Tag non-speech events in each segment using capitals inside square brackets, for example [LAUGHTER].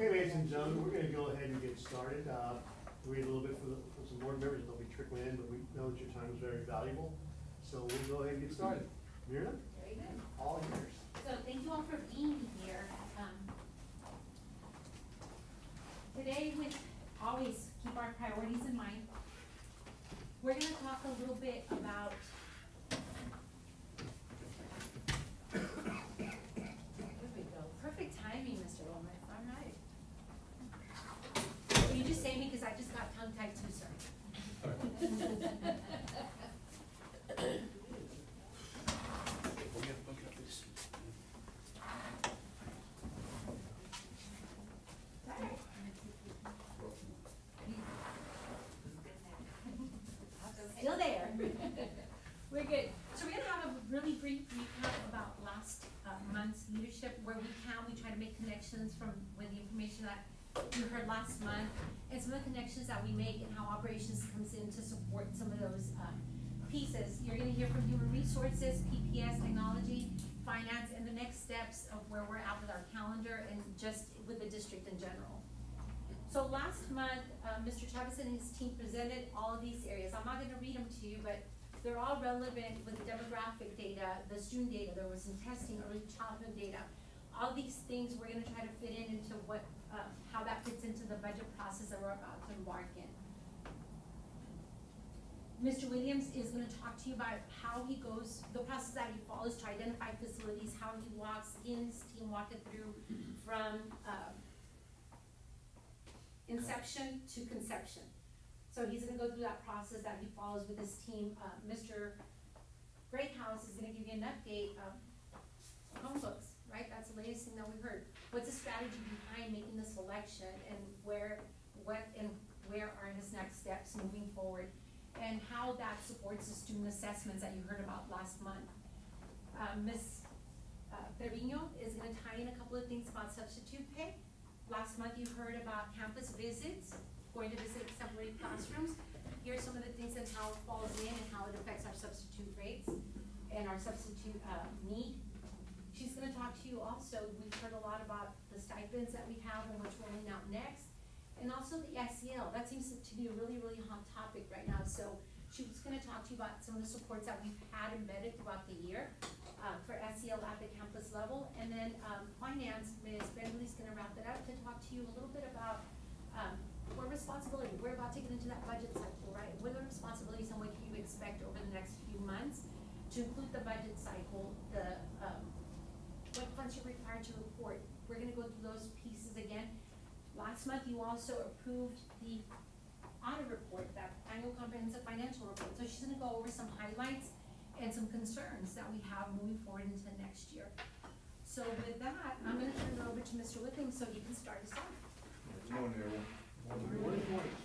Okay, ladies and gentlemen, we're gonna go ahead and get started. Uh, Wait a little bit for the, for some board members, they'll be trickling in, but we know that your time is very valuable. So we'll go ahead and get started. Myrna, Very good. all yours. So thank you all for being here. Um, Today, we always keep our priorities in mind. We're gonna talk a little bit about There we go. Perfect timing, Mr. Gomez, all right. You just saved me because I just got tongue tied too, sir. Still there. We're good. So we're gonna have a really brief recap about last uh, month's leadership, where we can, we try to make connections from, with the information that you heard last month, and some of the connections that we make and how operations comes in to support some of those, um, pieces. You're gonna hear from human resources, PPS, technology, finance, and the next steps of where we're at with our calendar and just with the district in general. So last month, uh, Mr. Chavez and his team presented all of these areas. I'm not gonna read them to you, but they're all relevant with the demographic data, the student data, there was some testing, early childhood data. All these things, we're gonna try to fit in into what, uh, how that fits into the budget process that we're about to embark in. Mr. Williams is gonna talk to you about how he goes, the process that he follows to identify facilities, how he walks, in, his team walk it through from, uh, inception to conception. So he's gonna go through that process that he follows with his team. Uh, Mr. Greathouse is gonna give you an update of Chromebooks, right? That's the latest thing that we heard. What's the strategy behind making the selection and where, what, and where are his next steps moving forward? And how that supports the student assessments that you heard about last month. Uh, Ms. uh, is gonna tie in a couple of things about substitute pay. Last month you heard about campus visits, going to visit exemplary classrooms. Here's some of the things and how it falls in and how it affects our substitute rates and our substitute, uh, need. She's gonna talk to you also, we've heard a lot about the stipends that we have and what's rolling out next. And also the SEL, that seems to be a really, really hot topic right now, so she was gonna talk to you about some of the supports that we've had embedded throughout the year, uh, for SEL at the campus level. And then, um, finance, Ms. Bentley's gonna wrap it up to talk to you a little bit about, um, what responsibility, we're about to get into that budget cycle, right? What are the responsibilities and what can you expect over the next few months? To include the budget cycle, the, um, what funds you're required to report. We're gonna go through those pieces again. Last month, you also approved the audit report, that annual comprehensive financial report. So she's gonna go over some highlights and some concerns that we have moving forward into next year. So with that, I'm gonna turn it over to Mr. Whitting so he can start us off. Good morning, everyone. Morning, morning.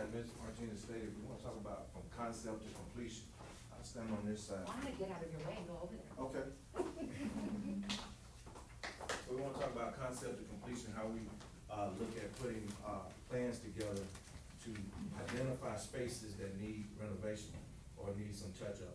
As Ms. Martinez stated, we want to talk about from concept to completion. I stand on this side. I'm gonna get out of your way and go over there. Okay. So [LAUGHS] we want to talk about concept to completion, how we, uh, look at putting, uh, plans together to identify spaces that need renovation or need some touch-up.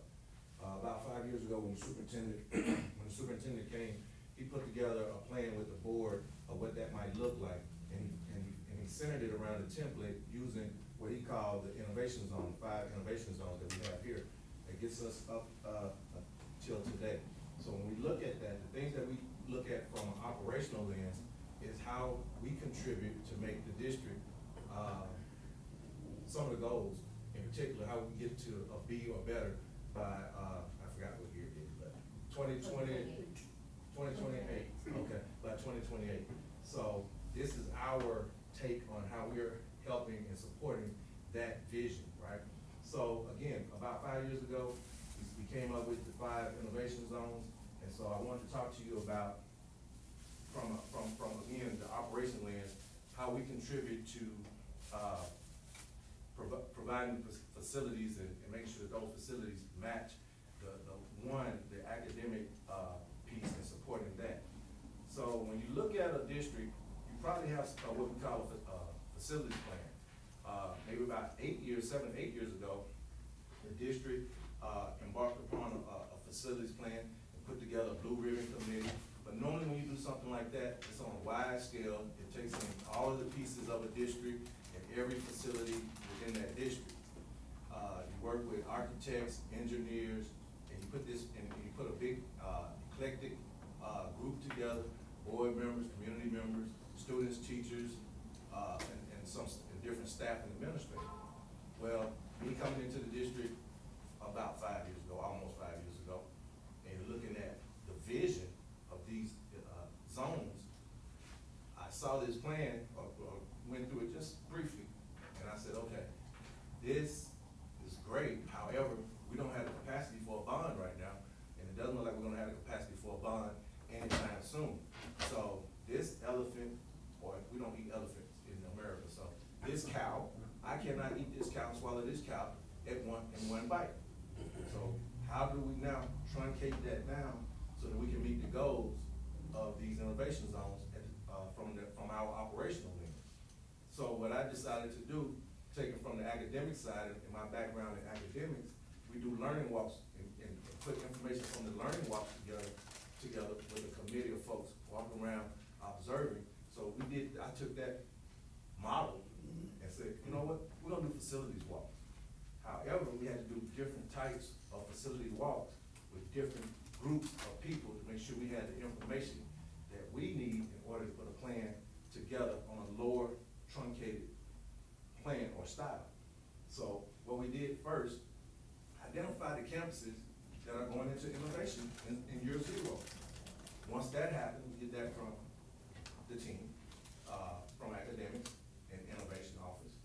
Uh, about five years ago, when the superintendent, [CLEARS THROAT] when the superintendent came, he put together a plan with the board of what that might look like. And, and, and he centered it around a template using what he called the innovation zone, five innovation zones that we have here. That gets us up, uh, till today. So when we look at that, the things that we look at from an operational lens is how we contribute to make the district, uh, some of the goals, in particular, how we get to a B or better by, uh, I forgot what year it is, but 2020, 2028, okay, by twenty twenty-eight. So this is our take on how we're helping and supporting that vision? So again, about five years ago, we- came up with the five innovation zones, and so I wanted to talk to you about from, from, from, again, the operation lens, how we contribute to, uh, provi- providing facilities and, and making sure that those facilities match the, the, one, the academic, uh, piece and supporting that. So when you look at a district, you probably have, uh, what we call a, uh, facilities plan. Uh, maybe about eight years, seven, eight years ago, the district, uh, embarked upon a, a facilities plan and put together a blue ribbon committee. But normally when you do something like that, it's on a wide scale, it takes in all of the pieces of a district and every facility within that district. Uh, you work with architects, engineers, and you put this, and you put a big, uh, eclectic, uh, group together, board members, community members, students, teachers, uh, and, and some, different staff and administrators. Well, me coming into the district about five years ago, almost five years ago, and looking at the vision of these, uh, zones, I saw this plan, or, or went through it just briefly, and I said, okay, this is great, however, we don't have the capacity for a bond right now, and it doesn't look like we're gonna have the capacity for a bond anytime soon. So, this elephant, or we don't eat elephants in America, so, this cow, I cannot eat this cow and swallow this cow at one, in one bite. So, how do we now truncate that down so that we can meet the goals of these innovation zones at, uh, from the, from our operational wing? So what I decided to do, taking from the academic side and my background in academics, we do learning walks and, and put information from the learning walks together, together with a committee of folks walking around observing. So we did, I took that model and said, you know what, we're gonna do facilities walks. However, we had to do different types of facility walks different groups of people to make sure we had the information that we need in order to put a plan together on a lower truncated plan or style. So what we did first, identify the campuses that are going into innovation in, in year zero. Once that happened, we did that from the team, uh, from academics and innovation office.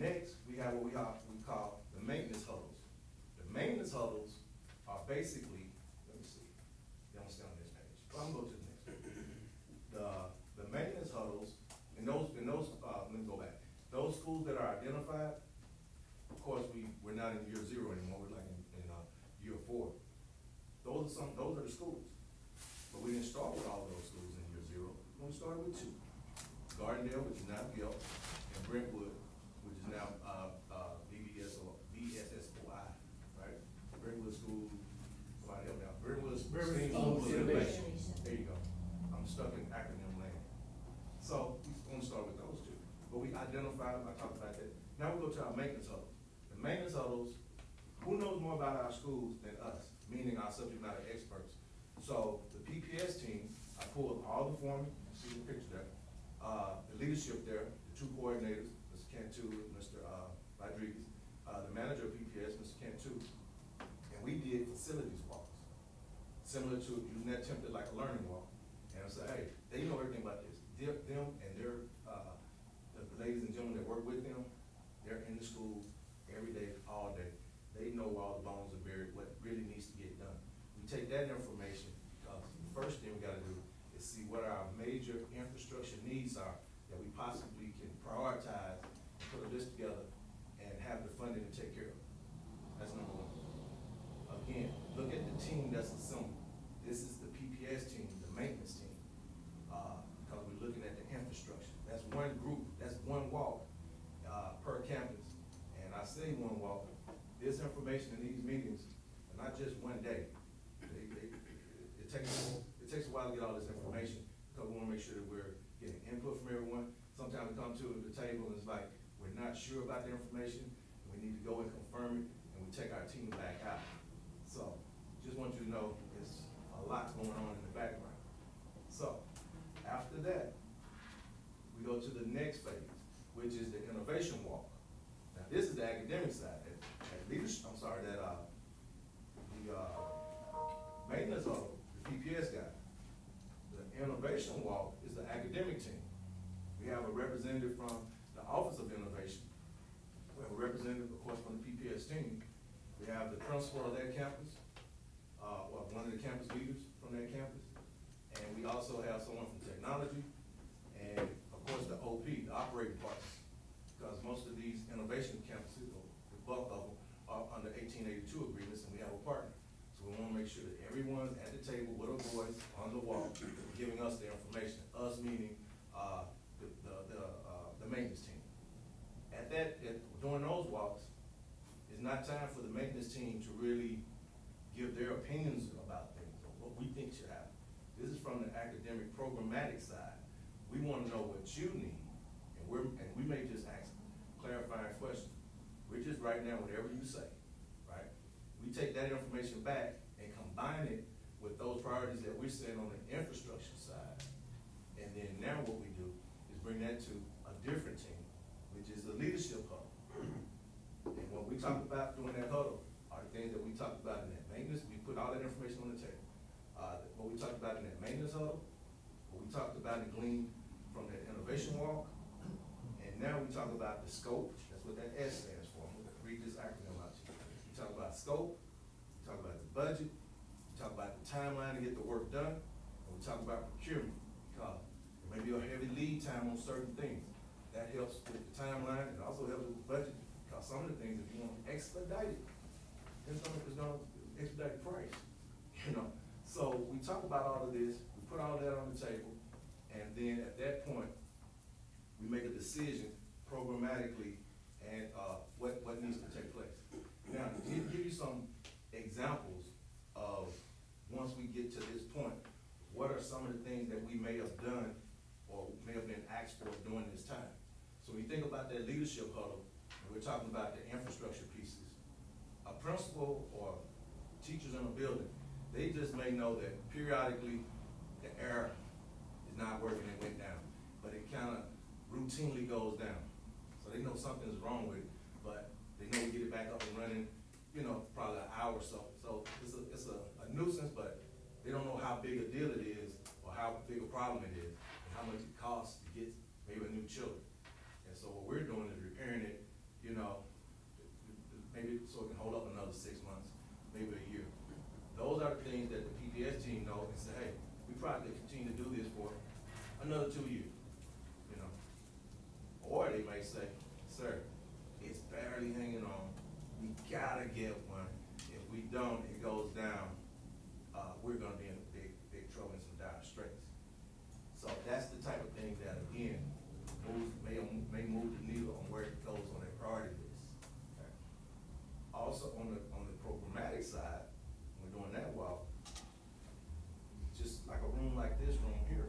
Next, we have what we call, we call the maintenance huddles. The maintenance huddles are basically, let me see, they don't stay on this page, well, I'm gonna go to the. The, maintenance huddles, and those, in those, uh, let me go back, those schools that are identified, of course, we, we're not in year zero anymore, we're like in, in, uh, year four. Those are some, those are the schools. But we didn't start with all of those schools in year zero, we started with two. Gardendale, which is now Gill, and Brentwood, which is now, uh, uh, BBS or BSSOI, right? Brentwood School, somebody out, Brentwood. School Innovation. There you go, I'm stuck in acronym land. So, we want to start with those two, identified, I talked about that. Now we go to our maintenance huddles. The maintenance huddles, who knows more about our schools than us, meaning our subject matter experts? So, the PPS team, I pulled all the foremen, see the picture there, uh, the leadership there, the two coordinators, Mr. Cantu and Mr. uh, Rodriguez, uh, the manager of PPS, Mr. Cantu, and we did facilities walks, similar to that template like a learning walk. And I said, hey, they know everything about this. Them, them and their, uh, the ladies and gentlemen that work with them, they're in the schools every day, all day. They know where all the bones are buried, what really needs to get done. We take that information, uh, the first thing we gotta do is see what our major infrastructure needs are that we possibly can prioritize, put a list together, and have the funding to take care of. That's number one. Again, look at the team that's assembled. This is the PPS team, the maintenance team. Uh, because we're looking at the infrastructure. That's one group, that's one walk, uh, per campus. And I say one walk, this information in these meetings are not just one day. They, they, it takes, it takes a while to get all this information, because we wanna make sure that we're getting input from everyone. Sometimes come to the table and it's like, we're not sure about the information, we need to go and confirm it, and we take our team back out. So, just want you to know, it's a lot going on in the background. So, after that, we go to the next phase, which is the innovation walk. Now, this is the academic side, that leadership, I'm sorry, that, uh, the, uh, maintenance of the PPS guy. The innovation walk is the academic team. We have a representative from the Office of Innovation. We have a representative, of course, from the PPS team. We have the principal of that campus, uh, one of the campus leaders from that campus. And we also have someone from technology, and of course, the OP, the operating parts, Because most of these innovation campuses, or the bulk of them, are under eighteen eighty-two agreements, and we have a partner. So we wanna make sure that everyone's at the table with a voice on the wall, giving us the information, us meaning, uh, the, the, the, uh, the maintenance team. At that, at, during those walks, it's not time for the maintenance team to really give their opinions about things, or what we think should happen. This is from the academic programmatic side. We wanna know what you need, and we're, and we may just ask clarifying questions. We're just writing down whatever you say, right? We take that information back and combine it with those priorities that we're setting on the infrastructure side. And then now what we do is bring that to different team, which is the leadership huddle. And what we talked about during that huddle are the things that we talked about in that maintenance, we put all that information on the table. Uh, what we talked about in that maintenance huddle, what we talked about and gleaned from that innovation walk, and now we talk about the scope, that's what that S stands for, I'm gonna read this acronym out to you. We talk about scope, we talk about the budget, we talk about the timeline to get the work done, and we talk about procurement, because there may be a heavy lead time on certain things. That helps with the timeline, it also helps with the budget, because some of the things, if you want to expedite it, then some of it's gonna expedite price, [LAUGHS] you know? So we talk about all of this, we put all that on the table, and then at that point, we make a decision programmatically and, uh, what, what needs to take place. Now, to give you some examples of, once we get to this point, what are some of the things that we may have done or may have been asked for during this time? So when you think about that leadership huddle, and we're talking about the infrastructure pieces, a principal or teachers in a building, they just may know that periodically the air is not working and went down, but it kind of routinely goes down. So they know something's wrong with it, but they know we get it back up and running, you know, probably an hour or so. So it's a, it's a a nuisance, but they don't know how big a deal it is or how big a problem it is and how much it costs to get maybe a new chiller. What we're doing is repairing it, you know, maybe so it can hold up another six months, maybe a year. Those are the things that the PPS team know and say, hey, we probably continue to do this for another two years, you know? Or they may say, sir, it's barely hanging on, we gotta get one. If we don't, it goes down, uh, we're gonna be in big, big trouble and some dire straits. So that's the type of thing that, again, moves, may, may move the needle on where it goes on their priority list. Okay? Also, on the, on the programmatic side, when we're doing that walk, just like a room like this room here,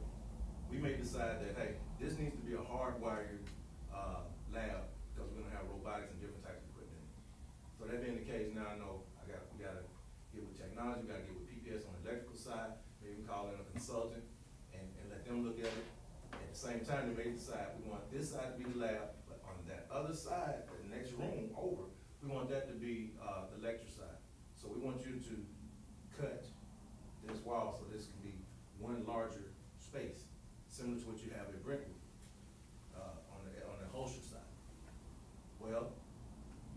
we may decide that, hey, this needs to be a hardwired, uh, lab, because we're gonna have robotics and different types of equipment. So that being the case, now I know I got, we gotta get with technology, we gotta get with PPS on the electrical side, maybe call in a consultant and, and let them look at it. At the same time, they may decide, we want this side to be the lab, but on that other side, the next room over, we want that to be, uh, the lecture side. So we want you to cut this wall, so this can be one larger space, similar to what you have at Brentwood, uh, on the, on the Holster side. Well,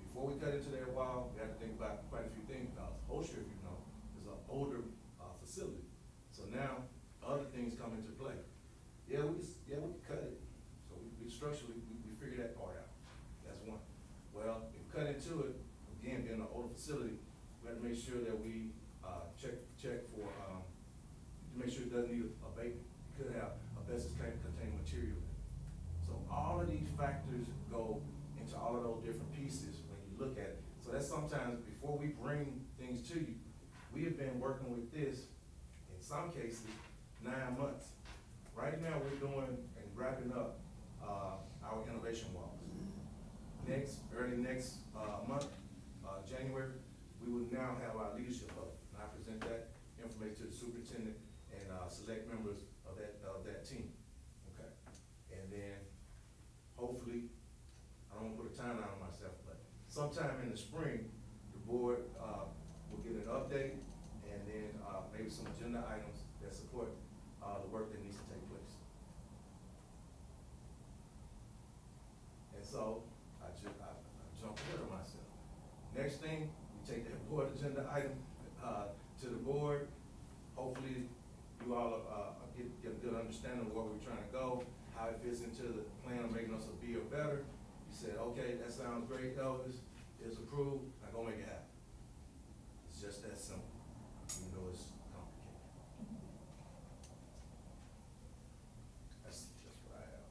before we cut into that wall, we have to think about quite a few things, because Holster, if you know, is an older, uh, facility. So now, other things come into play. Yeah, we just, yeah, we can cut it, so we, we structurally, we, we figure that part out, that's one. Well, if we cut into it, again, being an older facility, we have to make sure that we, uh, check, check for, um, to make sure it doesn't need abatement. It could have asbestos containing material. So all of these factors go into all of those different pieces when you look at it. So that's sometimes, before we bring things to you, we have been working with this, in some cases, nine months. Right now, we're doing and wrapping up, uh, our innovation walks. Next, early next, uh, month, uh, January, we will now have our leadership hub. And I present that information to the superintendent and, uh, select members of that, of that team, okay? And then, hopefully, I don't put a timeline on myself, but sometime in the spring, the board, uh, will get an update and then, uh, maybe some agenda items that support, uh, the work that needs to take place. And so, I ju- I, I jumped ahead of myself. Next thing, we take that board agenda item, uh, to the board. Hopefully, you all, uh, get, get a good understanding of where we're trying to go, how it fits into the plan of making us a be or better. You said, okay, that sounds great, Elvis, it's approved, now go make it happen. It's just that simple, even though it's complicated. That's just what I have.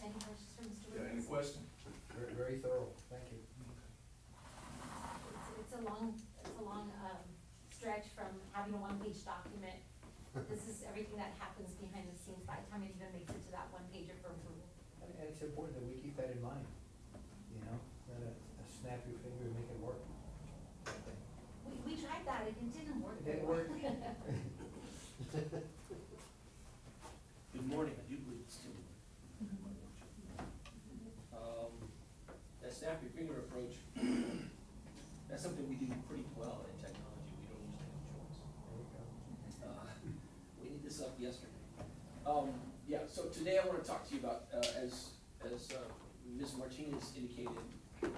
Any questions for Mr. Yeah, any Williams? questions? Very, very thorough, thank you. It's, it's a long, it's a long, um, stretch from having having a one-page document. This is everything that happens behind the scenes by the time it even makes it to that one page for approval. And and it's important that we keep that in mind, you know, not a, a snap your finger and make it work. We, we tried that, it didn't work. It didn't work. Good morning, I do believe it's Tim. Um, that snap your finger approach, that's something we do pretty well in technology, we don't usually have a choice. There we go. Uh, We need this yesterday. Um, yeah, so today I wanna talk to you about, uh, as, as, uh, Ms. Martinez indicated,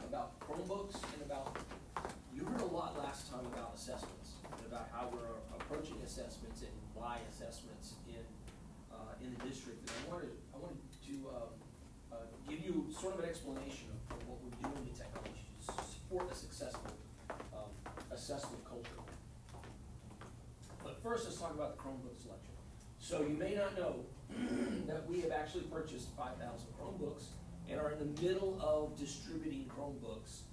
about Chromebooks and about, you heard a lot last time about assessments, and about how we're approaching assessments and why assessments in, uh, in the district. And I wanted, I wanted to, um, uh, give you sort of an explanation of, of what we're doing in technology to support a successful, um, assessment culture. But first, let's talk about the Chromebook selection. So you may not know [CLEARS THROAT] that we have actually purchased five thousand Chromebooks and are in the middle of distributing Chromebooks.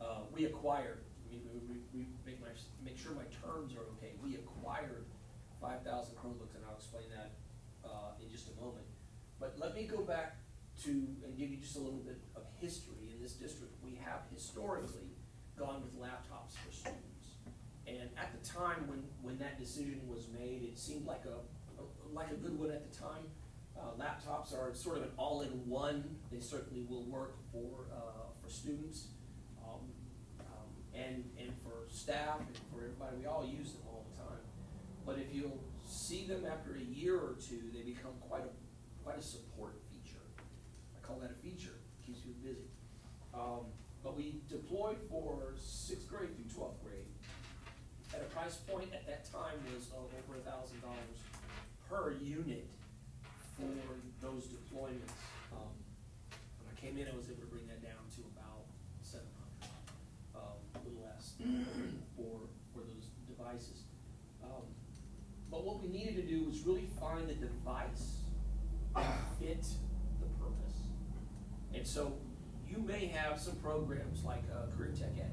Uh, we acquired, we, we, we- make my, make sure my terms are okay, we acquired five thousand Chromebooks, and I'll explain that, uh, in just a moment. But let me go back to, and give you just a little bit of history. In this district, we have historically gone with laptops for students. And at the time when, when that decision was made, it seemed like a, like a good one at the time. Uh, laptops are sort of an all-in-one, they certainly will work for, uh, for students. Um, um, and, and for staff and for everybody, we all use them all the time. But if you'll see them after a year or two, they become quite a, quite a support feature. I call that a feature, keeps you busy. Um, but we deployed for sixth grade through twelfth grade at a price point at that time was uh, over a thousand dollars per unit for those deployments. Um, when I came in, I was able to bring that down to about seven hundred, um, a little less [CLEARS THROAT] for, for those devices. Um, but what we needed to do was really find the device that fit the purpose. And so you may have some programs like uh, Career Tech Ed.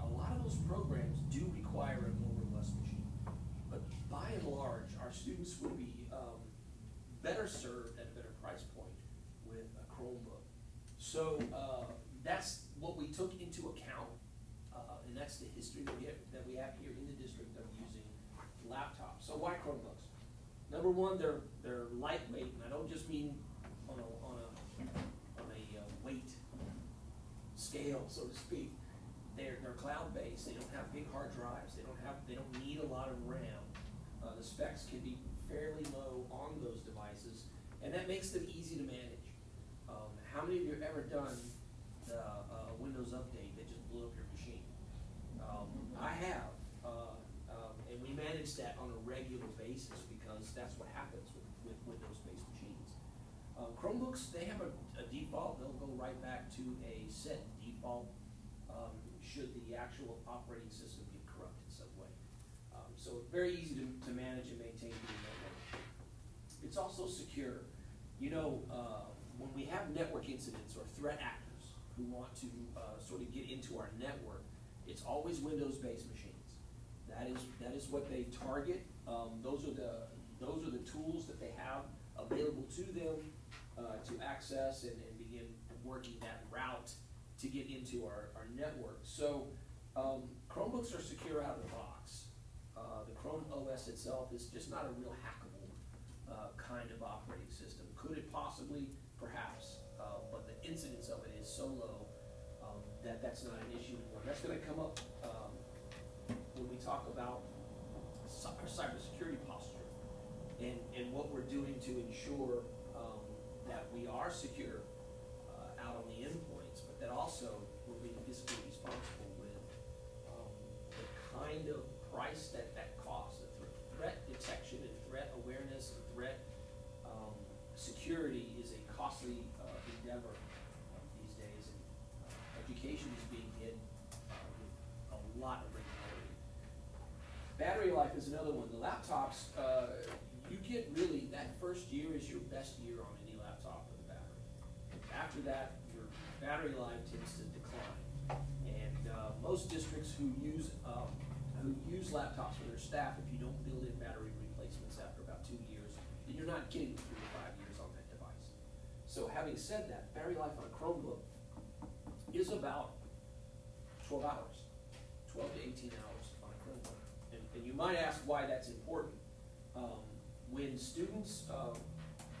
A lot of those programs do require a more robust machine. But by and large, students would be um, better served at a better price point with a Chromebook. So uh, that's what we took into account, uh, and that's the history that we have, that we have here in the district of using laptops. So why Chromebooks? Number one, they're they're lightweight, and I don't just mean on a on a on a uh, weight scale, so to speak. They're, they're cloud-based, they don't have big hard drives, they don't have, they don't need a lot of RAM. Specs can be fairly low on those devices, and that makes them easy to manage. Um, how many of you have ever done the, uh, Windows update that just blew up your machine? Um, I have, uh, um, and we manage that on a regular basis because that's what happens with, with Windows-based machines. Uh, Chromebooks, they have a, a default, they'll go right back to a set default, um, should the actual operating system get corrupt in some way. Um, so very easy to, to manage and maintain the network. It's also secure. You know, uh, when we have network incidents or threat actors who want to, uh, sort of get into our network, it's always Windows-based machines. That is, that is what they target. Um, those are the, those are the tools that they have available to them, uh, to access and, and begin working that route to get into our, our network. So, um, Chromebooks are secure out of the box. Uh, the Chrome OS itself is just not a real hackable, uh, kind of operating system. Could it possibly? Perhaps, uh, but the incidence of it is so low, um, that that's not an issue anymore. That's gonna come up, um, when we talk about our cybersecurity posture and, and what we're doing to ensure, um, that we are secure, uh, out on the endpoints, but that also we're being fiscally responsible with, um, the kind of price that that costs, the thr- threat detection and threat awareness and threat, um, security is a costly, uh, endeavor uh, these days, and, uh, education is being hit, uh, with a lot of regularity. Battery life is another one. The laptops, uh, you get really, that first year is your best year on any laptop with a battery. After that, your battery life tends to decline. And, uh, most districts who use, um, who use laptops for their staff, if you don't build in battery replacements after about two years, then you're not getting three to five years on that device. So having said that, battery life on a Chromebook is about twelve hours, twelve to eighteen hours on a Chromebook. And, and you might ask why that's important. Um, when students, um,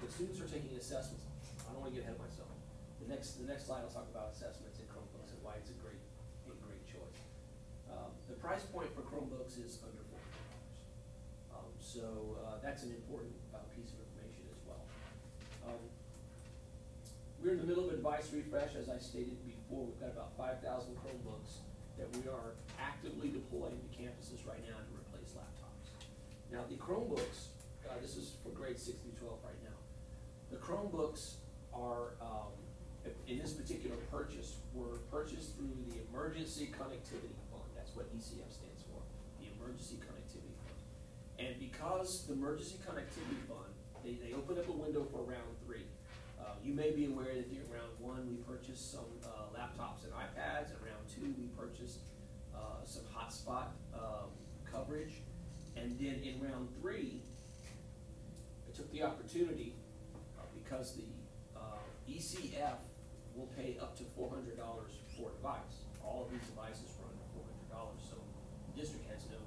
when students are taking assessments, I don't wanna get ahead of myself. The next, the next slide, I'll talk about assessments in Chromebooks and why it's a great, a great choice. Um, the price point for Chromebooks is under four hundred dollars. Um, so, uh, that's an important, uh, piece of information as well. Um, we're in the middle of a device refresh, as I stated before, we've got about five thousand Chromebooks that we are actively deploying to campuses right now to replace laptops. Now, the Chromebooks, uh, this is for grades six through twelve right now. The Chromebooks are, um, in this particular purchase, were purchased through the Emergency Connectivity that's what ECF stands for, the Emergency Connectivity Fund. And because the Emergency Connectivity Fund, they, they opened up a window for round three. Uh, you may be aware that during round one, we purchased some, uh, laptops and iPads, and round two, we purchased, uh, some hotspot, um, coverage. And then in round three, I took the opportunity, uh, because the, uh, ECF will pay up to four hundred dollars for a device. All of these devices run under four hundred dollars, so the district has no,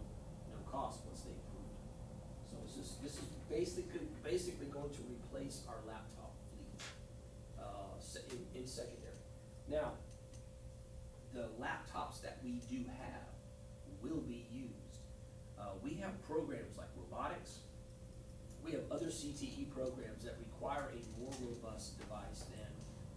no cost once they approve it. So this is, this is basically, basically going to replace our laptop fleet, uh, in, in secondary. Now, the laptops that we do have will be used. Uh, we have programs like robotics, we have other CTE programs that require a more robust device than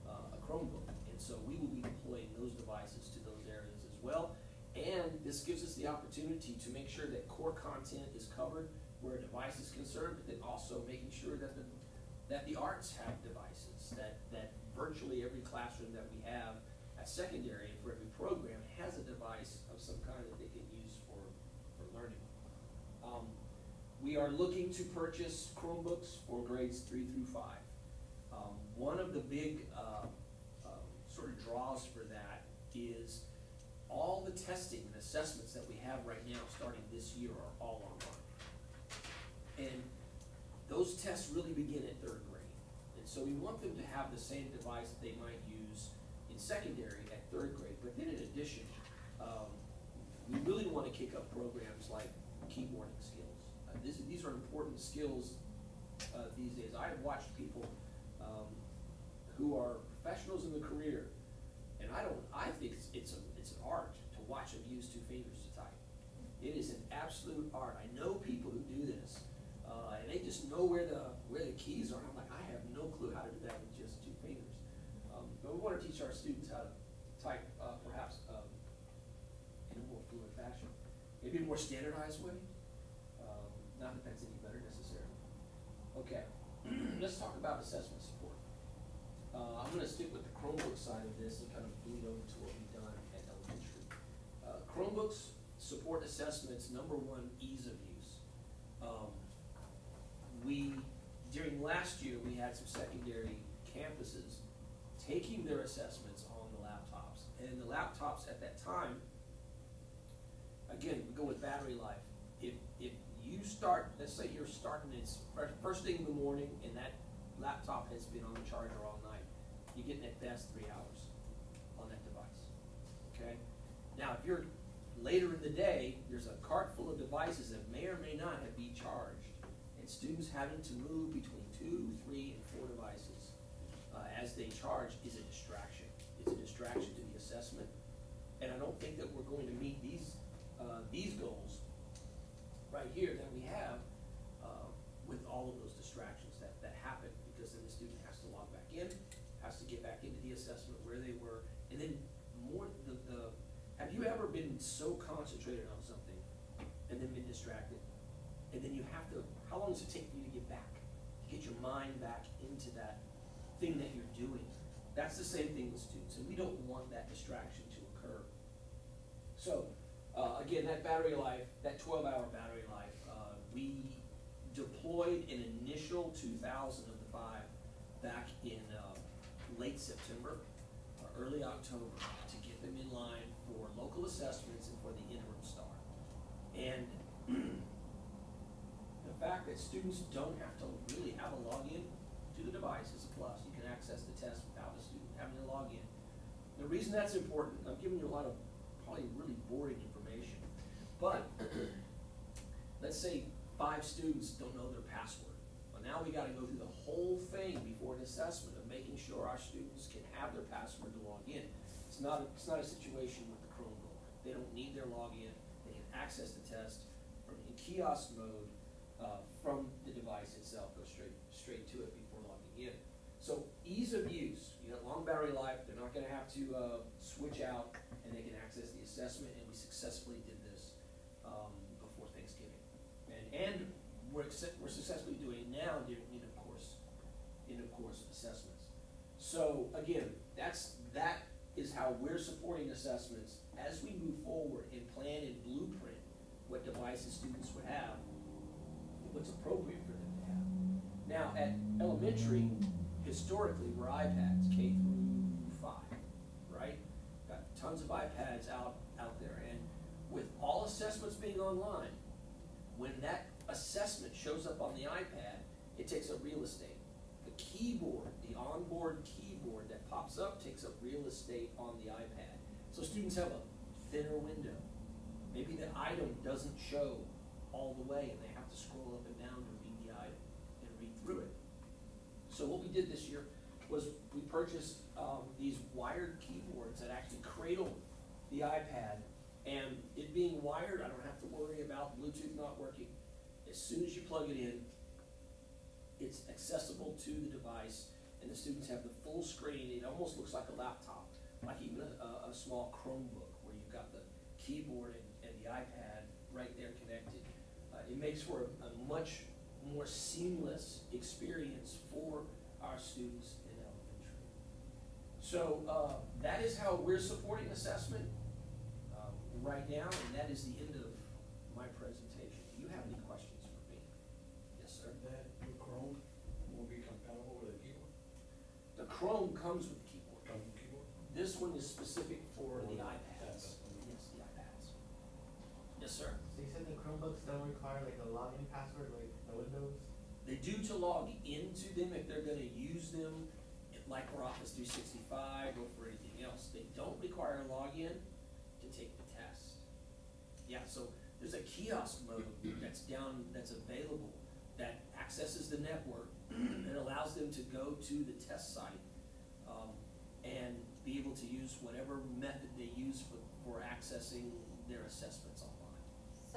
uh, a Chromebook. And so we will be deploying those devices to those areas as well. And this gives us the opportunity to make sure that core content is covered where a device is concerned, but then also making sure that the, that the arts have devices, that, that virtually every classroom that we have at secondary, for every program, has a device of some kind that they can use for, for learning. Um, we are looking to purchase Chromebooks for grades three through five. Um, one of the big, uh, um, sort of draws for that is all the testing and assessments that we have right now, starting this year, are all online. And those tests really begin at third grade. And so we want them to have the same device that they might use in secondary at third grade. But then in addition, um, we really want to kick up programs like keyboarding skills. Uh, these, these are important skills uh, these days. I have watched people um, who are professionals in the career, and I don't. I think it's, it's a it's an art to watch them use two fingers to type. It is an absolute art. I know people who do this, uh, and they just know where the where the keys are. I'm like, I have no clue how to do that with just two fingers. Um, but we want to teach our students how to type, uh, perhaps um, in a more fluid fashion, maybe a more standardized way. Um, not that that's any better necessarily. Okay, [CLEARS THROAT] let's talk about assessment support. Uh, I'm gonna stick with the Chromebook side of this and kind of bleed over to what we've done Chromebooks support assessments, number one, ease of use. Um, we, during last year, we had some secondary campuses taking their assessments on the laptops. And the laptops at that time, again, we go with battery life. If, if you start, let's say you're starting it's first thing in the morning and that laptop has been on the charger all night, you're getting at best three hours on that device, okay? Now, if you're later in the day, there's a cart full of devices that may or may not have been charged, and students having to move between two, three, and four devices uh, as they charge is a distraction. It's a distraction to the assessment, and I don't think that we're going to meet these uh, these goals right here that we have uh, with all of those distractions that, that happen because then the student has to log back in, has to get back into the assessment where they were, and then so concentrated on something and then been distracted? And then you have to how long does it take for you to get back? To get your mind back into that thing that you're doing. That's the same thing with students, and we don't want that distraction to occur. So, uh, again, that battery life, that twelve-hour battery life, uh, we deployed an initial two thousand of the five back in, uh, late September, or early October, to get them in line local assessments and for the interim STAAR. And [CLEARS THROAT] the fact that students don't have to really have a login to the device is a plus. You can access the test without a student having to log in. The reason that's important, I'm giving you a lot of probably really boring information, but [CLEARS THROAT] let's say five students don't know their password. Well, now we gotta go through the whole thing before an assessment of making sure our students can have their password to log in. It's not, it's not a situation. They don't need their login, they can access the test from in kiosk mode, uh, from the device itself, go straight, straight to it before logging in. So ease of use, you got long battery life, they're not gonna have to, uh, switch out, and they can access the assessment, and we successfully did this, um, before Thanksgiving. And, and we're, we're successfully doing it now during end of course, end of course assessments. So again, that's, that is how we're supporting assessments as we move forward and plan and blueprint what devices students would have, what's appropriate for them to have. Now, at elementary, historically, were iPads, K through five, right? Got tons of iPads out, out there, and with all assessments being online, when that assessment shows up on the iPad, it takes up real estate. The keyboard, the onboard keyboard that pops up takes up real estate on the iPad. So students have a thinner window. Maybe the item doesn't show all the way and they have to scroll up and down to read the item and read through it. So what we did this year was we purchased, um, these wired keyboards that actually cradle the iPad. And it being wired, I don't have to worry about Bluetooth not working. As soon as you plug it in, it's accessible to the device and the students have the full screen. It almost looks like a laptop, like even a, a, a small Chromebook where you've got the keyboard and, and the iPad right there connected. Uh, it makes for a, a much more seamless experience for our students in elementary. So, uh, that is how we're supporting assessment, um, right now, and that is the end of my presentation. Do you have any questions for me? Yes, sir? That the Chrome will be compatible with a keyboard, The Chrome comes with a keyboard. Chrome keyboard? This one is specific for the For iPads. that. Yes, the iPads. Yes, sir. So you said the Chromebooks don't require like a login password like the Windows? They do to log into them if they're gonna use them, like for Office three sixty-five or for anything else. They don't require a login to take the test. Yeah, so there's a kiosk mode that's down, that's available, that accesses the network [CLEARS THROAT] and allows them to go to the test site, um, and be able to use whatever method they use for, for accessing their assessments online.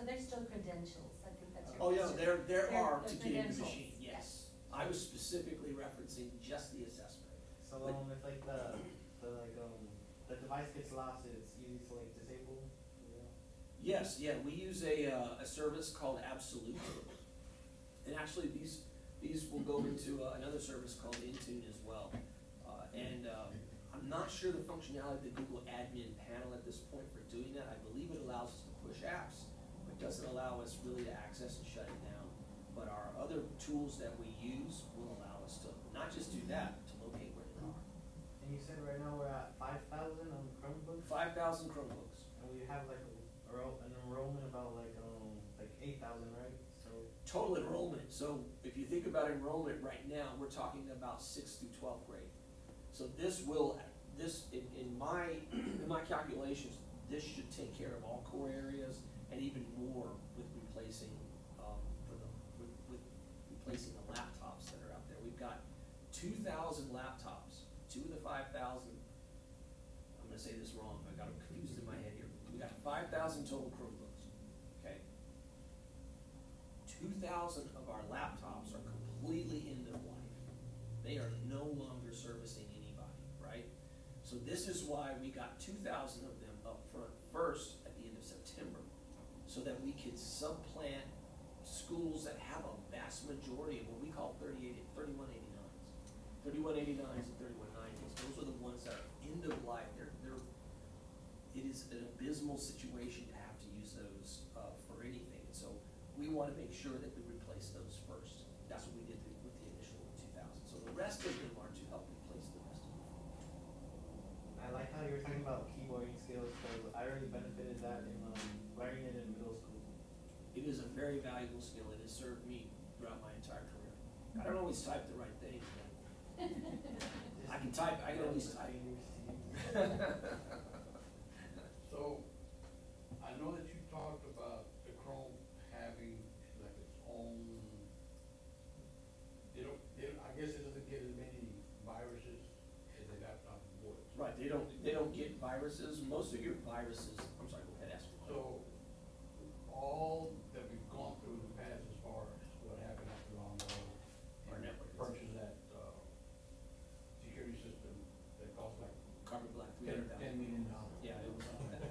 So there's still credentials, I think that's your Oh, yeah, there, there There- are the to get in the credentials, machine, yes. yes. I was specifically referencing just the assessment. So Like- um, if like the, the like um, the device gets lost, it's easy to like disable, you? Yes, yeah, we use a, uh, a service called Absolute. And actually, these, these will go into uh, another service called Intune as well. Uh, and, um, I'm not sure the functionality of the Google Admin Panel at this point for doing that. I believe it allows us to push apps, but doesn't allow us really to access and shut it down. But our other tools that we use will allow us to not just do that, to locate where they are. And you said right now we're at five thousand on Chromebooks, Five thousand Chromebooks. and we have like a, an enrollment about like um like eight thousand, right? So Total enrollment, so if you think about enrollment right now, we're talking about sixth through twelfth grade. So this will, this, in, in my, [CLEARS THROAT] in my calculations, this should take care of all core areas and even more with replacing, um, for the, with, with replacing the laptops that are out there. We've got two thousand laptops, two of the five thousand, I'm gonna say this wrong, I got them confused in my head here. We got five thousand total Chromebooks, okay? two thousand of our laptops are completely end of life. They are no longer servicing anybody, right? So this is why we got two thousand of them up front first at the end of September, so that we could supplant schools that have a vast majority of what we call thirty-eight, thirty-one eighty-nines. Thirty-one eighty-nines and thirty-one nineties, those are the ones that are end of life, they're, they're, it is an abysmal situation to have to use those, uh, for anything, so we wanna make sure that we replace those first. That's what we did with the initial two thousand, so the rest of them are to help replace the rest of them. I like how you were talking about very valuable skill, it has served me throughout my entire career. I don't always type the right thing, but [LAUGHS] I can type, I can at least type. [LAUGHS] So, I know that you talked about the Chrome having like its own, they don't, they, don't- I guess it doesn't get as many viruses as a laptop would. Right, they don't, they don't get viruses, most of your viruses, I'm sorry, go ahead, ask me. So, all that we've gone through in the past as far as what happened after Longbow. Our network. Purchase that, uh, security system that cost like Carbon Black, three ten, hundred ten thousand. million dollars. Yeah, it was on that.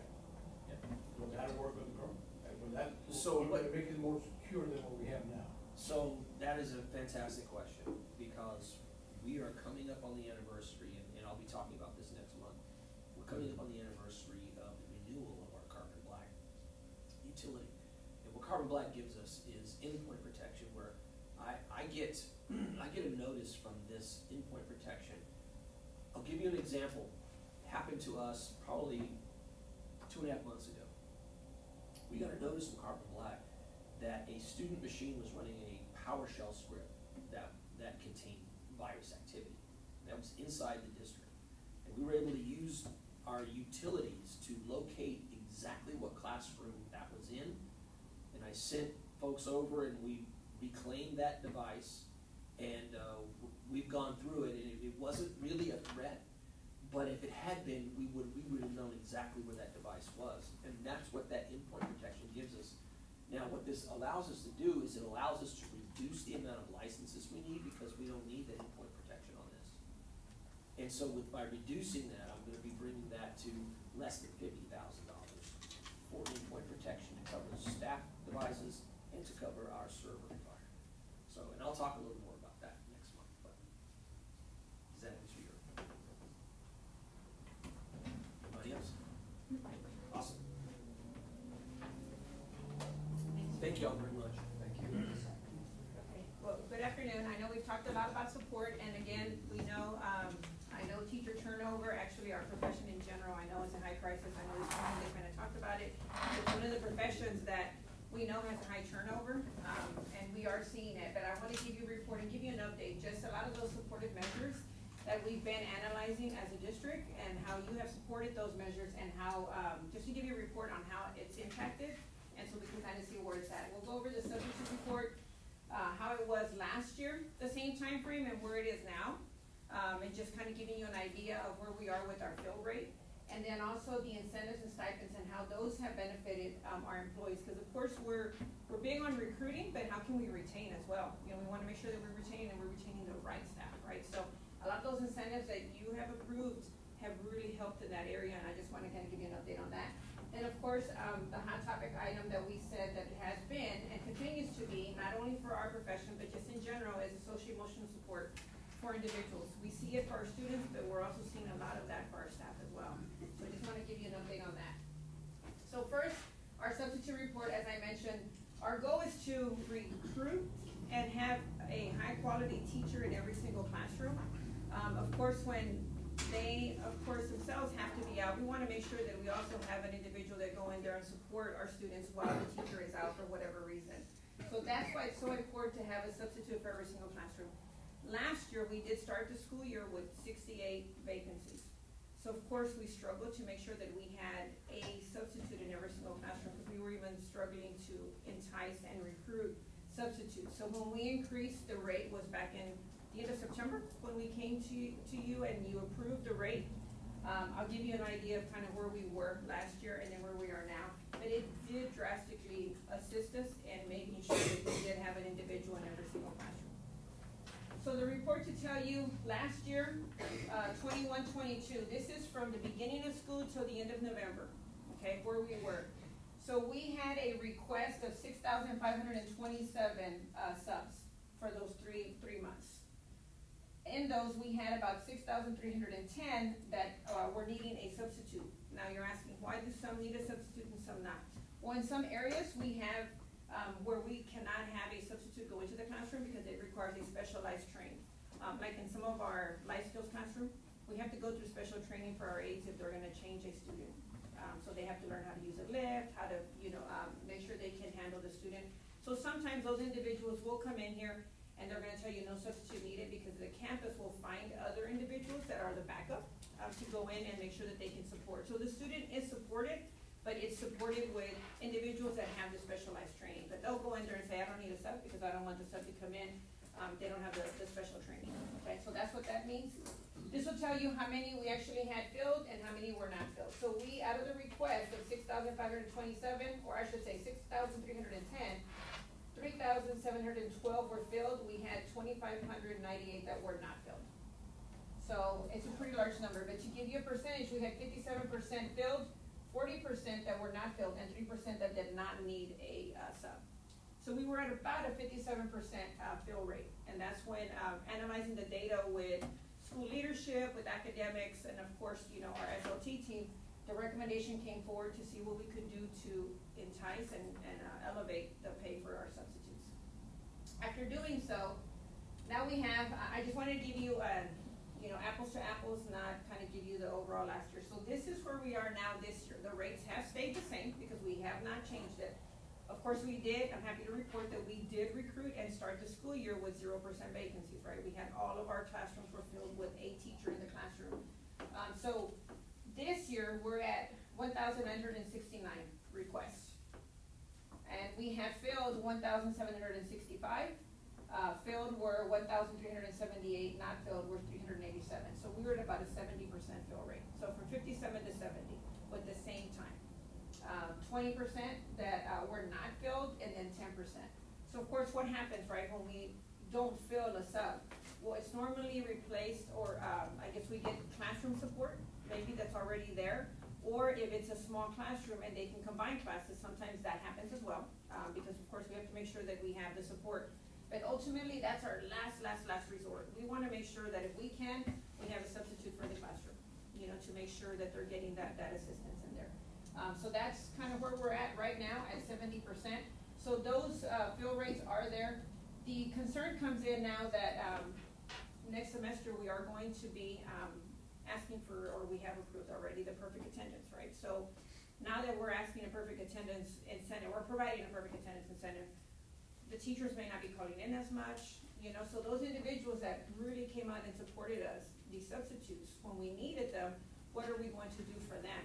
Yeah. Will that work with the Chrome? Like, will that, So will what- it make it more secure than what we have now? So that is a fantastic question, because we are coming up on the anniversary, and, and I'll be talking about this next month. We're coming up on the anniversary of the renewal of our Carbon Black utility. And what Carbon Black gives us is endpoint protection, where I, I get, [CLEARS THROAT] I get a notice from this endpoint protection. I'll give you an example, happened to us probably two and a half months ago. We got a notice from Carbon Black that a student machine was running a PowerShell script that, that contained virus activity. That was inside the district. And we were able to use our utilities to locate exactly what classroom that was in. And I sent folks over and we reclaimed that device. And, uh, we've gone through it and it, wasn't really a threat. But if it had been, we would, we would have known exactly where that device was. And that's what that endpoint protection gives us. Now, what this allows us to do is it allows us to reduce the amount of licenses we need because we don't need the endpoint protection on this. And so with, by reducing that, I'm gonna be bringing that to less than fifty thousand dollars for endpoint protection to cover staff devices and to cover our server environment. So, and I'll talk a little more about that next month, but does that answer your? Anybody else? Mm-hmm. Awesome. Thank you all very much. Thank you. Okay, well, good afternoon. I know we've talked a lot about support, and again, we know, um, I know teacher turnover, actually our profession in general, I know it's a high crisis. I know this morning they kind of talked about it. It's one professions that we know has a high turnover, um, and we are seeing it. But I want to give you a report and give you an update, just a lot of those supportive measures that we've been analyzing as a district and how you have supported those measures and how, um, just to give you a report on how it's impacted and so we can kind of see where it's at. We'll go over the substitute report, uh, how it was last year, the same time frame, and where it is now. Um, and just kind of giving you an idea of where we are with our fill rate. And then also the incentives and stipends and how those have benefited, um, our employees, because of course, we're, we're big on recruiting, but how can we retain as well? You know, we wanna make sure that we're retaining and we're retaining the right staff, right? So a lot of those incentives that you have approved have really helped in that area, and I just wanna kind of give you an update on that. And of course, um, the hot topic item that we said that it has been and continues to be, not only for our profession, but just in general, is social emotional support for individuals. We see it for our students, but we're also seeing a lot of that for our staff as well. So I just wanna give you an update on that. So first, our substitute report, as I mentioned, our goal is to recruit and have a high-quality teacher in every single classroom. Um, of course, when they, of course, themselves have to be out, we wanna make sure that we also have an individual that go in there and support our students while the teacher is out for whatever reason. So that's why it's so important to have a substitute for every single classroom. Last year, we did start the school year with sixty-eight vacancies. So of course, we struggled to make sure that we had a substitute in every single classroom, we were even struggling to entice and recruit substitutes. So when we increased the rate was back in the end of September, when we came to, to you and you approved the rate. Um, I'll give you an idea of kind of where we were last year and then where we are now. But it did drastically assist us in making sure that we did have an individual in every single classroom. So the report to tell you, last year, uh, 21-22. this is from the beginning of school till the end of November, okay, where we were. So we had a request of six thousand five hundred and twenty-seven, uh, subs for those three, three months. In those, we had about six thousand three hundred and ten that, uh, were needing a substitute. Now you're asking, why do some need a substitute and some not? Well, in some areas, we have, um, where we cannot have a substitute go into the classroom because it requires a specialized training. Um, like in some of our life skills classroom, we have to go through special training for our aides if they're gonna change a student. Um, so they have to learn how to use a lift, how to, you know, um, make sure they can handle the student. So So sometimes those individuals will come in here and they're gonna tell you no substitute needed because the campus will find other individuals that are the backup, uh, to go in and make sure that they can support. So the student is supported, but it's supported with individuals that have the specialized training. But they'll go in there and say, I don't need a sub because I don't want the sub to come in, um, they don't have the, the special training, okay? So that's what that means. This will tell you how many we actually had filled and how many were not filled. So we, out of the request of six thousand five hundred twenty-seven, or I should say six thousand three hundred and ten, three thousand seven hundred and twelve were filled, we had twenty-five hundred ninety-eight that were not filled. So it's a pretty large number, but to give you a percentage, we had fifty-seven percent filled, forty percent that were not filled, and three percent that did not need a, uh, sub. So we were at about a fifty-seven percent, uh, fill rate, and that's when, um, analyzing the data with school leadership, with academics, and of course, you know, our SLT team, the recommendation came forward to see what we could do to entice and, and uh, elevate the pay for our substitutes. After doing so, now we have, I just wanted to give you, uh, you know, apples to apples, not kind of give you the overall last year. So this is where we are now this year. The rates have stayed the same because we have not changed. Of course, we did, I'm happy to report that we did recruit and start the school year with zero percent vacancies, right? We had all of our classrooms were filled with a teacher in the classroom. Um, so this year, we're at one thousand nine hundred and sixty-nine requests. And we have filled one thousand seven hundred and sixty-five. Uh, filled were one thousand three hundred and seventy-eight, not filled were three hundred and eighty-seven. So we were at about a seventy percent fill rate. So from fifty-seven to seventy with the same time um, twenty percent that, uh, were not filled, and then ten percent. So of course, what happens, right, when we don't fill a sub? Well, it's normally replaced, or, um, I guess we get classroom support, maybe that's already there. Or if it's a small classroom and they can combine classes, sometimes that happens as well, um, because of course, we have to make sure that we have the support. But ultimately, that's our last, last, last resort. We wanna make sure that if we can, we have a substitute for the classroom, you know, to make sure that they're getting that, that assistance. Um, so that's kind of where we're at right now, at seventy percent. So those, uh, fill rates are there. The concern comes in now that, um, next semester, we are going to be, um, asking for, or we have approved already, the perfect attendance, right? So now that we're asking a perfect attendance incentive, we're providing a perfect attendance incentive, the teachers may not be calling in as much, you know, so those individuals that really came out and supported us, these substitutes, when we needed them, what are we going to do for them?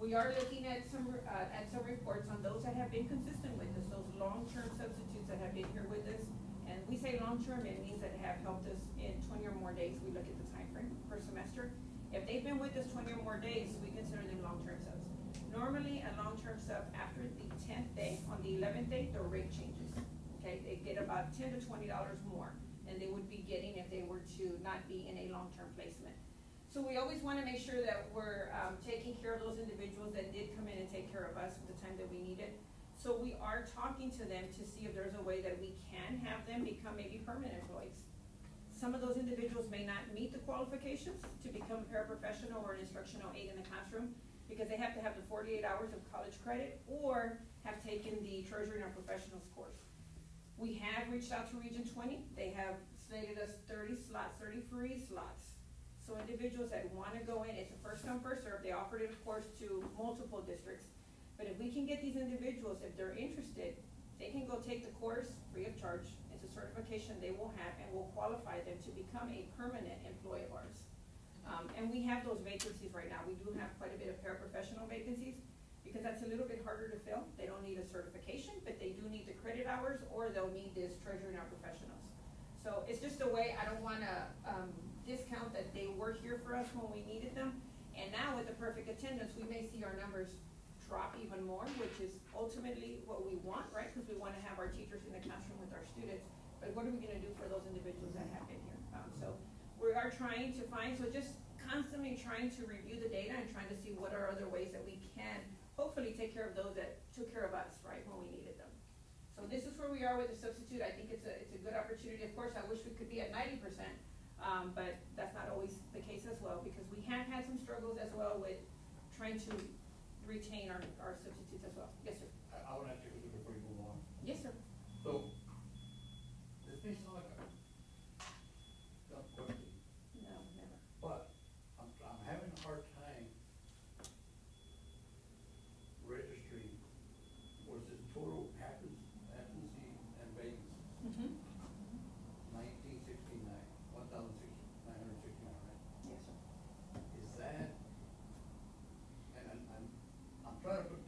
We are looking at some, uh, at some reports on those that have been consistent with us, those long-term substitutes that have been here with us. And we say long-term, it means that have helped us in twenty or more days, we look at the time frame per semester. If they've been with us twenty or more days, we consider them long-term subs. Normally, a long-term sub, after the tenth day, on the eleventh day, the rate changes. Okay, they get about ten to twenty dollars more than they would be getting if they were to not be in a long-term placement. So we always wanna make sure that we're, um, taking care of those individuals that did come in and take care of us at the time that we needed. So we are talking to them to see if there's a way that we can have them become maybe permanent employees. Some of those individuals may not meet the qualifications to become a paraprofessional or an instructional aide in the classroom because they have to have the forty-eight hours of college credit or have taken the treasury and professionals course. We have reached out to Region twenty, they have slated us thirty slots, thirty free slots. So individuals that wanna go in, it's a first come, first served, they offered it, of course, to multiple districts. But if we can get these individuals, if they're interested, they can go take the course free of charge. It's a certification they will have and will qualify them to become a permanent employee of ours. Um, and we have those vacancies right now. We do have quite a bit of paraprofessional vacancies because that's a little bit harder to fill. They don't need a certification, but they do need the credit hours or they'll need this treasury and our professionals. So it's just a way, I don't wanna, um, discount that they were here for us when we needed them. And now with the perfect attendance, we may see our numbers drop even more, which is ultimately what we want, right? Cause we wanna have our teachers in the classroom with our students. But what are we gonna do for those individuals that have been here? Um, so we are trying to find, so just constantly trying to review the data and trying to see what are other ways that we can hopefully take care of those that took care of us, right, when we needed them. So this is where we are with the substitute. I think it's a, it's a good opportunity. Of course, I wish we could be at ninety percent. Um, but that's not always the case as well, because we have had some struggles as well with trying to retain our, our substitutes as well. Yes, sir. I, I wanna ask you a question before you move on. Yes, sir. So, this may sound like a dumb question, No, never. but I'm, I'm having a hard time registering, was this total happens, happenstance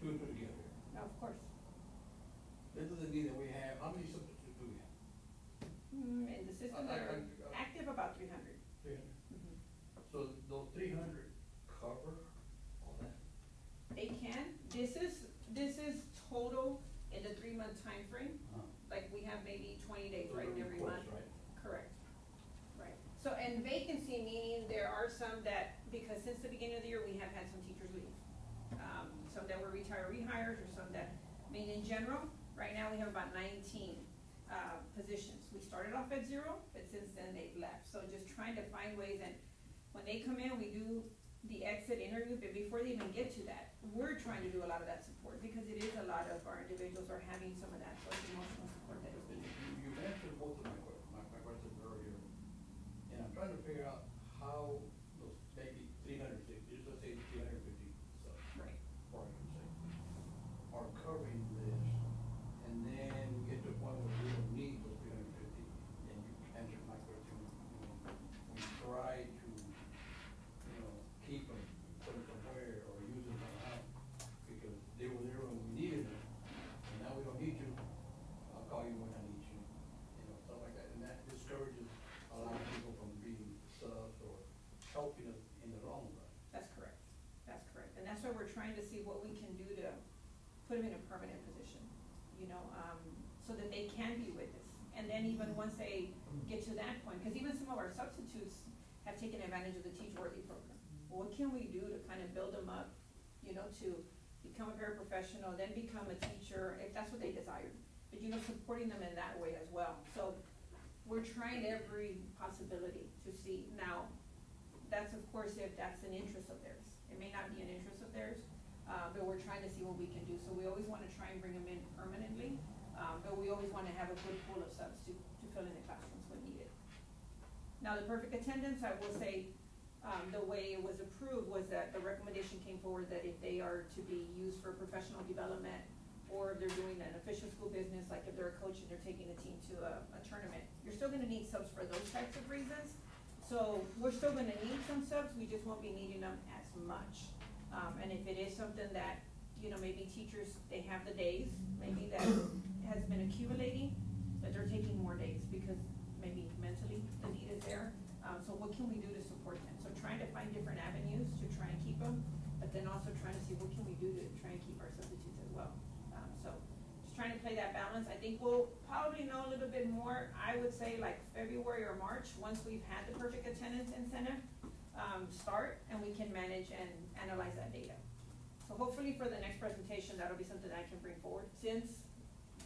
two and two together. Of course. This doesn't mean that we have, how many substitutes do we have? Mm, in the system that are I- I- active, about three hundred. Three hundred. So those three hundred cover all that? They can, this is, this is total in the three-month time frame. like we have maybe twenty days, right, every month. Correct, right. So, and vacancy meaning there are some that, because since the beginning of the year, we have had some teachers leave. Um, some that were retiree hires or some that, I mean, in general, right now we have about nineteen, uh, positions. We started off at zero, but since then they've left. So just trying to find ways and when they come in, we do the exit interview, but before they even get to that, we're trying to do a lot of that support because it is a lot of our individuals are having some of that social emotional support that is You, needed. you answered both of my que- my, my questions earlier, and I'm trying to figure out how those maybe three hundred sixty, just let's say three hundred fifty subs, Right. for argument's sake, are covering this, and then we get to a point where we don't need those three hundred fifty, and you answered my question, you know, we try to, you know, keep them, put them somewhere, or use them somehow, because they were there when we needed them, and now we don't need you, I'll call you when I need you, you know, stuff like that, and that discourages a lot of people from being subs or helping us in the long run. That's correct. That's correct. And that's why we're trying to see what we can do to put them in a permanent position, you know, um, so that they can be with us. And then they get to that point, because even some of our substitutes have taken advantage of the Teachworthy program. What can we do to kind of build them up, you know, to become a paraprofessional, then become a teacher, if that's what they desire? But, you know, supporting them in that way as well. So we're trying every possibility to see. Now, that's of course if that's an interest of theirs. It may not be an interest of theirs, uh, but we're trying to see what we can do. So we always wanna try and bring them in permanently, um, but we always wanna have a good pool of subs to, to fill in the classrooms when needed. Now, the perfect attendance, I will say, um, the way it was approved was that the recommendation came forward that if they are to be used for professional development, or if they're doing an official school business, like if they're a coach and they're taking a team to a, a tournament, you're still gonna need subs for those types of reasons. So we're still gonna need some subs, we just won't be needing them as much. Um, and if it is something that, you know, maybe teachers, they have the days, maybe that [COUGHS] has been accumulating, that they're taking more days because maybe mentally the need is there. Um, so what can we do to support them? So trying to find different avenues to try and keep them, but then also trying to see what can we do to try and keep our substitutes as well. Um, so just trying to play that balance. I think we'll probably know a little bit more, I would say like February or March, once we've had the perfect attendance incentive, um, start, and we can manage and analyze that data. So hopefully for the next presentation, that'll be something that I can bring forward, since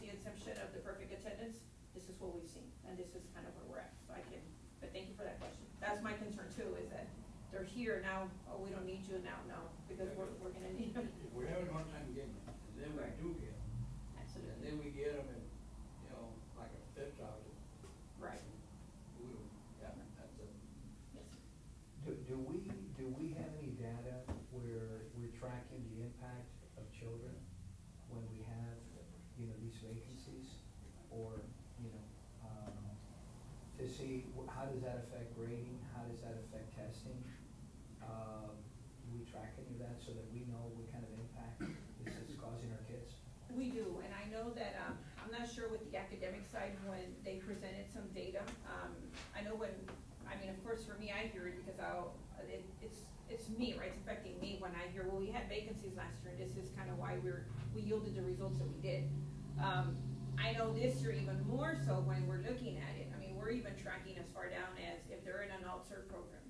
the inception of the perfect attendance, this is what we've seen, and this is kind of where we're at, so I can, but thank you for that question. That's my concern too, is that they're here now, oh, we don't need you now, no, because we're, we're gonna need them. Having a hard time getting them, and then we Right. do get them, and Absolutely, then we get them and, you know, like a stepchild, right, we don't, yeah, that's a, yes. Do, do we, do we have any data where we're tracking the impact of children when we have, you know, these vacancies? Or, you know, um, to see wh- how does that affect grading, how does that affect testing? Um, do we track any of that so that we know what kind of impact this is causing our kids? We do, and I know that, um, I'm not sure with the academic side when they presented some data. Um, I know when, I mean, of course, for me, I hear it because I'll, it, it's, it's me, right? It's affecting me when I hear, well, we had vacancies last year, and this is kind of why we're, we yielded the results that we Um, I know this year even more so when we're looking at it. I mean, we're even tracking as far down as if they're in an alt cert program.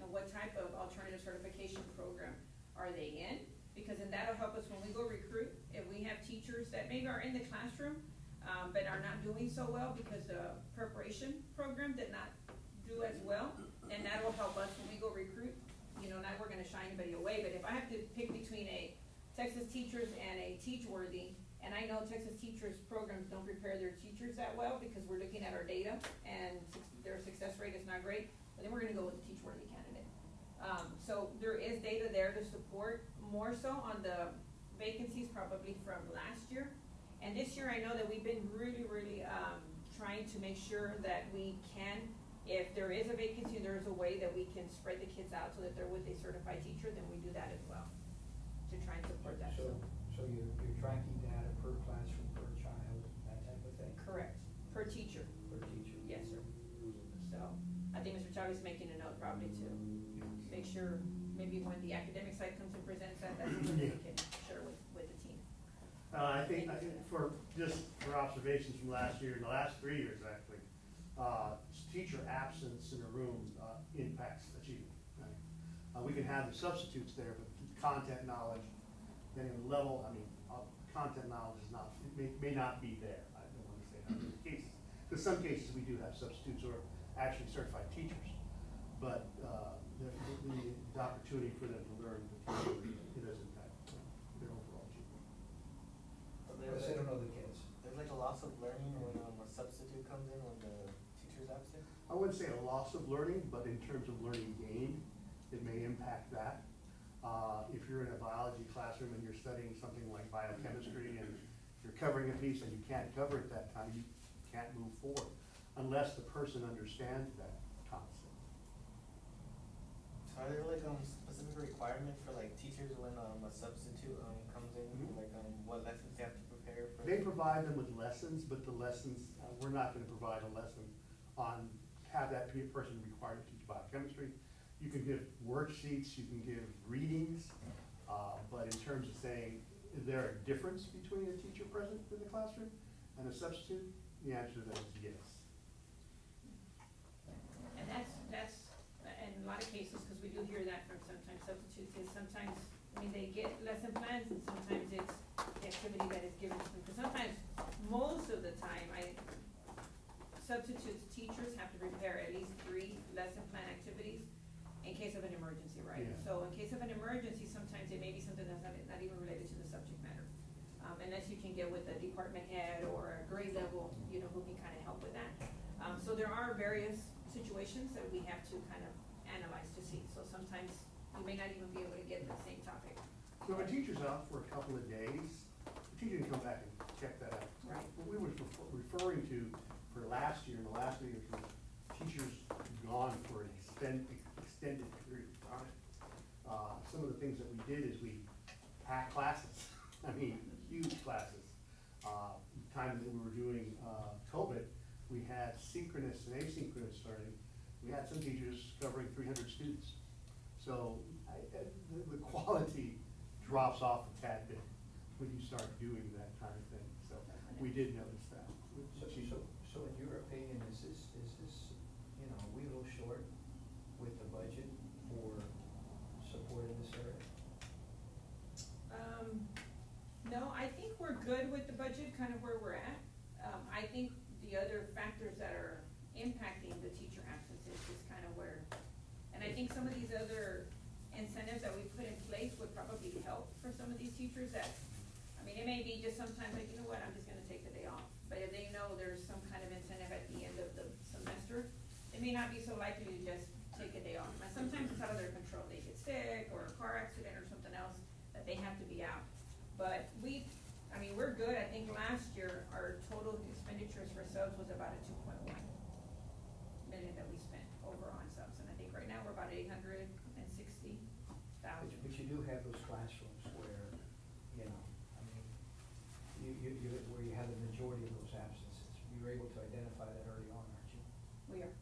And what type of alternative certification program are they in? Because then that'll help us when we go recruit, if we have teachers that maybe are in the classroom, um, but are not doing so well because the preparation program did not do as well, then that will help us when we go recruit. You know, not we're gonna shy anybody away, but if I have to pick between a Texas teachers and a Teachworthy, and I know Texas teachers programs don't prepare their teachers that well because we're looking at our data and their success rate is not great, but then we're gonna go with the Teachworthy candidate. Um, so there is data there to support more so on the vacancies probably from last year. And this year, I know that we've been really, really, um, trying to make sure that we can, if there is a vacancy, there's a way that we can spread the kids out so that they're with a certified teacher, then we do that as well, to try and support that, so, so. So you're, you're tracking per classroom, per child, that type of thing, Correct, per teacher, per teacher? yes, sir. So, I think Mr. Chavez is making a note probably to make sure, maybe when the academic side comes and presents that, that's something we can share with, with the team. Uh, I think, I think for, just for observations from last year, the last three years actually, uh, teacher absence in a room, uh, impacts achievement. right? Uh, we can have the substitutes there, but content knowledge, then in level, I mean, content knowledge is not, it may, may not be there. I don't wanna say how many cases, because some cases we do have substitutes or actually certified teachers. But, uh, the, the, the opportunity for them to learn, the teacher, it does impact their overall achievement. But Because they don't know the kids. there's like a loss of learning when um, a substitute comes in when the teacher's absent. I wouldn't say a loss of learning, but in terms of learning gain, it may impact that. Uh, if you're in a biology classroom and you're studying something like biochemistry and you're covering a piece and you can't cover it that time, you can't move forward unless the person understands that concept. So are there like um specific requirements for like teachers when um a substitute um comes in, Mhm. like um what lessons they have to prepare for? They provide them with lessons, but the lessons, uh, we're not gonna provide a lesson on, have that pe- person required to teach biochemistry. You can give worksheets, you can give readings, uh, but in terms of saying, is there a difference between a teacher present in the classroom and a substitute? The answer to that is yes. And that's, that's, in a lot of cases, because we do hear that from sometimes substitutes, is sometimes, I mean, they get lesson plans and sometimes it's the activity that is given to them. Because sometimes, most of the time, I, substitutes teachers have to prepare at least three lesson case of an emergency, right? Yeah. So in case of an emergency, sometimes it may be something that's not, not even related to the subject matter. Um, unless you can get with a department head or a grade level, you know, who can kind of help with that. Um, so there are various situations that we have to kind of analyze to see. So sometimes you may not even be able to get the same topic. So if a teacher's out for a couple of days, the teacher can come back and check that out. Right. What we were referring to for last year, and the last year, was teachers gone for an extended, extended period of time. Uh, some of the things that did is we packed classes, [LAUGHS] I mean, huge classes. Uh, time that we were doing, uh, COVID, we had synchronous and asynchronous learning. We had some teachers covering three hundred students. So, I, the, the quality drops off a tad bit when you start doing that kind of thing, so we did notice that. So, so, so in your opinion, is this, is this, you know, are we a little short with the budget for support in this area? Um, no, I think we're good with the budget, kind of where we're at. Um, I think the other factors that are impacting the teacher absences is kind of where, and I think some of these other incentives that we put in place would probably help for some of these teachers that, I mean, it may be just sometimes like, you know what, I'm just gonna take the day off. But if they know there's some kind of incentive at the end of the semester, they may not be so likely to just take a day off. Now, sometimes it's out of their control, they get sick or a car accident or something else that they have to be out. But we, I mean, we're good, I think last year, our total expenditures for subs was about a two point one million that we spent over on subs, and I think right now we're about eight hundred and sixty But, thousand. but you do have those classrooms where, you know, I mean, you, you, you, where you have the majority of those absences. You're able to identify that early on, aren't you? We are,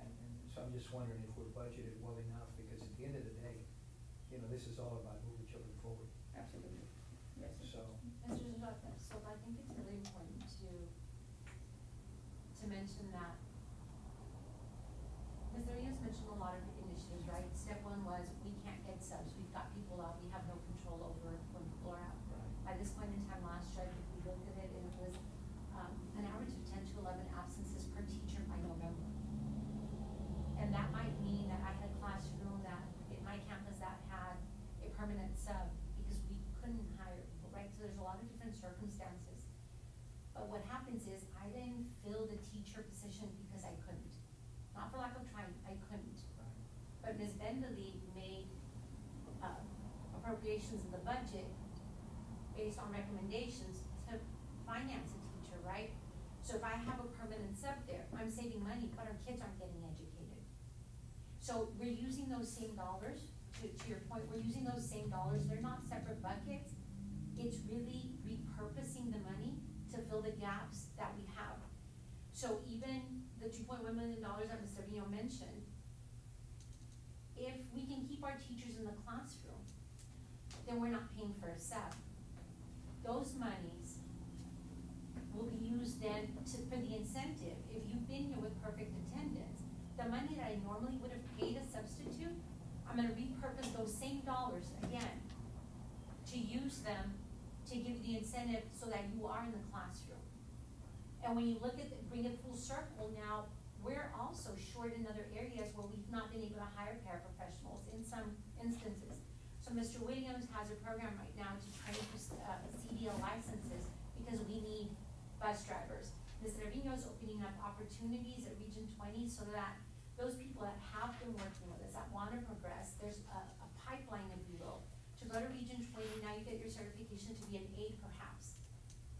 And, and so I'm just wondering if we're budgeted well enough, because at the end of the day, you know, this is all about moving children forward, absolutely, yes, sir. so. Mr. Zafata, so I think it's really important to, to mention that Ms. Arias mentioned a lot of initiatives, right? Step one was, we can't get subs, we've got people out, we have no control over when people are out. By this point in time last year, I think we looked at it, and it was, um, an average of ten to eleven absences per teacher by November. And that might mean that I had a classroom that, in my campus, that had a permanent sub, because we couldn't hire people, right? So there's a lot of different circumstances. But what happens is, I didn't fill the teacher position because I couldn't. Not for lack of trying, I couldn't. But Ms. Bendalee made, uh, appropriations in the budget based on recommendations to finance a teacher, right? So if I have a permanent sub there, I'm saving money, but our kids aren't getting educated. So we're using those same dollars, to, to your point, we're using those same dollars, they're not separate buckets, It's really repurposing the money to fill the gaps that we have. So even the two point one million dollars that Mr. Vino mentioned, if we can keep our teachers in the classroom, then we're not paying for a sub. Those monies will be used then to, for the incentive, if you've been here with perfect attendance, the money that I normally would have paid a substitute, I'm gonna repurpose those same dollars again to use them to give the incentive so that you are in the classroom. And when you look at, the- bring it full circle now, we're also short in other areas where we've not been able to hire paraprofessionals in some instances. So Mr. Williams has a program right now to train uh, CDL licenses because we need bus drivers. Mr. Trevino is opening up opportunities at Region twenty so that those people that have been working with us, that wanna progress, there's a, a pipeline, you will, to go to Region twenty, now you get your certification to be an aide perhaps.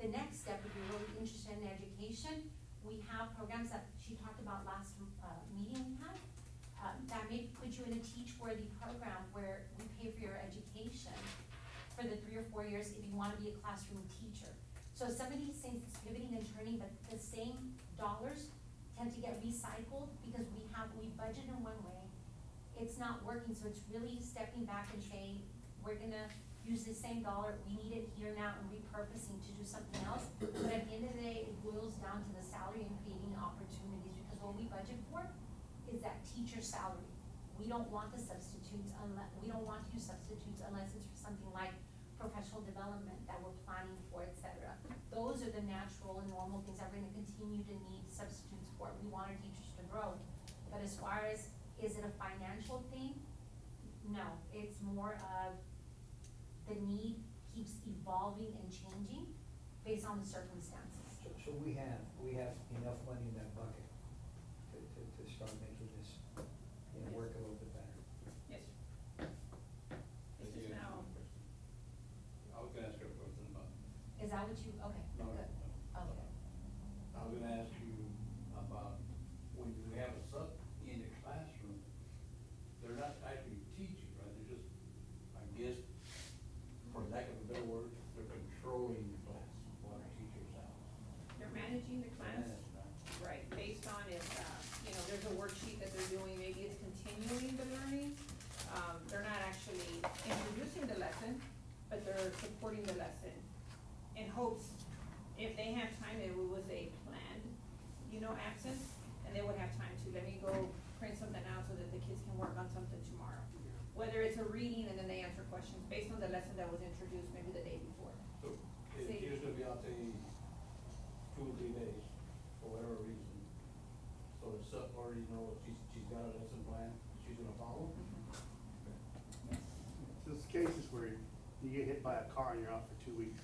The next step, if you're really interested in education, we have programs that she talked about last, uh, meeting we had. Um, that may put you in a Teachworthy program where we pay for your education for if you wanna be a classroom teacher. So some of these things, it's pivoting and turning, but the same dollars tend to get recycled because we have, we budget in one way. It's not working, so it's really stepping back and saying, we're gonna use the same dollar, we need it here now and repurposing to do something else. But at the end of the day, it boils down to the salary and creating opportunities, because what we budget for is that teacher salary. We don't want the substitutes unless, we don't want to use substitutes unless it's for something like professional development that we're planning for, et cetera. Those are the natural and normal things that we're gonna continue to need substitutes for. We want our teachers to grow. But as far as, is it a financial thing? No, it's more of the need keeps evolving and changing based on the circumstances. So, so we have, we have enough money in that bucket to, to, to start making this, you know, work a little bit better. Yes. This is now, I was gonna ask you a question about, Is that what you, okay, no, no, good, no. okay. I was gonna ask you about when you have a sub in the classroom, they're not actually teaching, right? They're just, I guess, for lack of a better word, they're controlling the class while the teacher's out. they're managing the class, Manage, right, based on if, uh, you know, there's a worksheet that they're doing, maybe it's continuing the learning. Um, they're not actually introducing the lesson, but they're supporting the lesson in hopes, if they have time, if it was a planned, you know, absence, and they would have time to, let me go print something out so that the kids can work on something tomorrow. Whether it's a reading and then they answer questions based on the lesson that was introduced maybe the day before. So if See. teacher's gonna be out, say, two or three days, for whatever reason, so the sub already knows she's, she's got a lesson plan, she's gonna follow? So it's cases where you get hit by a car and you're out for two weeks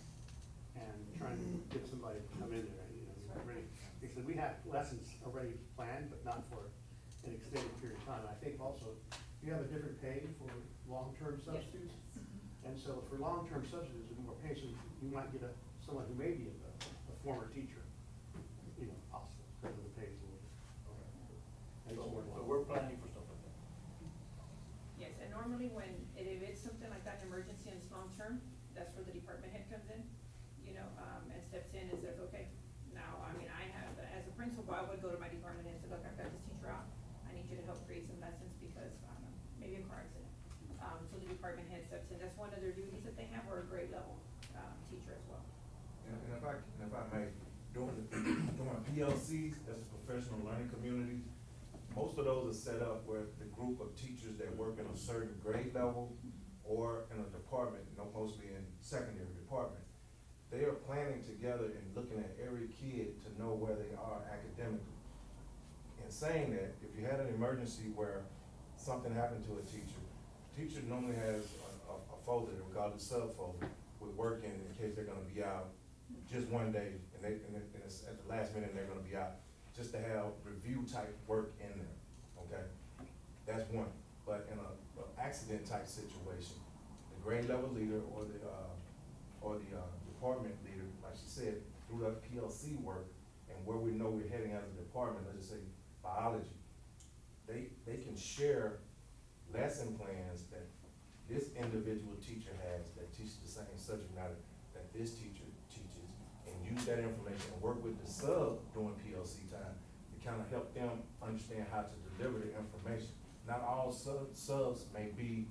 and trying to get somebody to come in there, you know, you're ready. Because we have lessons already planned, but not for an extended period of time. I think also, you have a different pay for long-term substitutes. [LAUGHS] And so for long-term substitutes, with more pay, so you might get a, someone who may be a, a former teacher, you know, possible, because of the pay is a little. So we're, so we're planning for stuff like that. Yes, and normally when, if it's something like that, an emergency and it's long-term, that's where the department head comes in, you know, um, and steps in and says, okay, now, I mean, I have, as a principal, I would go to my department and say, look, I've got this teacher out, I need you to help create some lessons because, I don't know, maybe a car accident. Um, so the department head steps in, that's one of their duties that they have, or a grade level, um, teacher as well. And, and if I, and if I may, during, the- during PLCs, that's a professional learning community, most of those are set up where the group of teachers that work in a certain grade level or in a department, you know, mostly in secondary department, they are planning together and looking at every kid to know where they are academically. And saying that, if you had an emergency where something happened to a teacher, teacher normally has a, a, a folder, we call it a with work in in case they're gonna be out just one day, they, and it- and at the last minute, they're gonna be out, just to have review type work in there, okay? That's one, but in a, a accident type situation, the grade level leader or the, uh, or the, uh, department leader, like she said, through the PLC work, and where we know we're heading as a department, let's just say biology, they, they can share lesson plans that this individual teacher has that teaches the same subject matter that this teacher use that information and work with the sub during PLC time to kind of help them understand how to deliver the information. Not all sub, subs may be,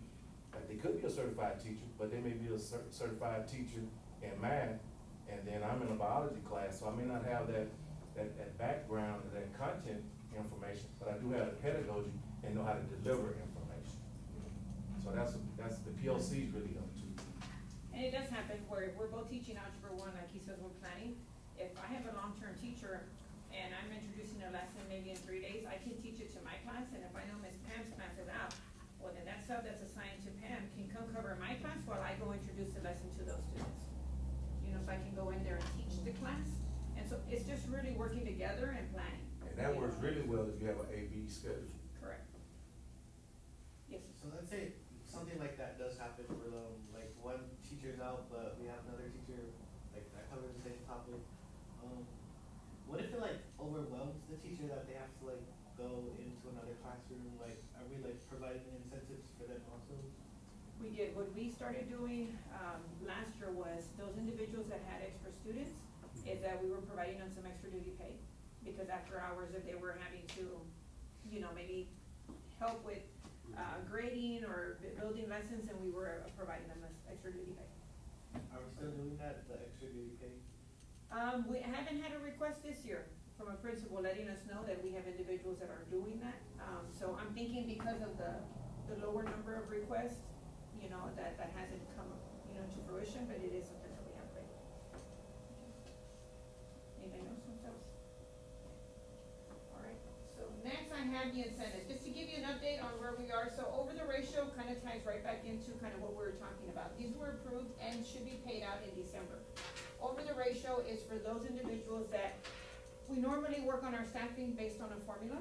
like, they could be a certified teacher, but they may be a cer- certified teacher in math, and then I'm in a biology class, so I may not have that, that, that background, that content information, but I do have the pedagogy and know how to deliver information. So that's, that's, the PLC's really. And it does happen where we're both teaching algebra one, like he says, we're planning. If I have a long-term teacher and I'm introducing a lesson maybe in three days, I can teach it to my class, and if I know Miss Pam's class is out, well, then that sub that's assigned to Pam can come cover my class while I go introduce the lesson to those students. You know, so I can go in there and teach the class, and so it's just really working together and planning. And that works really well if you have an AB schedule. Correct. Yes, So let's say something like that does happen for them, like one teacher's out, but we have another teacher, like that covers the same topic. Um, what if it like overwhelms the teacher that they have to like go into another classroom, like, are we like providing incentives for them also? We did, what we started doing, um, last year was those individuals that had extra students, is that we were providing them some extra duty pay. Because after hours, if they were having to, you know, maybe help with, uh, grading or bu- building lessons, and we were uh, providing them this extra duty pay. Are we still doing that, the extra duty pay? Um, we haven't had a request this year from a principal letting us know that we have individuals that are doing that. Um, so I'm thinking because of the, the lower number of requests, you know, that, that hasn't come, you know, to fruition, but it is something that we have right. Anything else? All right, so next I have the incentives, just to give you an update on where we are, so over the ratio kind of ties right back into kind of what we were talking about. These were approved and should be paid out in December. Over the ratio is for those individuals that, we normally work on our staffing based on a formula.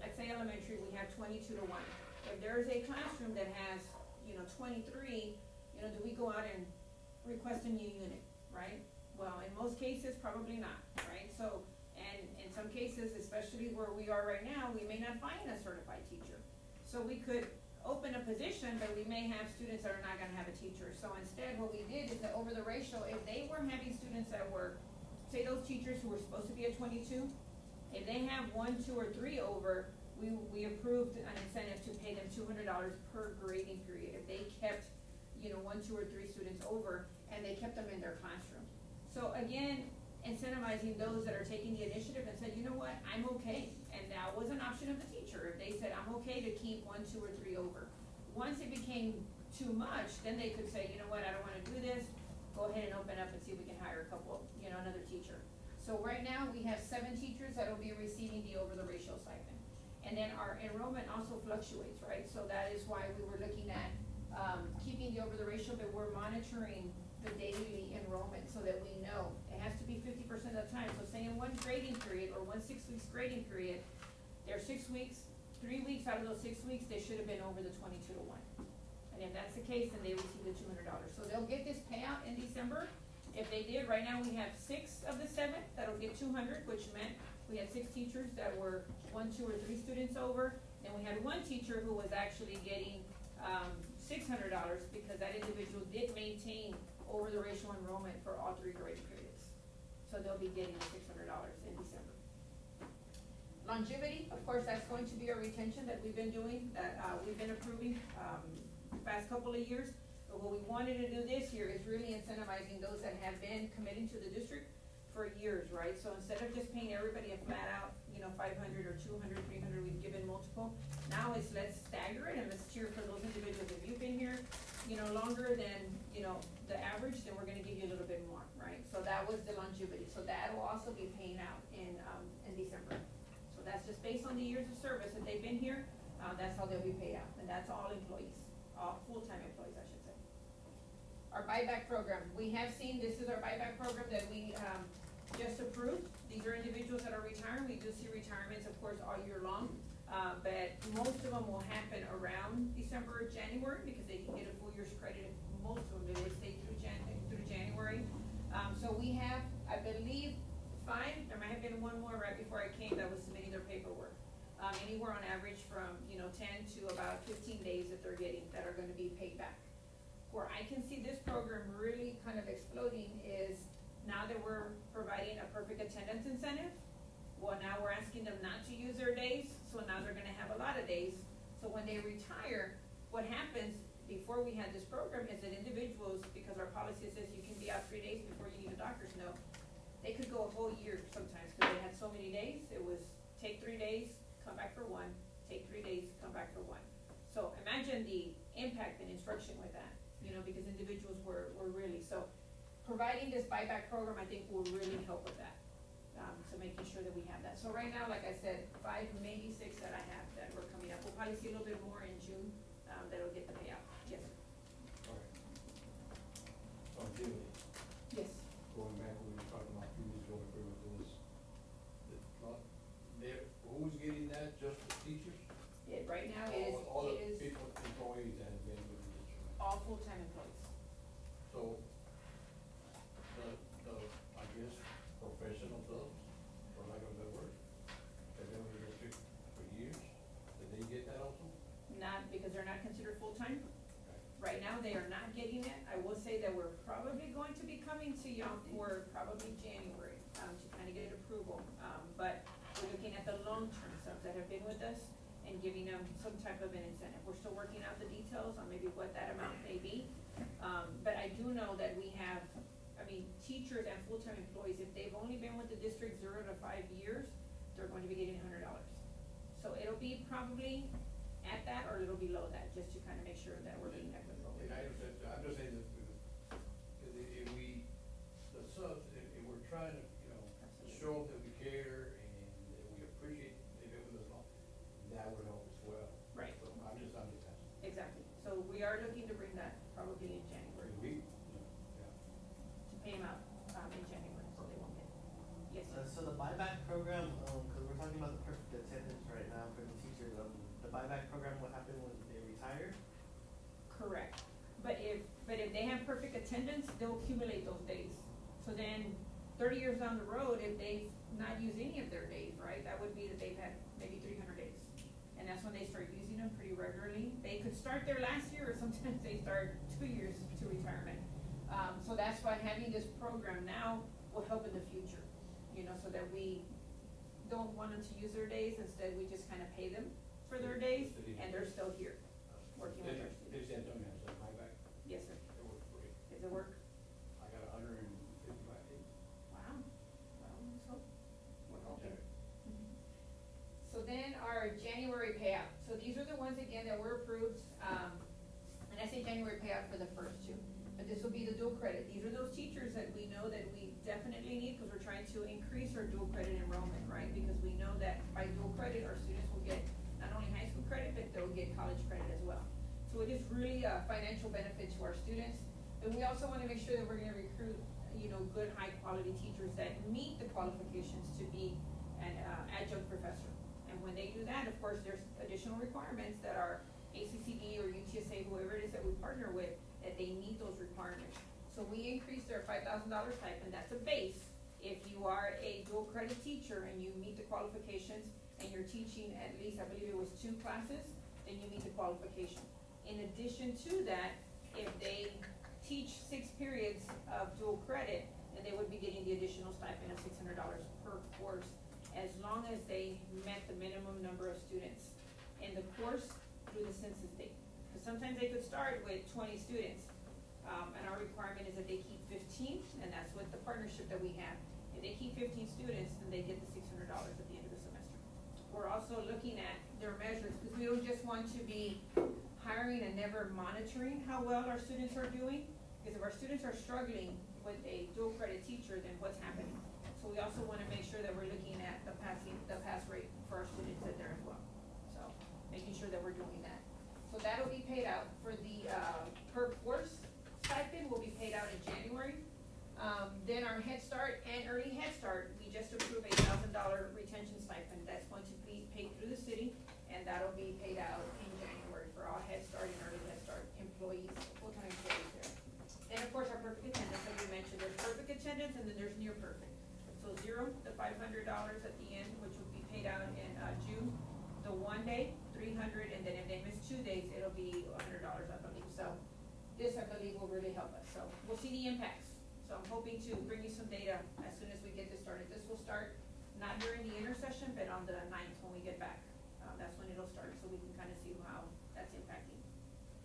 Like say elementary, we have twenty-two to one. If there is a classroom that has, you know, twenty-three, you know, do we go out and request a new unit, right? Well, in most cases, probably not, right? So, and in some cases, especially where we are right now, we may not find a certified teacher. So we could open a position, but we may have students that are not gonna have a teacher. So instead, what we did is that over the ratio, if they were having students that were, say those teachers who were supposed to be at twenty-two, if they have one, two, or three over, we, we approved an incentive to pay them two hundred dollars per grading period. If they kept, you know, one, two, or three students over, and they kept them in their classroom. So again, incentivizing those that are taking the initiative and said, you know what, I'm okay. And that was an option of the teacher. If they said, I'm okay to keep one, two, or three over. Once it became too much, then they could say, you know what, I don't wanna do this. Go ahead and open up and see if we can hire a couple, you know, another teacher. So right now, we have seven teachers that will be receiving the over the ratio stipend. And then our enrollment also fluctuates, right? So that is why we were looking at, um, keeping the over the ratio, but we're monitoring the daily enrollment so that we know. It has to be fifty percent of the time, so say in one grading period or one six weeks grading period, there's six weeks, three weeks out of those six weeks, they should have been over the twenty-two to one. And if that's the case, then they receive the two hundred dollars. So they'll get this payout in December. If they did, right now we have six of the seven that'll get two hundred, which meant we had six teachers that were one, two, or three students over. And we had one teacher who was actually getting, um, six hundred dollars because that individual did maintain over the racial enrollment for all three grade periods. So they'll be getting six hundred dollars in December. Longevity, of course, that's going to be our retention that we've been doing, that, uh, we've been approving, um, past couple of years. But what we wanted to do this year is really incentivizing those that have been committing to the district for years, right? So instead of just paying everybody a flat out, you know, five hundred or two hundred, three hundred, we've given multiple. Now it's let's stagger it and let's cheer for those individuals. If you've been here, you know, longer than, you know, the average, then we're gonna give you a little bit more, right? So that was the longevity. So that will also be paying out in, um, in December. So that's just based on the years of service that they've been here, uh, that's how they'll be paid out, and that's all employees, all full-time employees, I should say. Our buyback program, we have seen, this is our buyback program that we, um, just approved. These are individuals that are retiring, we do see retirements, of course, all year long. Uh, but most of them will happen around December, or January, because they can get a full year's credit, most of them, they stay through Jan, through January. Um, so we have, I believe, five, there might have been one more right before I came that was submitting their paperwork. Um, anywhere on average from, you know, ten to about fifteen days that they're getting, that are gonna be paid back. where I can see this program really kind of exploding is now that we're providing a perfect attendance incentive. Well, now we're asking them not to use their days, so now they're gonna have a lot of days. So when they retire, what happens before we had this program is that individuals, because our policy says you can be out three days before you need a doctor's note, they could go a whole year sometimes, because they had so many days, it was take three days, come back for one, take three days, come back for one. So imagine the impact and instruction with that, you know, because individuals were, were really, so providing this buyback program, I think will really help with that. Um, so making sure that we have that. So right now, like I said, five, maybe six that I have that were coming up. We'll probably see a little bit more in June, um, that'll get the payout. Yes, sir. Alright. On Jimmy, Yes. going back when we were talking about previous going through with this, the, not, there, who's getting that, just the teachers? It, right now it is, All- All it the is people, employees that have been with the district. all full-time employees. So, the, the, I guess, professional clubs, for lack of a better word, they've been with the district for years, did they get that also? Not, because they're not considered full-time. Okay. Right now, they are not getting it. I will say that we're probably going to be coming to y'all for probably January, um, to kind of get approval. Um, but we're looking at the long-term subs that have been with us and giving them some type of an incentive. We're still working out the details on maybe what that amount may be. Um, but I do know that we have, I mean, teachers and full-time employees, if they've only been with the district zero to five years, they're going to be getting a hundred dollars. So it'll be probably at that or a little below that, just to kind of make sure that we're being equitable. And I understand, I'm just saying that, because, because if we, the subs, if, if we're trying to, you know, show that we care and that we appreciate they've been with us long, that would help as well. Right. So I'm just, I'm just asking. Exactly. So we are looking to bring that probably in January, Because we, you know, yeah. to pay them out, um, in January, so they won't get. Yes, Uh, sir. so the buyback program, um, cause we're talking about the perfect attendance right now for the teachers, um, the buyback program will happen when they retire? Correct. But if, but if they have perfect attendance, they'll accumulate those days. So then, thirty years down the road, if they've not used any of their days, right, that would be that they've had maybe three hundred days. And that's when they start using them pretty regularly. They could start their last year, or sometimes they start two years to retirement. Um, so that's why having this program now will help in the future, you know, so that we don't want them to use their days, instead we just kind of pay them for their days, and they're still here. Working with our students. City Antonio has that buyback, Yes, sir. it works great. Does it work? I got a hundred and fifty-five days. Wow. Well, let's hope. We're hoping. So then our January payout, so these are the ones again that were approved, um, and I say January payout for the first two. But this will be the dual credit, these are those teachers that we know that we definitely need, cause we're trying to increase our dual credit enrollment, right? Because we know that by dual credit, our students will get not only high school credit, but they'll get college credit as well. So it is really a financial benefit to our students, but we also wanna make sure that we're gonna recruit, you know, good, high-quality teachers that meet the qualifications to be an uh, adjunct professor. And when they do that, of course, there's additional requirements that are ACCD or UTSA, whoever it is that we partner with, that they meet those requirements. So we increased their five thousand dollar stipend, that's a base. If you are a dual credit teacher and you meet the qualifications and you're teaching at least, I believe it was two classes, then you meet the qualification. In addition to that, if they teach six periods of dual credit, then they would be getting the additional stipend of six hundred dollars per course, as long as they met the minimum number of students in the course through the census date. Because sometimes they could start with twenty students, um, and our requirement is that they keep fifteen, and that's with the partnership that we have. If they keep fifteen students, then they get the six hundred dollars at the end of the semester. We're also looking at their measures, because we don't just want to be hiring and never monitoring how well our students are doing. Because if our students are struggling with a dual credit teacher, then what's happening? So we also wanna make sure that we're looking at the passing, the pass rate for our students in there as well. So, making sure that we're doing that. So that'll be paid out for the, uh, per course stipend will be paid out in January. Um, then our Head Start and Early Head Start, we just approved a thousand dollar retention stipend, that's going to be paid through the city, and that'll be paid out in January for all Head Start and Early Head Start employees, full-time employees there. Then, of course, our perfect attendance, mentioned, there's perfect attendance and then there's near perfect. So zero, the five hundred dollars at the end, which will be paid out in, uh, June. The one day, three hundred, and then if they miss two days, it'll be hundred dollars, I believe, so. this, I believe, will really help us, so we'll see the impacts. So I'm hoping to bring you some data as soon as we get this started. This will start not during the intersession, but on the ninth when we get back. Uh, that's when it'll start, so we can kind of see how that's impacting.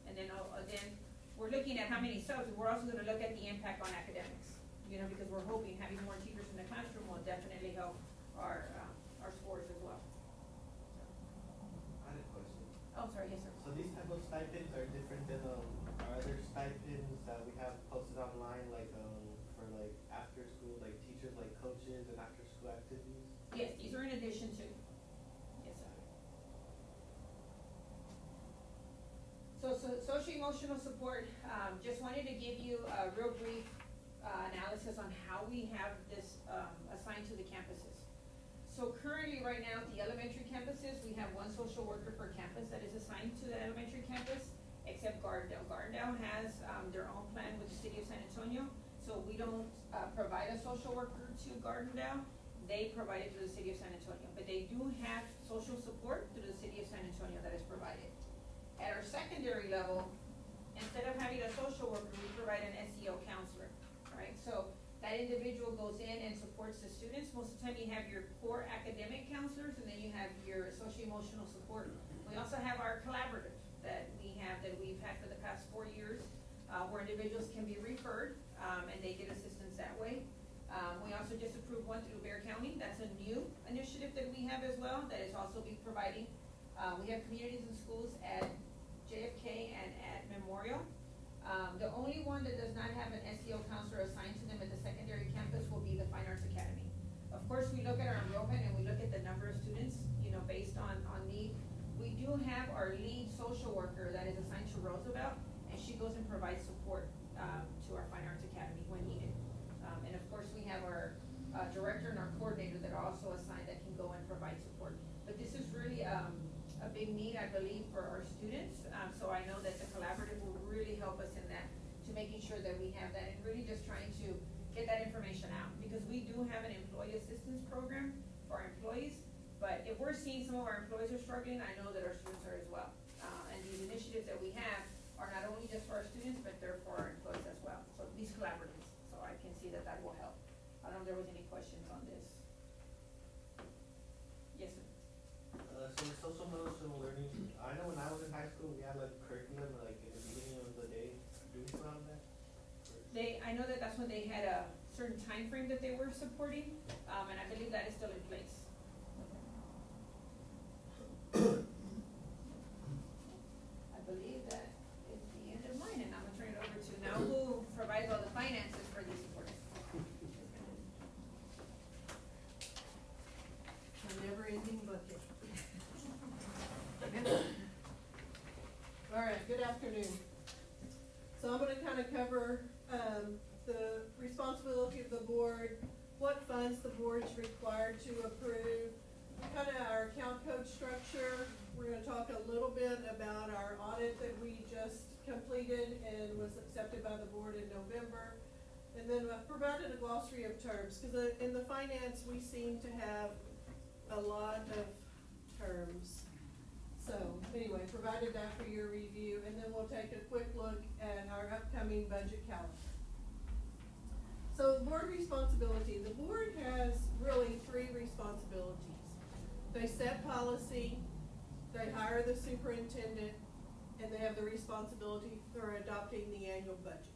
And then, uh, again, we're looking at how many subs, we're also gonna look at the impact on academics. You know, because we're hoping having more teachers in the classroom will definitely help our, uh, our scores as well. I had a question. Oh, sorry, yes, sir. So these type of stipends are different than, um, our other stipends that we have posted online, like, um, for like after school, like teachers, like coaches and after school activities? Yes, these are in addition to. Yes, sir. So, so social emotional support, um, just wanted to give you a real analysis on how we have this, um, assigned to the campuses. So currently, right now, at the elementary campuses, we have one social worker per campus that is assigned to the elementary campus, except Gardendale. Gardendale has, um, their own plan with the city of San Antonio, so we don't, uh, provide a social worker to Gardendale. They provide it to the city of San Antonio, but they do have social support through the city of San Antonio that is provided. At our secondary level, instead of having a social worker, we provide an SEO that individual goes in and supports the students. Most of the time you have your core academic counselors and then you have your social-emotional support. We also have our collaborative that we have, that we've had for the past four years, uh, where individuals can be referred, um, and they get assistance that way. Um, we also just approved one through Bexar County. That's a new initiative that we have as well, that is also be providing. Uh, we have communities and schools at JFK and at Memorial. Um, the only one that does not have an SEO counselor assigned to them at the secondary campus will be the Fine Arts Academy. Of course, we look at our enrollment and we look at the number of students, you know, based on, on need. We do have our lead social worker that is assigned to Roosevelt, and she goes and provides support, um, to our Fine Arts Academy when needed. Um, and of course, we have our, uh, director and our coordinator that are also assigned that can go and provide support. But this is really, um, a big need, I believe, for our students, um, so I know that the collaborative will really help us in that, to making sure that we have that, and really just trying to get that information out, because we do have an employee assistance program for our employees, but if we're seeing some of our employees are struggling, I know that our students are as well. Uh, and these initiatives that we have are not only just for our students, but they're for our employees as well, so these collaboratives, so I can see that that will help. I don't know if there was any questions on this. Yes, sir. Uh, so the social emotional learning, I know when I was in high school, we had like curriculum, like in the beginning of the day, do we still have that? Or- They, I know that that's when they had a certain time frame that they were supporting, um, and I believe that is still in place. [COUGHS] I believe that is the end of mine, and I'm gonna turn it over to now who provides all the finances for these supports. A never-ending bucket. [LAUGHS] All right, good afternoon. So I'm gonna kind of cover, um, the responsibility of the board, what funds the board's required to approve, kind of our account code structure. We're gonna talk a little bit about our audit that we just completed and was accepted by the board in November. And then I've provided a glossary of terms, because uh, in the finance, we seem to have a lot of terms. So, anyway, provided that for your review, and then we'll take a quick look at our upcoming budget calendar. So, board responsibility, the board has really three responsibilities. They set policy, they hire the superintendent, and they have the responsibility for adopting the annual budget.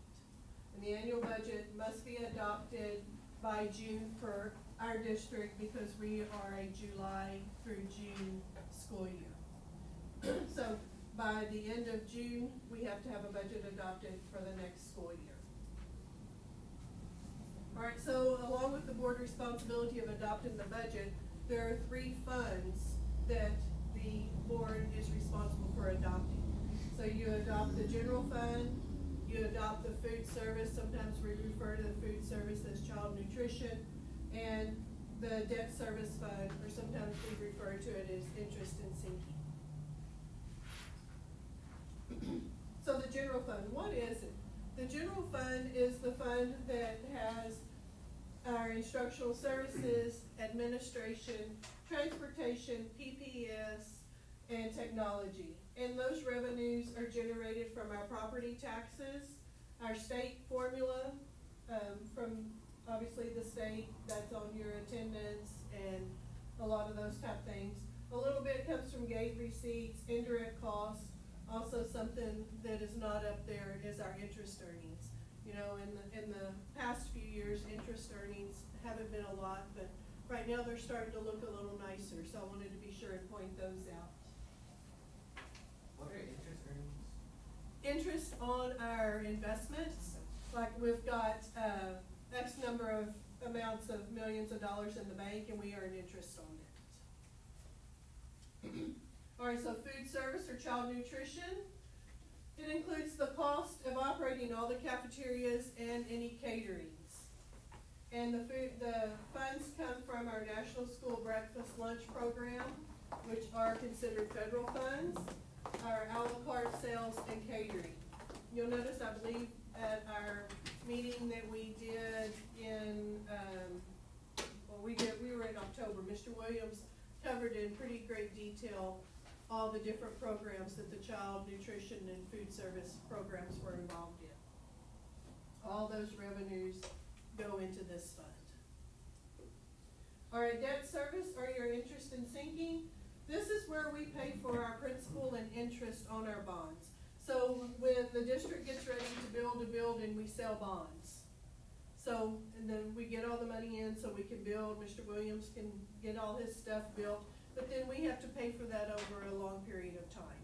And the annual budget must be adopted by June for our district because we are a July through June school year. So by the end of June, we have to have a budget adopted for the next school year. All right, so along with the board responsibility of adopting the budget, there are three funds that the board is responsible for adopting. So you adopt the general fund, you adopt the food service, sometimes we refer to the food service as child nutrition, and the debt service fund, or sometimes we refer to it as interest and sinking. So the general fund, what is it? The general fund is the fund that has instructional services, administration, transportation, PPS, and technology. And those revenues are generated from our property taxes, our state formula, um, from obviously the state, that's on your attendance and a lot of those type things. A little bit comes from gate receipts, indirect costs, also something that is not up there is our interest earnings. You know, in the, in the past few years, interest earnings haven't been a lot, but right now they're starting to look a little nicer, so I wanted to be sure and point those out. What are interest earnings? Interest on our investments, like we've got, uh, X number of amounts of millions of dollars in the bank and we earn interest on it. [CLEARS THROAT] Alright, so food service or child nutrition. It includes the cost of operating all the cafeterias and any caterings. And the food, the funds come from our National School Breakfast Lunch Program, which are considered federal funds, our à la carte sales and catering. You'll notice, I believe, at our meeting that we did in, um, well, we did, we were in October, Mr. Williams covered in pretty great detail all the different programs that the child nutrition and food service programs were involved in. All those revenues go into this fund. All right, debt service or your interest in sinking, this is where we pay for our principal and interest on our bonds. So when the district gets ready to build a building, we sell bonds. So, and then we get all the money in so we can build, Mr. Williams can get all his stuff built, but then we have to pay for that over a long period of time.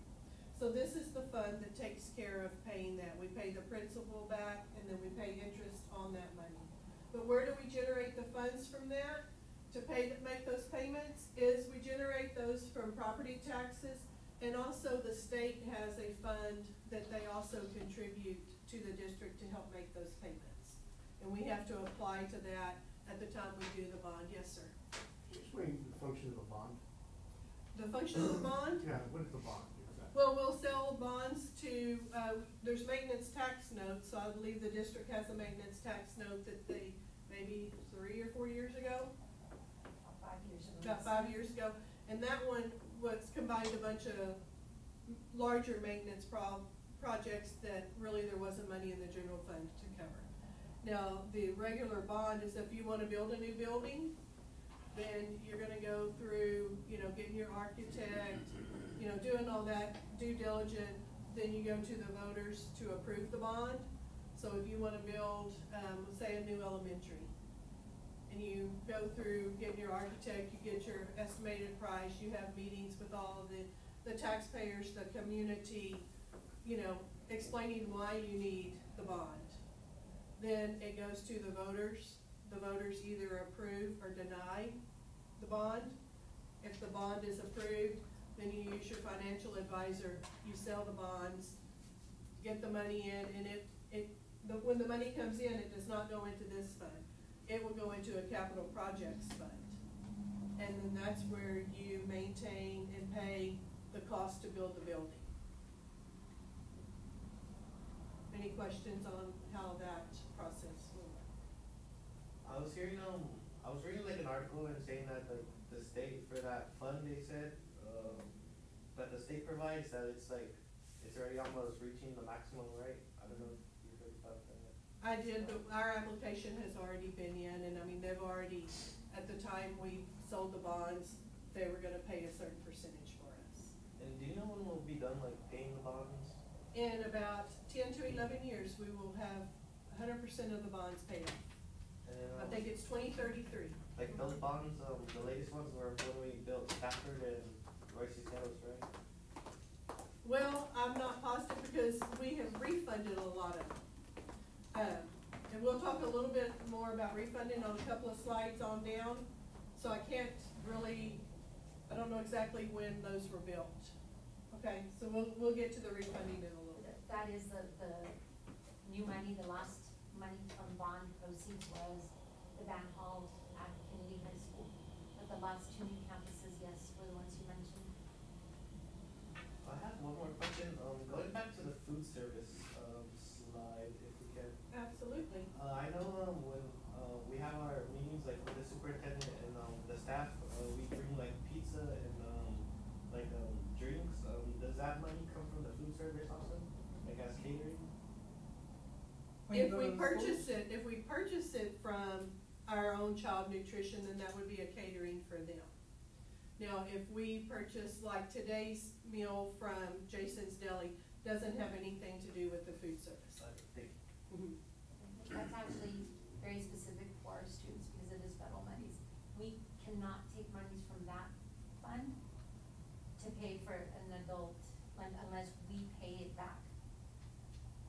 So this is the fund that takes care of paying that. We pay the principal back and then we pay interest on that money. But where do we generate the funds from that? To pay, make those payments is we generate those from property taxes and also the state has a fund that they also contribute to the district to help make those payments. And we have to apply to that at the time we do the bond, yes, sir. Explain the function of a bond. The function of the bond, Yeah, what is the bond well, we'll sell bonds to, uh, there's maintenance tax notes, so I believe the district has a maintenance tax note that they, maybe three or four years ago, About five years ago. about five years ago. And that one was combined a bunch of larger maintenance prob- projects that really there wasn't money in the general fund to cover. Now, the regular bond is if you wanna build a new building, then you're gonna go through, you know, getting your architect, you know, doing all that due diligence. then you go to the voters to approve the bond. So if you wanna build, um, say a new elementary, and you go through, get your architect, you get your estimated price, you have meetings with all the, the taxpayers, the community, you know, explaining why you need the bond. Then it goes to the voters, the voters either approve or deny the bond. If the bond is approved, then you use your financial advisor, you sell the bonds, get the money in, and it, it, the, when the money comes in, it does not go into this fund it will go into a capital projects fund. And then that's where you maintain and pay the cost to build the building. Any questions on how that process will work? I was hearing, um, I was reading like an article and saying that like the state for that fund, they said, um, that the state provides, that it's like, it's already almost reaching the maximum, right? I don't know I did, but our application has already been in, and I mean, they've already, at the time we sold the bonds, they were gonna pay a certain percentage for us. And do you know when we'll be done like paying the bonds? In about ten to eleven years, we will have hundred percent of the bonds paid off. And then, I um, think it's twenty thirty-three. Like those bonds, um, the latest ones were when we built Stafford and Royce Hills, right? Well, I'm not positive because we have refunded a lot of them. Um, and we'll talk a little bit more about refunding on a couple of slides on down. So I can't really, I don't know exactly when those were built. Okay, so we'll, we'll get to the refunding in a little bit. That is the, the new money, the last money from bond proceeds was the band hall at Kennedy High School. But the last two new campuses, yes, were the ones you mentioned. I have one more question, um, going back to the food service, um, slide, if we can. Absolutely. Uh, I know, um, when, uh, we have our meetings, like with the superintendent and, um, the staff, uh, we bring like pizza and, um, like, um, drinks, um, does that money come from the food service also? Like as catering? If we purchase it, if we purchase it from our own child nutrition, then that would be a catering for them. Now, if we purchase like today's meal from Jason's Deli, doesn't have anything to do with the food service. Okay, thank you. Mhm. That's actually very specific for our students because it is federal monies. We cannot take monies from that fund to pay for an adult un- unless we pay it back.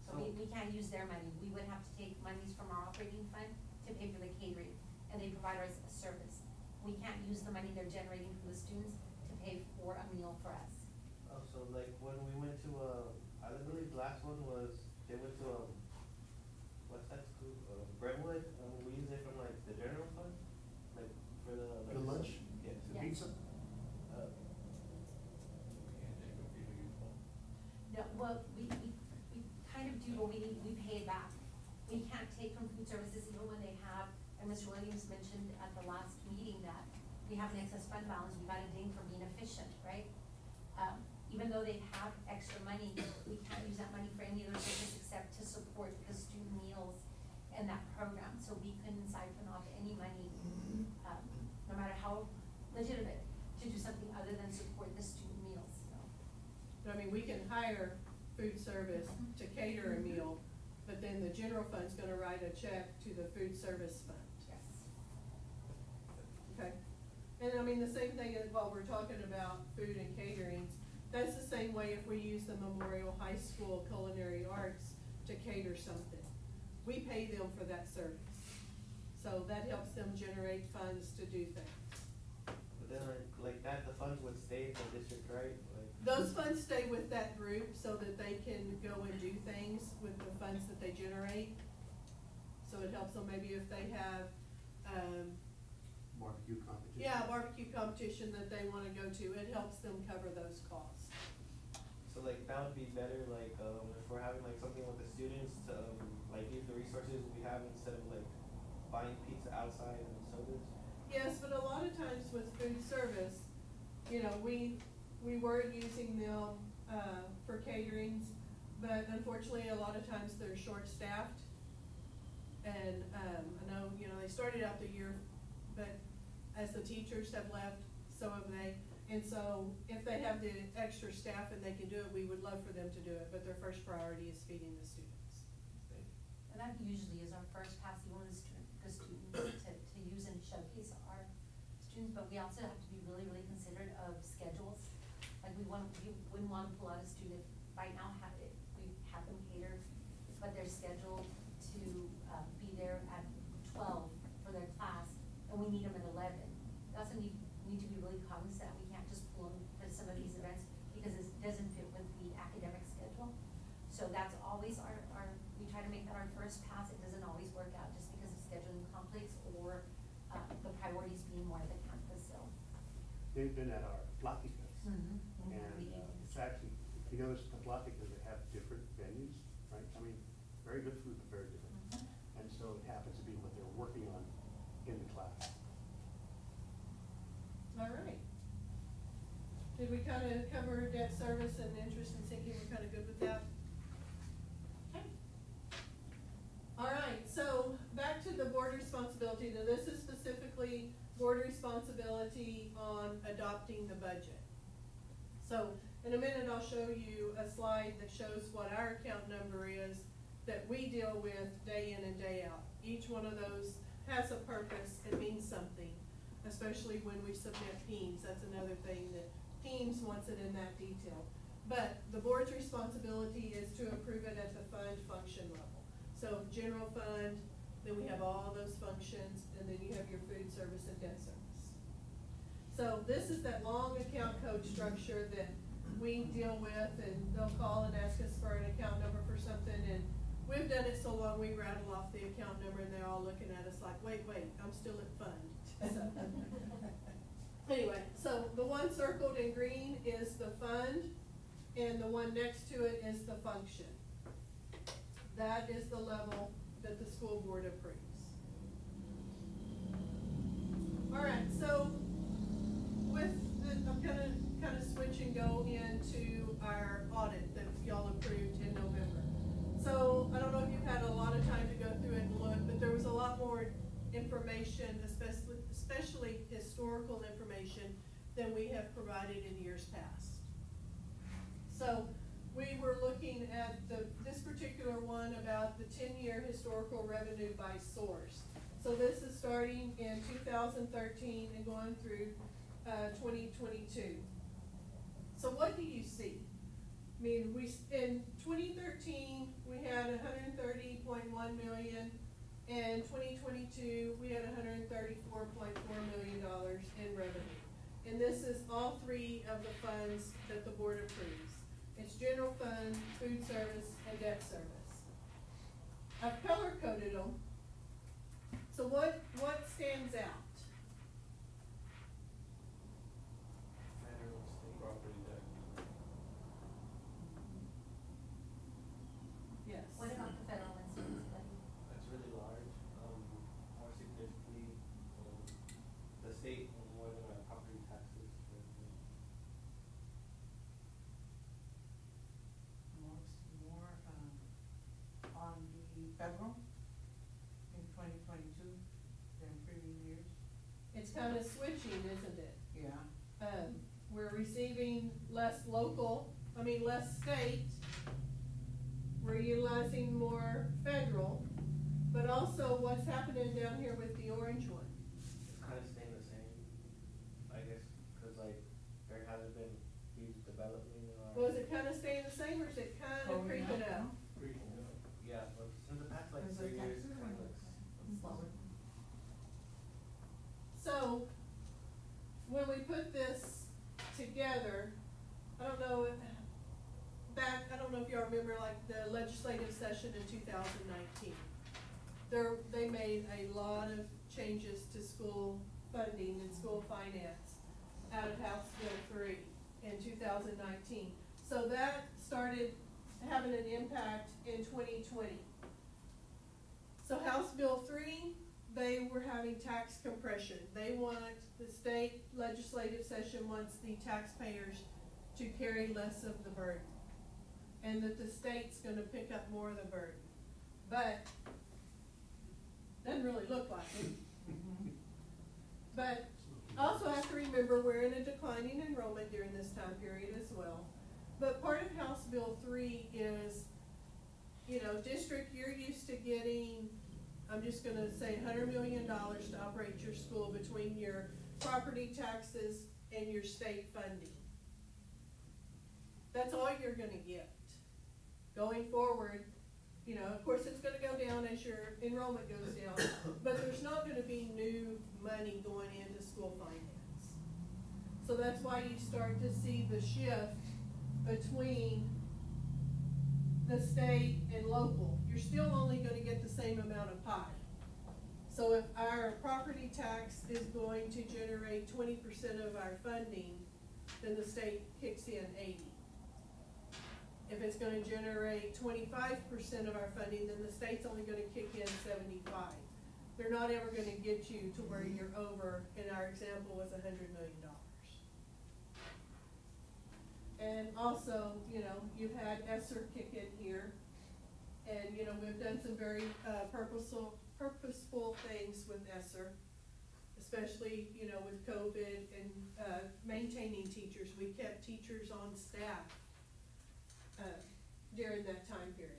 So we, So- we can't use their money. We would have to take monies from our operating fund to pay for the catering, and they provide us a service. We can't use the money they're generating from the students to pay for a meal for us. Oh, so like when we went to, uh, I believe the last one was, they went to, um, what's that school, uh, Brentwood, um, we used it from like the general fund, like for the. like, The lunch? Yeah. The Yeah. pizza? Uh, Can't take a few uniform. No, well, we, we, we kind of do, but we, we pay it back. We can't take from food services even when they have, and Mr. Williams mentioned at the last meeting that we have an excess fund balance, we got a ding for being efficient, right? Um, even though they have extra money, we can't use that money for any other purpose except to support the student meals and that program, so we couldn't siphon off any money, um, no matter how legitimate, to do something other than support the student meals, so. I mean, we can hire food service to cater a meal, but then the general fund's gonna write a check to the food service fund. Yes. Okay, and I mean, the same thing is while we're talking about food and caterings, that's the same way if we use the Memorial High School Culinary Arts to cater something. We pay them for that service, so that helps them generate funds to do things. But then like, like that, the funds would stay in the district, right? Like, Those funds stay with that group so that they can go and do things with the funds that they generate. So it helps them maybe if they have, um, Barbecue competition? yeah, barbecue competition that they wanna go to, it helps them cover those costs. So like that would be better, like, um, if we're having like something with the students to, um, like use the resources we have instead of like buying pizza outside and sodas. Yes, but a lot of times with food service, you know, we, we were using them, uh, for caterings, but unfortunately, a lot of times they're short-staffed. And, um, I know, you know, they started out the year, but as the teachers have left, so have they. And so if they have the extra staff and they can do it, we would love for them to do it, but their first priority is feeding the students. And that usually is our first pass, we want the student, the students to, to use and showcase our students, but we also have to be really, really considerate of schedules. Like we want, we wouldn't wanna pull out a student, right now have it, we have them cater, but they're scheduled to, um, be there at twelve for their class, and we need them at eleven. That's when we need to be really cognizant, we can't just pull them for some of these events, because it doesn't fit with the academic schedule. So that's always our, our, we try to make that our first pass, it doesn't always work out just because of scheduling conflicts or, uh, the priorities being more at the campus, so. They've been at our Platicas. Mhm. And uh, it's actually, if you notice the Platicas, they have different venues, right? I mean, very good food, but very different. Mhm. And so it happens to be what they're working on in the class. All right. Did we kind of cover debt service and sinking, we're kind of good with that? Okay. All right, so back to the board responsibility, now this is specifically board responsibility on adopting the budget. So, in a minute, I'll show you a slide that shows what our account number is that we deal with day in and day out. Each one of those has a purpose, it means something, especially when we submit PEIMS, that's another thing that PEIMS wants it in that detail. But the board's responsibility is to approve it at the fund function level. So general fund, then we have all those functions, and then you have your food service and debt service. So this is that long account code structure that we deal with, and they'll call and ask us for an account number for something, and we've done it so long, we rattle off the account number, and they're all looking at us like, wait, wait, I'm still at fund. So, Anyway, so the one circled in green is the fund, and the one next to it is the function. That is the level that the school board approves. All right, so with the, I'm gonna kind of switch and go into our audit that y'all approved in November. So I don't know if you've had a lot of time to go through it and look, but there was a lot more information, especially, especially historical information, than we have provided in years past. So we were looking at the, this particular one about the ten-year historical revenue by source. So this is starting in two thousand thirteen and going through, uh, twenty twenty-two. So what do you see? I mean, we, in twenty thirteen, we had hundred and thirty point one million. In twenty twenty-two, we had hundred and thirty-four point four million dollars in revenue. And this is all three of the funds that the board approves. It's general fund, food service, and debt service. I've color coded them. So what, what stands out? Federal, state. Property tax. Yes. What about the federal and state levy? That's really large, um, more significantly, um, the state more than our property taxes. for example. more, more, um, on the federal in twenty twenty-two than previous years. It's kind of switching, isn't it? Yeah. Um, we're receiving less local, I mean, less state. We're utilizing more federal, but also what's happening down here with the orange one? It's kind of staying the same, I guess, cause like, there hasn't been huge development in our. Was it kind of staying the same or is it kind of Going creeping up, up? Creeping up. Yeah, but since the past like Because three years, it kind of looks. Slower. So, when we put this together, I don't know, if- back, I don't know if y'all remember like the legislative session in two thousand nineteen. There, they made a lot of changes to school funding and school finance out of House Bill three in two thousand nineteen. So that started having an impact in twenty twenty. So House Bill three, they were having tax compression. They want, the state legislative session wants the taxpayers to carry less of the burden. And that the state's gonna pick up more of the burden. But, doesn't really look like it. But also have to remember, we're in a declining enrollment during this time period as well. But part of House Bill three is, you know, district, you're used to getting I'm just gonna say hundred million dollars to operate your school between your property taxes and your state funding. That's all you're gonna get. Going forward, you know, of course, it's gonna go down as your enrollment goes down, [COUGHS] but there's not gonna be new money going into school finance. So that's why you start to see the shift between the state and local, you're still only gonna get the same amount of pie. So if our property tax is going to generate twenty percent of our funding, then the state kicks in eighty. If it's gonna generate twenty-five percent of our funding, then the state's only gonna kick in seventy-five. They're not ever gonna get you to where you're over, and our example was hundred million dollars. And also, you know, you've had ESSER kick in here. And, you know, we've done some very, uh, purposeful, purposeful things with ESSER. Especially, you know, with COVID and, uh, maintaining teachers. We kept teachers on staff, uh, during that time period.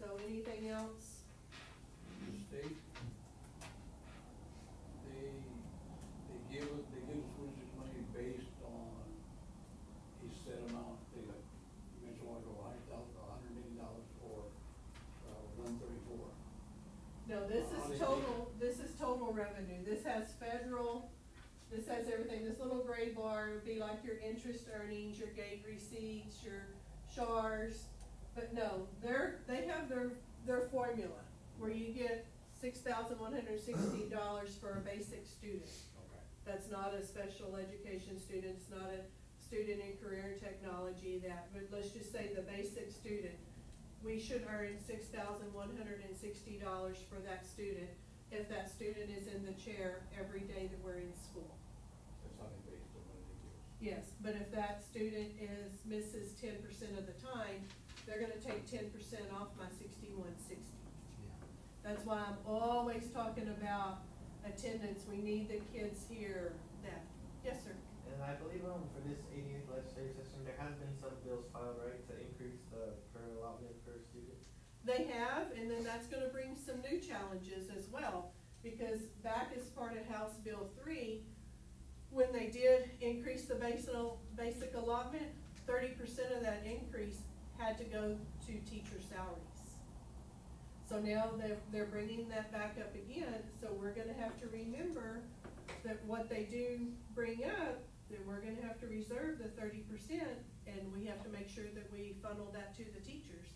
So anything else? The state, they, they give, us- they give the schools this money based on a set amount, they like, you mentioned like a hundred thousand, a hundred million dollars for, uh, one thirty-four. No, this How is they total, this is total revenue, this has federal, this has everything, this little bar would be like your interest earnings, your gate receipts, your SHARS. But no, they're, they have their, their formula, where you get six thousand one hundred sixty [CLEARS THROAT] dollars for a basic student. Okay. That's not a special education student, it's not a student in career and technology that, but let's just say the basic student. We should earn six thousand one hundred and sixty dollars for that student if that student is in the chair every day that we're in school. That's how they based the money they give us. Yes, but if that student is, misses ten percent of the time, they're gonna take ten percent off my sixty-one sixty. That's why I'm always talking about attendance, we need the kids here, that, yes, sir. And I believe um for this eighty-eighth legislative session, there has been some bills filed, right, to increase the per allotment per student. They have, and then that's gonna bring some new challenges as well, because back as part of House Bill three, when they did increase the basic, basic allotment, thirty percent of that increase had to go to teacher salaries. So now they're, they're bringing that back up again, so we're gonna have to remember that what they do bring up, that we're gonna have to reserve the thirty percent, and we have to make sure that we funnel that to the teachers.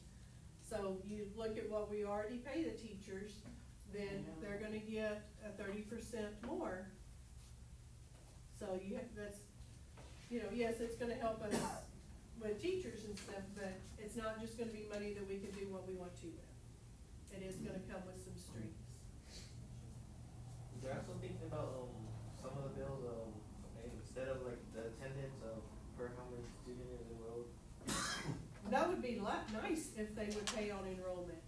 So you look at what we already pay the teachers, then they're gonna get a thirty percent more. So you, have- that's, you know, yes, it's gonna help us with teachers and stuff, but it's not just gonna be money that we can do what we want to with. It is gonna come with some strings. They're also thinking about um some of the bills, um, instead of like the attendance of per how many student is enrolled. That would be li- nice if they would pay on enrollment.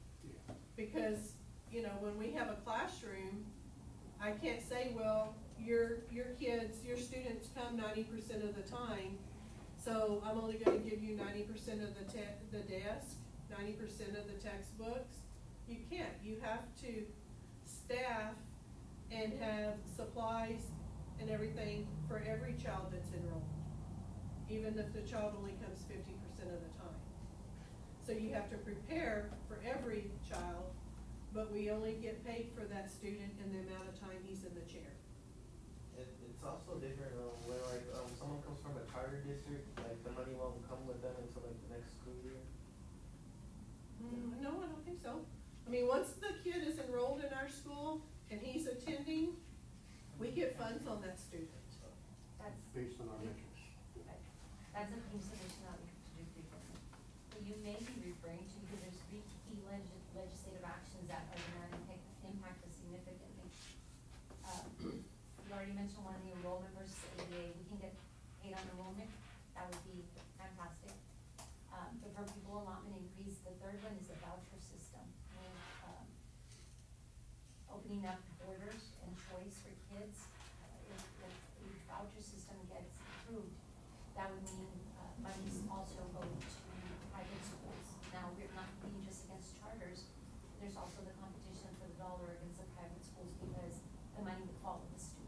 Because, you know, when we have a classroom, I can't say, well, your, your kids, your students come ninety percent of the time, so I'm only gonna give you ninety percent of the the desk, ninety percent of the textbooks. You can't, you have to staff and have supplies and everything for every child that's enrolled. Even if the child only comes fifty percent of the time. So you have to prepare for every child, but we only get paid for that student and the amount of time he's in the chair. It, it's also different, um, when like, um, someone comes from a charter district, like the money won't come with them until like the next school year. Mm, no, I don't think so. I mean, once the kid is enrolled in our school and he's attending, we get funds on that student. That's, Based on our metrics. that's a consideration that we have to do frequently. But you may be referring to, because there's three key legis- legislative actions that are gonna impact, impact us significantly. Um, You already mentioned one, the enrollment versus ADA, we can get paid on enrollment, that would be fantastic. Um, the per pupil allotment increase, the third one is the voucher system, with, um, opening up borders and choice for kids. Uh, If, if the voucher system gets approved, that would mean, uh, monies also go to private schools. Now, we're not competing just against charters, there's also the competition for the dollar against the private schools because the money would follow the student.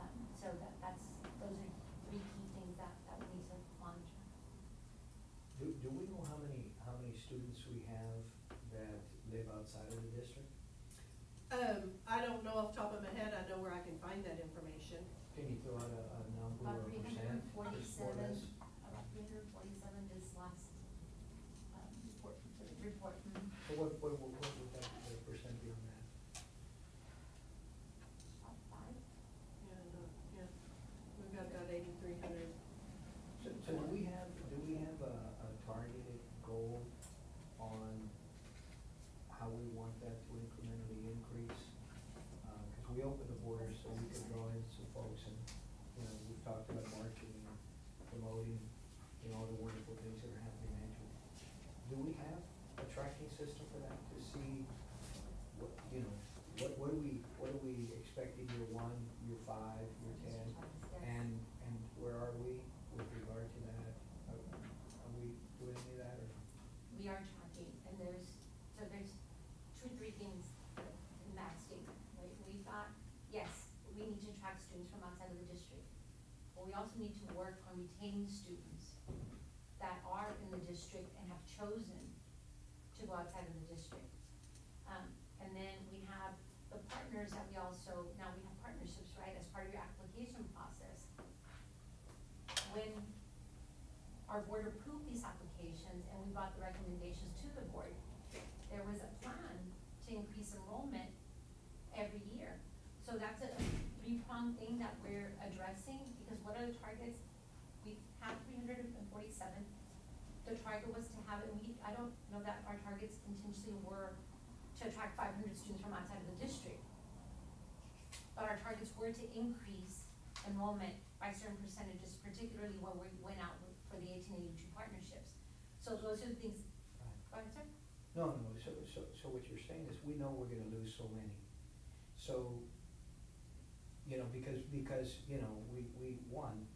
Um, so that, that's, those are three key things that, that we need to monitor. Do, do we know how many, how many students we have that live outside the district? Um, I don't know off the top of my head, I know where I can find that information. Can you throw out a, a number About or a three hundred percent? and forty-seven, Just for us? about three hundred and forty-seven this last, um, report, report. Mhm. So what, what, what what would that, the percent be on that? About five. Yeah, no, yeah. We've got about eighty-three hundred. So, so do we have, do we have a, a targeted goal on how we want that to incrementally increase? Uh, cause we opened the borders so we could draw in some folks and, you know, we've talked about marketing and promoting, you know, all the wonderful things that are happening in Edgewood. Do we have a tracking system for that to see what, you know, what, what do we, what do we expect in year one, year five, year ten? And, and where are we with regard to that? Are, are we doing any of that or? We are tracking, and there's, so there's two, three things in that statement, right? We thought, yes, we need to track students from outside of the district, but we also need to work on retaining students that are in the district and have chosen to go outside of the district. Um, and then we have the partners that we also, now we have partnerships, right, as part of your application process. When our board approved these applications and we brought the recommendations to the board, there was a plan to increase enrollment every year. So that's a three-pronged thing that we're addressing, because what are the targets? We have three hundred and forty-seven. The target was to have, and we, I don't know that our targets intentionally were to attract five hundred students from outside of the district. But our targets were to increase enrollment by certain percentages, particularly when we went out for the eighteen eighty-two partnerships. So those are the things, go ahead, sir. No, no, so, so, so what you're saying is, we know we're gonna lose so many. So, you know, because, because, you know, we, we, one,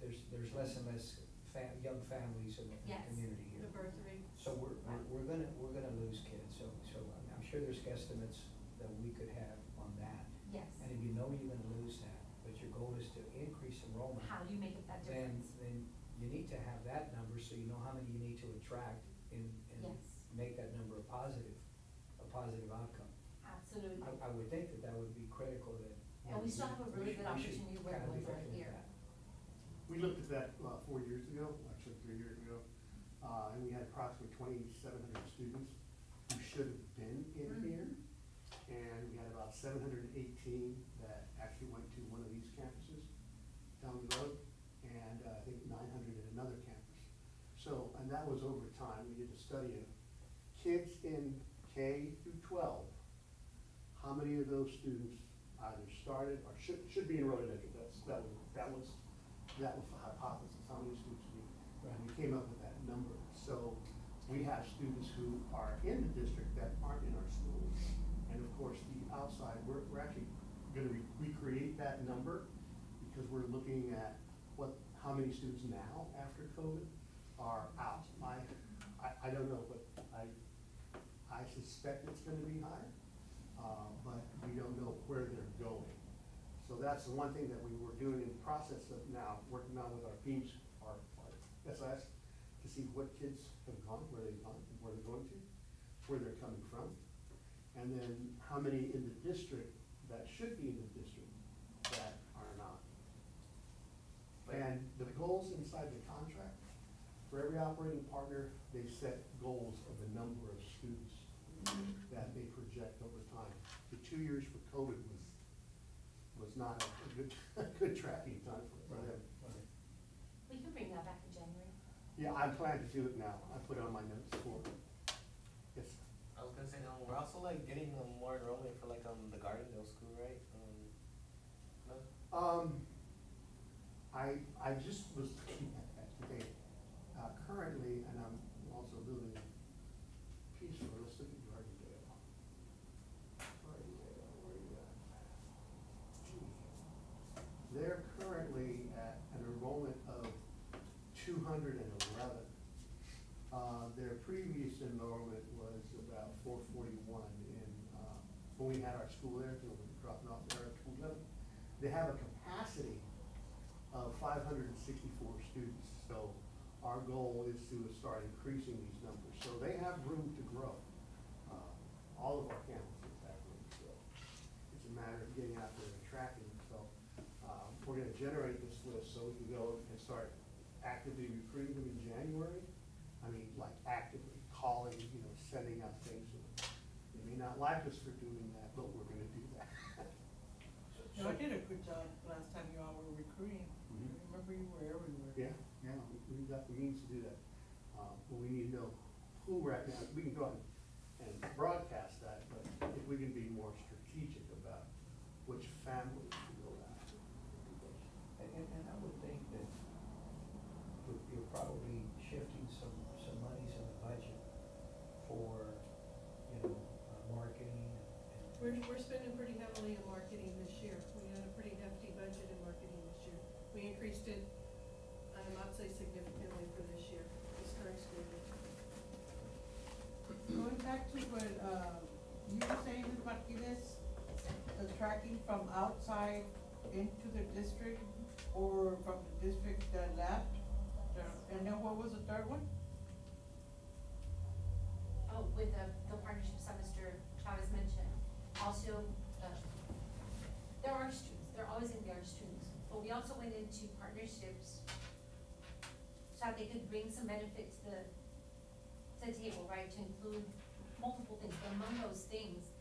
there's, there's less and less fa- young families in the in the Yes. community here. The birth rate. So we're, we're, we're gonna, we're gonna lose kids, so, so I'm, I'm sure there's guesstimates that we could have on that. Yes. And if you know you're gonna lose that, but your goal is to increase enrollment, How do you make it that then, difference? then you need to have that number, so you know how many you need to attract and, and Yes. make that number a positive, a positive outcome. Absolutely. I, I would think that that would be critical that. And we still have a really good opportunity kinda working be with our here. We looked at that, uh, four years ago, actually three years ago, uh, and we had approximately twenty-seven hundred students who should have been in Mhm. here. And we had about seven hundred and eighteen that actually went to one of these campuses down the road, and uh, I think nine hundred at another campus. So, and that was over time, we did a study kids in K through twelve, how many of those students either started or should, should be enrolled in that's, that was, that was, that was the hypothesis, how many students we, and we came up with that number. So, we have students who are in the district that aren't in our schools. And of course, the outside, we're, we're actually gonna re- recreate that number because we're looking at what, how many students now after COVID are out. I, don't know, but I, I suspect it's gonna be higher, uh, but we don't know where they're going. So that's the one thing that we were doing in the process of now, working on with our teams, our, our SIS, to see what kids have gone, where they've gone, where they're going to, where they're coming from. And then how many in the district that should be in the district that are not. And the goals inside the contract, for every operating partner, they set goals of the number of students that they project over time. The two years for COVID was, was not a good, [LAUGHS] a good tracking time for for them. Right. We can bring that back in January. Yeah, I plan to do it now. I put it on my notes for, yes. I was gonna say, um, we're also like getting um, more enrollment for like um the Gardendale school, right? Um, no? Um, I, I just was looking at that today. Uh, currently, and I'm also building a piece for, let's look at Gardendale. Gardendale, where you at? Gee. They're currently at an enrollment of two hundred and eleven. Uh, their previous enrollment was about four forty-one in, uh, when we had our school there, when we were dropping off there at school level. They have a capacity of five hundred and sixty-four students, so our goal is to start increasing these numbers. So they have room to grow. Uh, All of our campuses have room to grow. It's a matter of getting out there and tracking so, um, we're gonna generate this list so we can go and start actively recruiting them in January. I mean, like actively calling, you know, sending out things. They may not like us for doing that, but we're gonna do that. No, I did a good job last time you all were recruiting. I Mhm. remember you were everywhere. Yeah, yeah, we, we got the means to do that. Uh, but we need to know who we're at now. We can go ahead and broadcast that, but if we can be more strategic about which families to go after. And, and, and I would think that you're, you're probably shifting some, some monies in the budget for, you know, uh, marketing and. We're, we're spending pretty heavily in marketing this year. We had a pretty hefty budget in marketing this year. We increased it, um, I'd say significantly for this year, this current school year. What, uh, you were saying, Ms. Martinez, the tracking from outside into the district or from the district that left? And then what was the third one? Oh, with the, the partnerships that Mr. Chavez mentioned, also, uh, there are students, they're always gonna be our students, but we also went into partnerships so that they could bring some benefit to the, to the table, right, to include among those things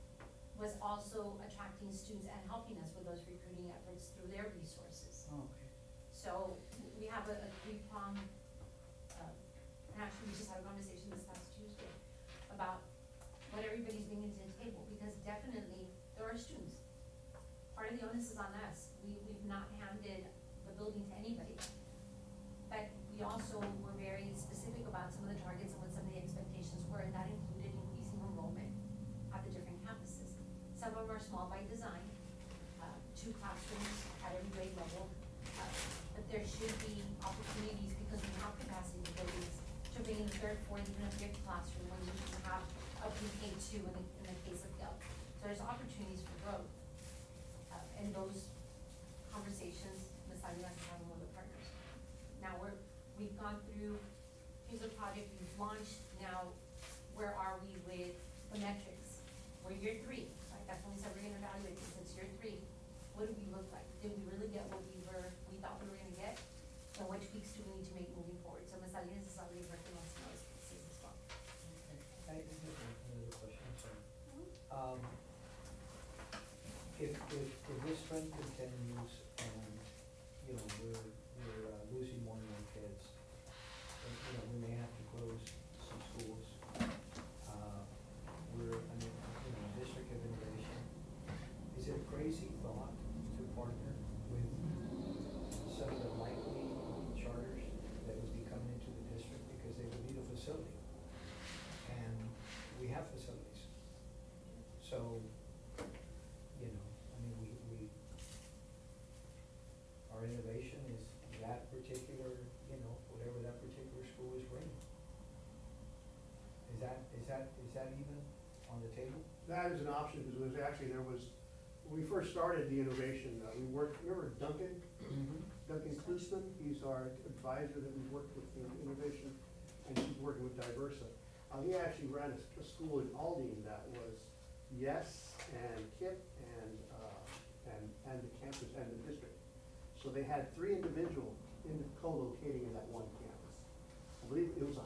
was also attracting students and helping us with those recruiting efforts through their resources. Oh, okay. So we have a, a three-prong, uh, and actually, we just had a conversation this past Tuesday about what everybody's bringing to the table, because definitely, there are students. Part of the onus is on us, we, we've not handed the building to anybody. But we also were very specific about some of the targets and what some of the expectations were, and that included increasing them are small by design, uh, two classrooms at every grade level. Uh, But there should be opportunities, because we have capacity in the buildings, to bring in the third, fourth, even a fifth classroom, when you can have a pre-K two in the, in the case of Dell. So there's opportunities for growth. Uh, and those conversations, Ms. Aguilar is having with the partners. Now, we're, we've gone through, here's a project we've launched, now, where are we with the metrics? We're year three, right, that's when we said we're gonna evaluate this, it's year three. What do we look like? Did we really get what we were, we thought we were gonna get? And what tweaks do we need to make moving forward? So Ms. Salinas is already working on some of those pieces as well. I just have another question, I'm sorry. Um, if, if, if this trend continues and, you know, we're, we're uh, losing more and more kids, and, you know, we may have to close some schools. Uh, we're, I mean, you know, district of innovation, is it a crazy thought to partner with some of the likely charters that would be coming into the district because they would need a facility? And we have facilities. So, you know, I mean, we, we, our innovation is that particular, you know, whatever that particular school is bringing. Is that, is that, even on the table? That is an option, because it was actually, there was, when we first started the innovation, uh, we worked, remember Duncan? Duncan Klussmann, he's our advisor that we worked with in innovation, and he's working with Diversa. Uh, he actually ran a, s- a school in Aldine that was Yes and KIPP and, uh, and, and the campus and the district. So they had three individual in co-locating in that one campus. I believe it was a.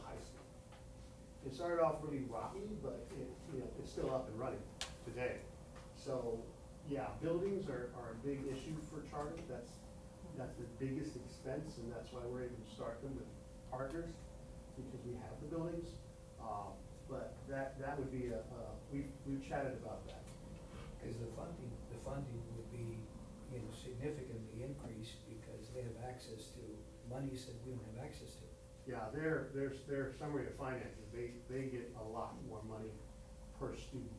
It started off really rocky, but it, you know, it's still up and running today. So, yeah, buildings are, are a big issue for charter, that's, that's the biggest expense, and that's why we're able to start them with partners, because we have the buildings. Um, but that, that would be a, uh, we've, we've chatted about that. Cause the funding, the funding would be, you know, significantly increased because they have access to monies that we don't have access to. Yeah, their, their, their summary of finances, they, they get a lot more money per student,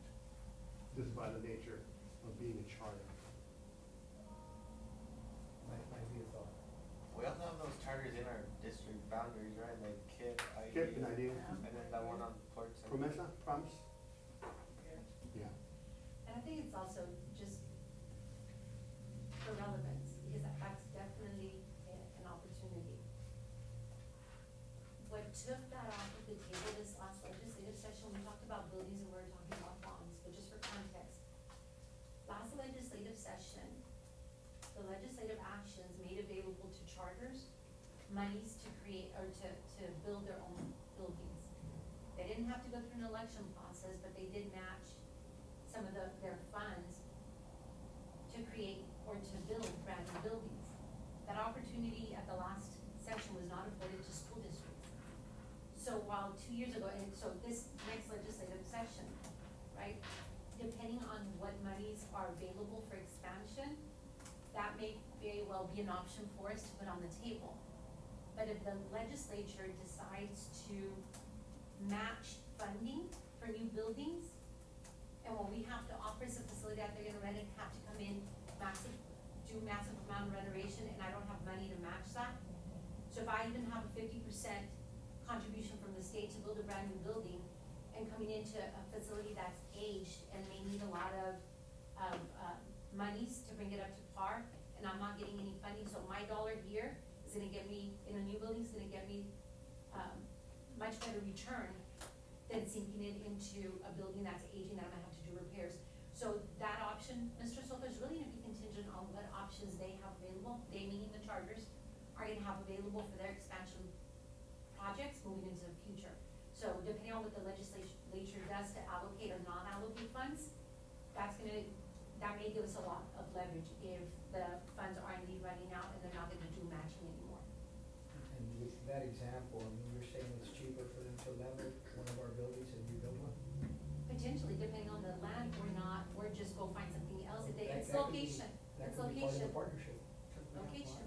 just by the nature of being a charter. Might, might be a thought. We also have those charters in our district boundaries, right? Like KIPP, IU. KIPP and IU. And then that one on Port Center. Promesa, promise? Yeah. And I think it's also just for relevance, because that- that's definitely a- an opportunity. What took that off of the table this last legislative session, we talked about buildings and we were talking about bonds, but just for context. Last legislative session, the legislative actions made available to charters monies to create, or to, to build their own buildings. They didn't have to through process, but they did match some of the, their funds to create or to build brand new buildings. That opportunity at the last session was not afforded to school districts. So while two years ago, and so this next legislative session, right, depending on what monies are available for expansion, that may very well be an option for us to put on the table. But if the legislature decides to match buildings, and when we have to offer a facility that they're gonna rent it, have to come in massive, do massive amount of renovation, and I don't have money to match that. So if I even have a fifty percent contribution from the state to build a brand new building, and coming into a facility that's aged and may need a lot of, of, uh, monies to bring it up to par, and I'm not getting any funding, so my dollar here is gonna get me, in a new building, is gonna get me, um, much better return than sinking it into a building that's aging that gonna have to do repairs. So that option, Mr. Soto, is really gonna be contingent on what options they have available, they meaning the charters, are gonna have available for their expansion projects moving into the future. So depending on what the legislature does to allocate or not allocate funds, that's gonna, that may give us a lot of leverage if the funds are indeed running out and they're not gonna do matching anymore. And with that example, I mean, you're saying it's cheaper for them to level one of our buildings and rebuild one? Potentially, depending on the land or not, or just go find something else, if they, That- it's that could be- location, That it's could be part of location. the partnership. Location.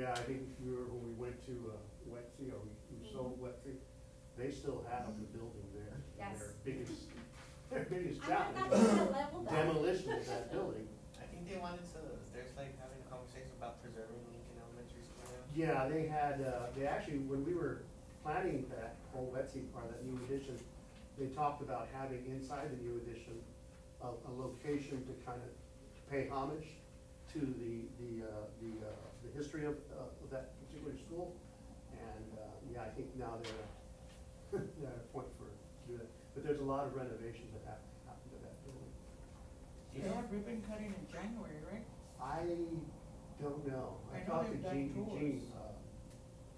Yeah, I think if you were, when we went to, uh, Wetsy, or we, we sold Wetsy, they still have the building there. Yes. Their biggest [LAUGHS] their biggest I thought challenge. they had leveled that. Demolition of that building. I think they wanted to, there's like having a conversation about preserving Lincoln Elementary School now. Yeah, they had, uh, they actually, when we were planning that whole Betsy part, that new addition, they talked about having inside the new addition a, a location to kind of pay homage to the, the, uh, the, uh, the history of, uh, of that particular school. And, uh, yeah, I think now they're, [LAUGHS] they're at a point for, do that. But there's a lot of renovations that have to happen to that building. They have ribbon cutting in January, right? I don't know. I I know talked to they've done Gene, Gene, uh,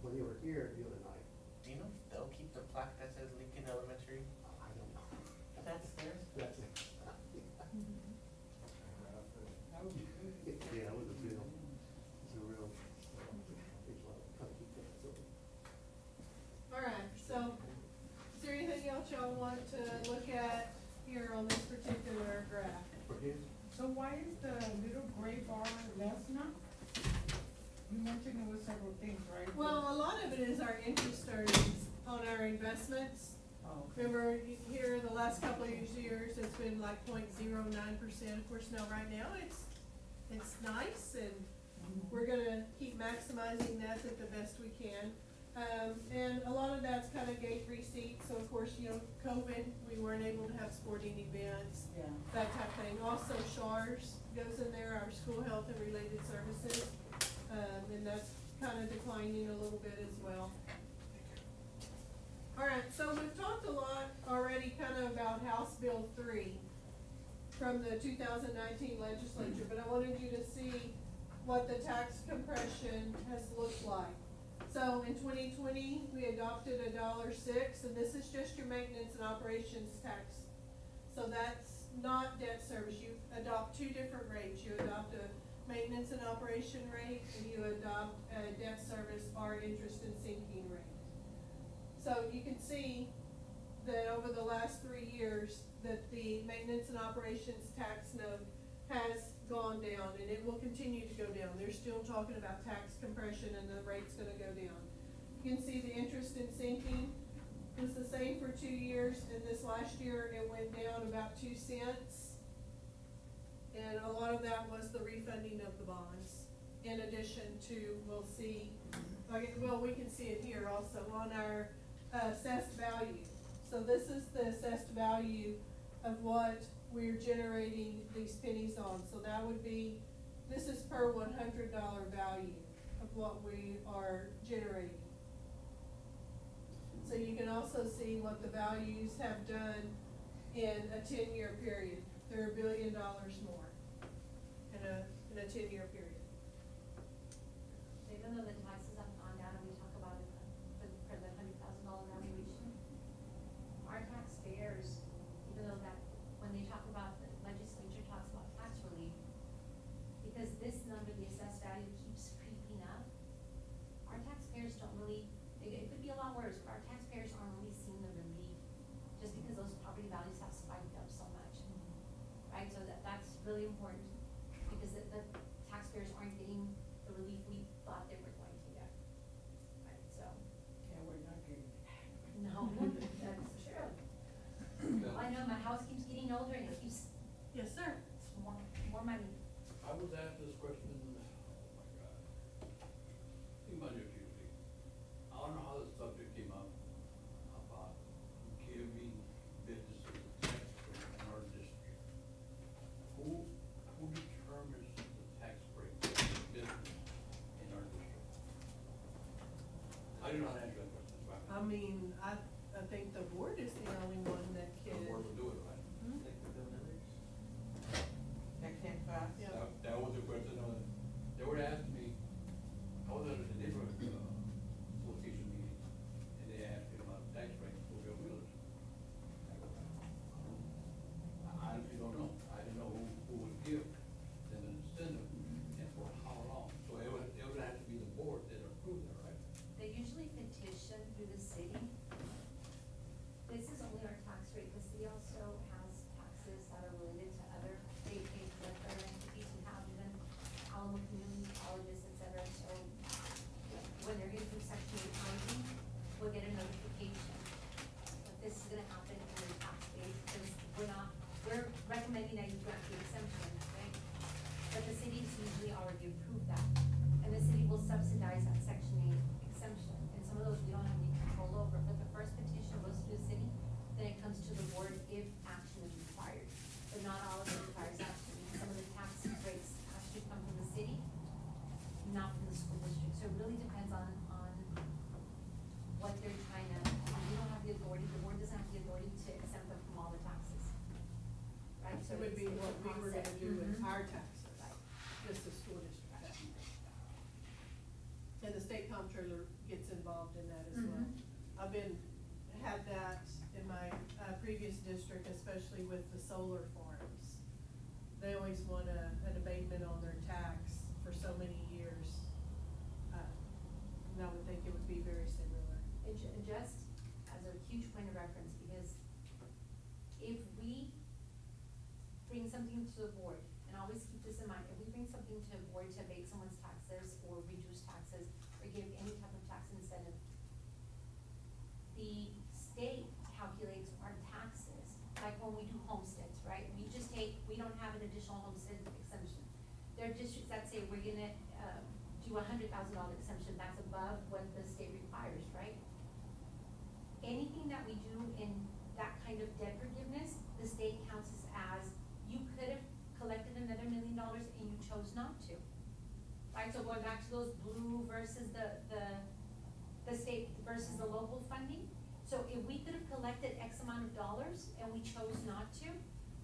when they were here the other night. Do you know if they'll keep the plaque that says Lincoln Elementary? I don't know. That's theirs. That's it. That would be good. Yeah, it was a real, it's a real, it's a, kind of keep that building. Alright, so, is there anything else y'all want to look at here on this particular graph? For his, So why is the little gray bar less now? You mentioned it was several things, right? Well, a lot of it is our interest earnings on our investments. Oh, Remember, y- here, in the last couple of years, it's been like 0.09%. of course, now, right now, it's, it's nice, and we're gonna keep maximizing that at the best we can. Um, and a lot of that's kind of gate receipts, so of course, you know, COVID, we weren't able to have sporting events, yeah. that type of thing. Also, SHARS goes in there, our school health and related services, um, and that's kind of declining a little bit as well. Alright, so we've talked a lot already kind of about House Bill three from the two thousand nineteen legislature, but I wanted you to see what the tax compression has looked like. So in twenty twenty, we adopted a dollar six, and this is just your maintenance and operations tax. So that's not debt service, you adopt two different rates, you adopt a maintenance and operation rate, and you adopt a debt service or interest and sinking rate. So you can see that over the last three years, that the maintenance and operations tax note has gone down, and it will continue to go down. They're still talking about tax compression, and the rate's gonna go down. You can see the interest in sinking was the same for two years, and this last year, it went down about two cents. And a lot of that was the refunding of the bonds, in addition to, we'll see, well, we can see it here also on our assessed value. So this is the assessed value of what we're generating these pennies on, so that would be, this is per one hundred dollar value of what we are generating. So you can also see what the values have done in a ten-year period. They're a billion dollars more in a, in a ten-year period. Even though the taxes have gone down and we talk about it for, for the hundred thousand dollar valuation, our taxpayers, even though that, when they talk about, the legislature talks about tax relief, because this number, the assessed value keeps creeping up, our taxpayers don't really, it, it could be a lot worse, but our taxpayers aren't really seeing the relief, just because those property values have spiked up so much. Right, so that, that's really important, because the, the taxpayers aren't getting the relief we thought they were going to get. Right, so, Yeah, we're not getting. no, that's true. All I know, my house keeps getting older and it keeps, Yes, sir. it's more, more money. I was asked this question, oh my God. In budget usually. I don't know how the subject came up about giving businesses tax break in our district. Who, who determines the tax break for the business in our district? I do not answer that question, that's why. I mean, I, I think the board is the only one that The can. board will do it, right? Hmm? Like the bill numbers? That can't pass. Yeah. That, that was the question, uh, they were asking me, I was at a different, uh, association meeting, and they asked me about tax rates for Bill Millers. I go, I honestly don't know, I didn't know who, who would give them an incentive and for how long, so it would, it would have to be the board that approved it, right? They usually petition through the city. This is only our tax rate, the city also subsidize that section eight exemption, and some of those we don't have any control over, but the first petition goes to the city, then it comes to the board if action is required, but not all of it requires action, some of the tax breaks actually come from the city, not from the school district, so it really depends on, on what they're trying to, we don't have the authority, the board doesn't have the authority to exempt them from all the taxes. Right, so It would it's- be it's a what we were concept. gonna do with Mhm. our taxes, Right. just the school district tax. And the state comptroller gets involved in that as well. Mhm. I've been, had that in my, uh, previous district, especially with the solar farms. They always want a, an abatement on their tax for so many years. Uh, And I would think it would be very similar. And ju- and just as a huge point of reference, because if we bring something to the board, and always keep this in mind, if we bring something to the board to abate someone's taxes or reduce taxes or give any type of tax incentive, the state calculates our taxes, like when we do homesteads, right? We just take, we don't have an additional homestead exemption. There are districts that say we're gonna, um, do a hundred thousand dollar exemption, that's above what the state requires, right? Anything that we do in that kind of debt forgiveness, the state counts as, as, you could have collected another million dollars and you chose not to. Right, so going back to those blue versus the, the, the state versus the local funding. So if we could have collected X amount of dollars and we chose not to,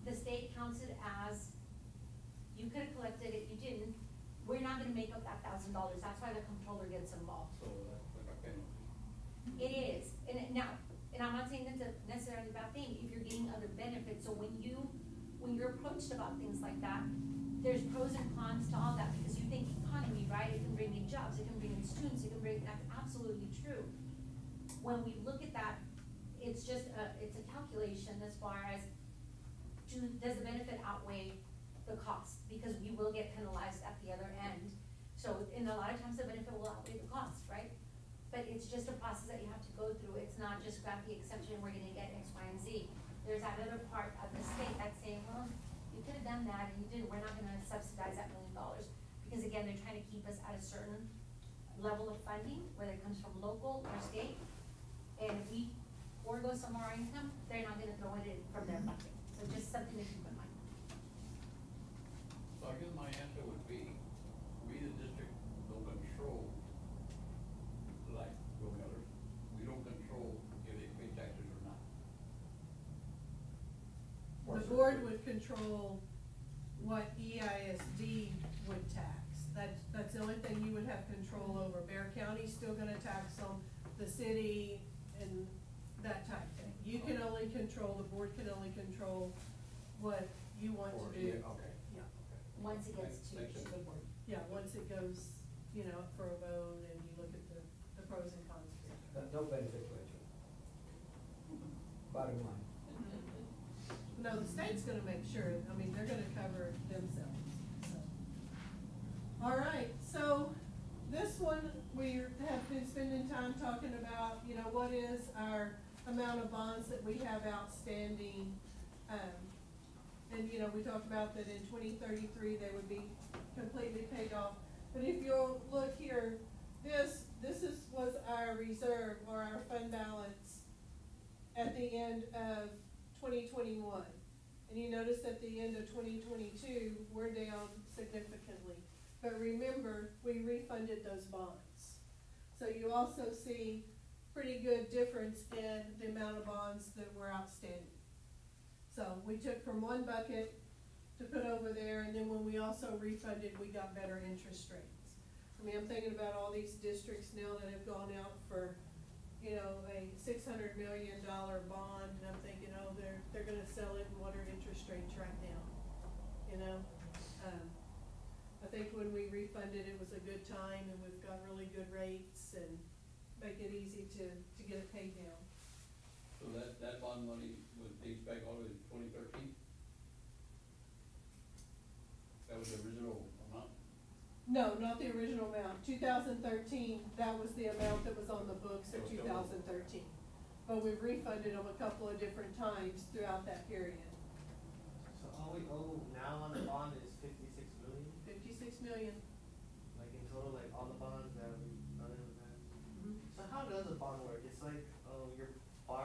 the state counts it as, you could have collected it, you didn't, we're not gonna make up that thousand dollars, that's why the comptroller gets involved. So that's like a penalty. It is, and now, and I'm not saying that's a necessarily a bad thing, if you're getting other benefits, so when you, when you're approached about things like that, there's pros and cons to all that, because you think economy, right, it can bring in jobs, it can bring in students, it can bring, that's absolutely true. When we look at that, it's just a, it's a calculation as far as, do, does the benefit outweigh the cost? Because we will get penalized at the other end, so, in a lot of times the benefit will outweigh the cost, right? But it's just a process that you have to go through, it's not just grab the exception, we're gonna get X, Y, and Z. There's that other part of the state that's saying, well, you could have done that and you didn't, we're not gonna subsidize that. Because again, they're trying to keep us at a certain level of funding, whether it comes from local or state. And if we forego some of our income, they're not gonna throw it in from their bucket, so just something to keep in mind. So I guess my answer would be, we the district don't control, like Bill Miller, we don't control if they pay taxes or not. The board would control what E EISD would tax. That's, that's the only thing you would have control over. Bexar County's still gonna tax them, the city and that type thing. You can only control, the board can only control what you want Or, to do. yeah, okay. Yeah, Once it gets to, Makes- makes to the board. yeah, once it goes, you know, up for a vote and you look at the, the pros and cons. No, no benefit to it. Bottom line. No, the state's gonna make sure, I mean, they're gonna cover themselves, so. All right, so this one, we have been spending time talking about, you know, what is our amount of bonds that we have outstanding. Um, and, you know, we talked about that in twenty thirty-three, they would be completely paid off. But if you'll look here, this, this is, was our reserve or our fund balance at the end of twenty twenty-one. And you notice at the end of twenty twenty-two, we're down significantly. But remember, we refunded those bonds. So you also see pretty good difference in the amount of bonds that were outstanding. So we took from one bucket to put over there, and then when we also refunded, we got better interest rates. I mean, I'm thinking about all these districts now that have gone out for you know, a six hundred million dollar bond, and I'm thinking, oh, they're, they're gonna sell it, and what are interest rates right now? You know, um, I think when we refunded, it was a good time, and we've got really good rates, and make it easy to, to get it paid down. So that, that bond money was dates back all the way to twenty thirteen? That was the original amount? No, not the original amount, two thousand thirteen, that was the amount that was on the books of two Okay. thousand thirteen. But we've refunded them a couple of different times throughout that period, So all we owe now on the bond is fifty-six million, fifty-six million,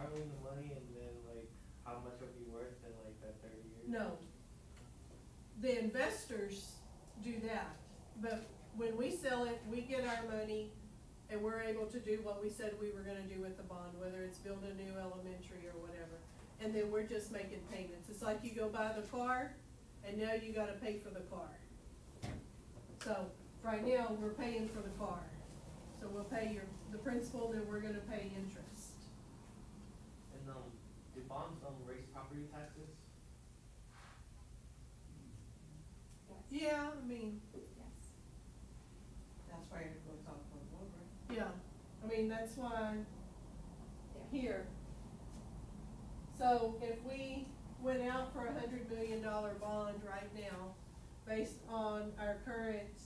borrowing the money and then like how much it'll be worth in like that 30 years? No. The investors do that, but when we sell it, we get our money and we're able to do what we said we were going to do with the bond, whether it's build a new elementary or whatever. And then we're just making payments. It's like you go buy the car and now you got to pay for the car. So right now we're paying for the car. So we'll pay your the principal, then we're going to pay interest. And, do bonds, um, raise property taxes? Yeah, I mean, Yes. That's why it goes up for more, right? Yeah, I mean, that's why There. here. So if we went out for a hundred million dollar bond right now, based on our current,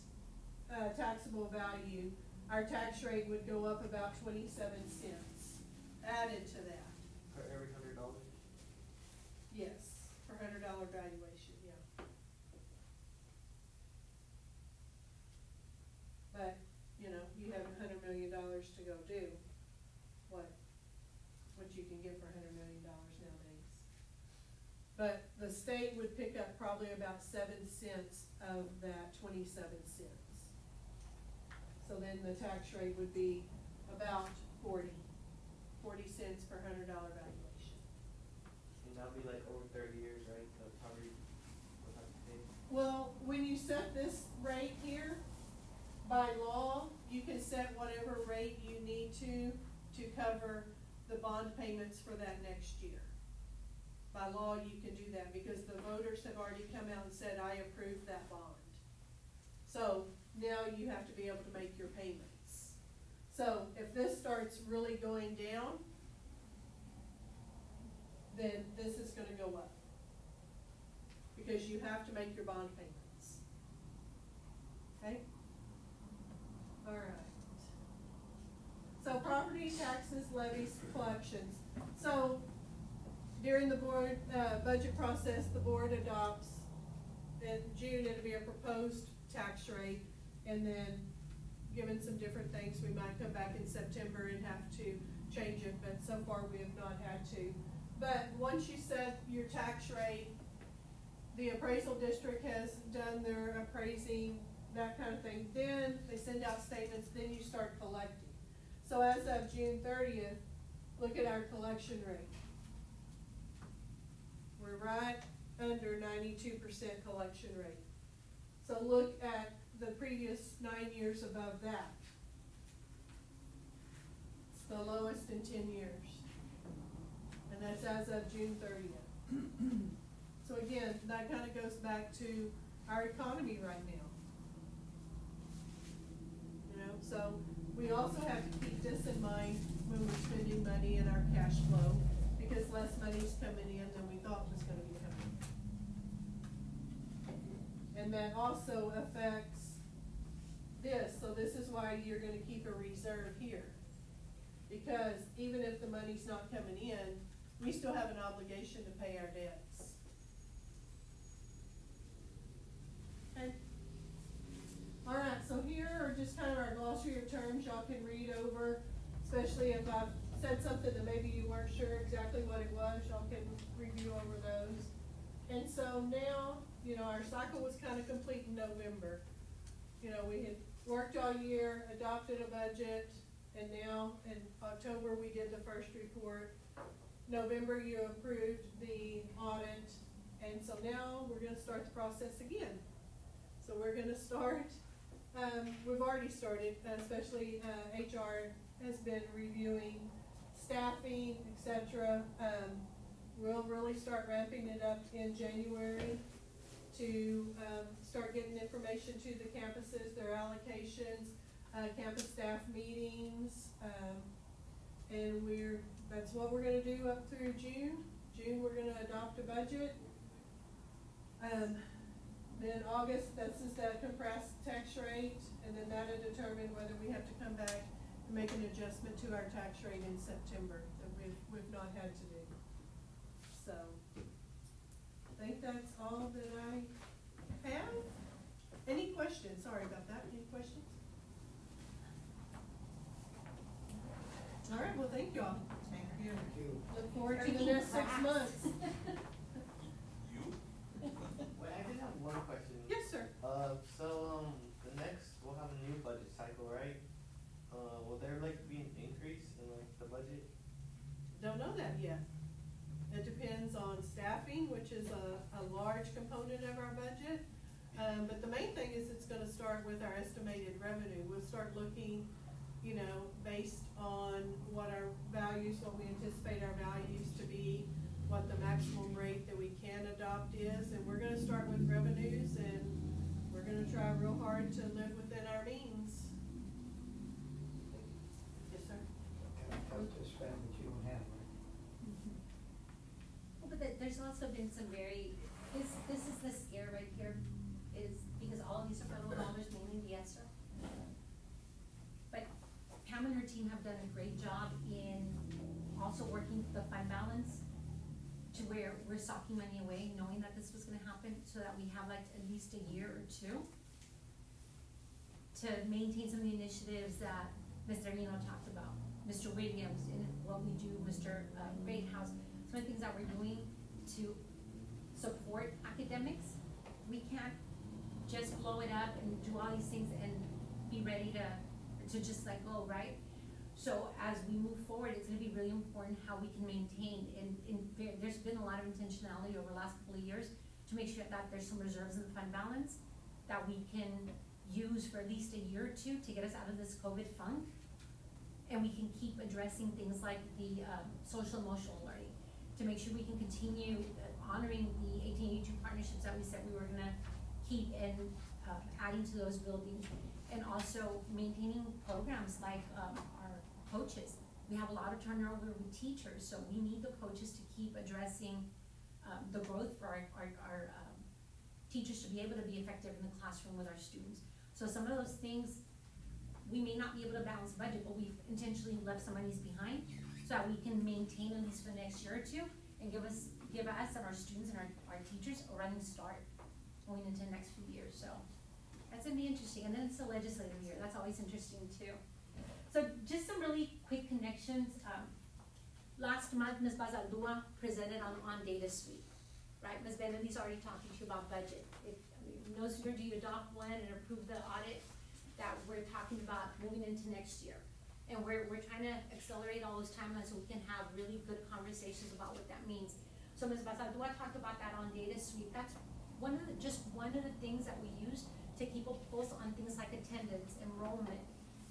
uh, taxable value, our tax rate would go up about twenty-seven cents added to that. For every hundred dollar valuation, yeah. But, you know, you have a hundred million dollars to go do, what, what you can get for a hundred million dollars nowadays. But the state would pick up probably about seven cents of that twenty-seven cents. So then the tax rate would be about forty, forty cents per hundred dollar valuation. That'll be like over thirty years, right, have to pay? Well, when you set this rate here, by law, you can set whatever rate you need to, to cover the bond payments for that next year. By law, you can do that, because the voters have already come out and said, I approve that bond. So, now you have to be able to make your payments. So, if this starts really going down, then this is gonna go up because you have to make your bond payments. Okay? Alright. So property taxes, levies, collections. So during the board, uh, budget process, the board adopts, in June, it'll be a proposed tax rate. And then, given some different things, we might come back in September and have to change it, but so far we have not had to. But once you set your tax rate, the appraisal district has done their appraising, that kind of thing, then they send out statements, then you start collecting. So as of June thirtieth, look at our collection rate. We're right under ninety-two percent collection rate. So look at the previous nine years above that. It's the lowest in ten years. And that's as of June thirtieth. So again, that kinda goes back to our economy right now. You know, so we also have to keep this in mind when we're spending money in our cash flow, because less money's coming in than we thought was gonna be coming. And that also affects this, so this is why you're gonna keep a reserve here. Because even if the money's not coming in, we still have an obligation to pay our debts. Okay. Alright, so here are just kind of our glossary of terms y'all can read over, especially if I've said something that maybe you weren't sure exactly what it was, y'all can review over those. And so now, you know, our cycle was kind of complete in November. You know, we had worked all year, adopted a budget, and now in October, we did the first report. November, you approved the audit, and so now we're gonna start the process again. So we're gonna start, um, we've already started, especially, uh, HR has been reviewing staffing, etc. Um, we'll really start ramping it up in January to, um, start getting information to the campuses, their allocations, uh, campus staff meetings, um, and we're, that's what we're gonna do up through June. June, we're gonna adopt a budget. Um, then August, this is that compressed tax rate, and then that'll determine whether we have to come back and make an adjustment to our tax rate in September that we've, we've not had to do. So, I think that's all that I have. Any questions? Sorry about that. Any questions? All right, well, thank you all. Thank you. Look forward to the next six months. [LAUGHS] You? [LAUGHS] Wait, I did have one question. Yes, sir. Uh, so, um, the next, we'll have a new budget cycle, right? Uh, will there like be an increase in like the budget? Don't know that yet. It depends on staffing, which is a, a large component of our budget. Um, but the main thing is it's gonna start with our estimated revenue. We'll start looking you know, based on what our values, what we anticipate our values to be, what the maximum rate that we can adopt is, and we're gonna start with revenues and we're gonna try real hard to live within our means. Yes, sir. Tough to spend what you don't have, right? Mm-hmm. Well, But there- there's also been some very, this, this is the scare right here, is because all of these are federal dollars, mainly the ESSER. But Pam and her team have done a great job in also working the fund balance to where we're socking money away, knowing that this was gonna happen, so that we have like at least a year or two to maintain some of the initiatives that Mr. Reno talked about, Mr. Williams, and what we do, Mr. uh, Greathouse, some of the things that we're doing to support academics. We can't just blow it up and do all these things and be ready to, to just let go, right? So as we move forward, it's gonna be really important how we can maintain, and, and there, there's been a lot of intentionality over the last couple of years to make sure that there's some reserves in the fund balance that we can use for at least a year or two to get us out of this COVID funk. And we can keep addressing things like the, um, social emotional learning, to make sure we can continue uh, honoring the eighteen eighty-two partnerships that we said we were gonna keep and, uh, adding to those buildings. And also maintaining programs like, um, coaches. We have a lot of turnover with teachers, so we need the coaches to keep addressing, um, the growth for our, our, our, um, teachers to be able to be effective in the classroom with our students. So some of those things, we may not be able to balance budget, but we've intentionally left some monies behind so that we can maintain at least for the next year or two and give us, give us and our students and our, our teachers a running start going into the next few years, so. That's gonna be interesting, and then it's the legislative year, that's always interesting too. So just some really quick connections, um, last month, Ms. Bazaldua presented on, on data suite, right? Ms. Benedi's already talking to you about budget. If, I mean, no sooner do you adopt one and approve the audit, that we're talking about moving into next year. And we're, we're trying to accelerate all those timelines so we can have really good conversations about what that means. So Ms. Bazaldua talked about that on data suite, that's one of the, just one of the things that we use to keep a pulse on things like attendance, enrollment,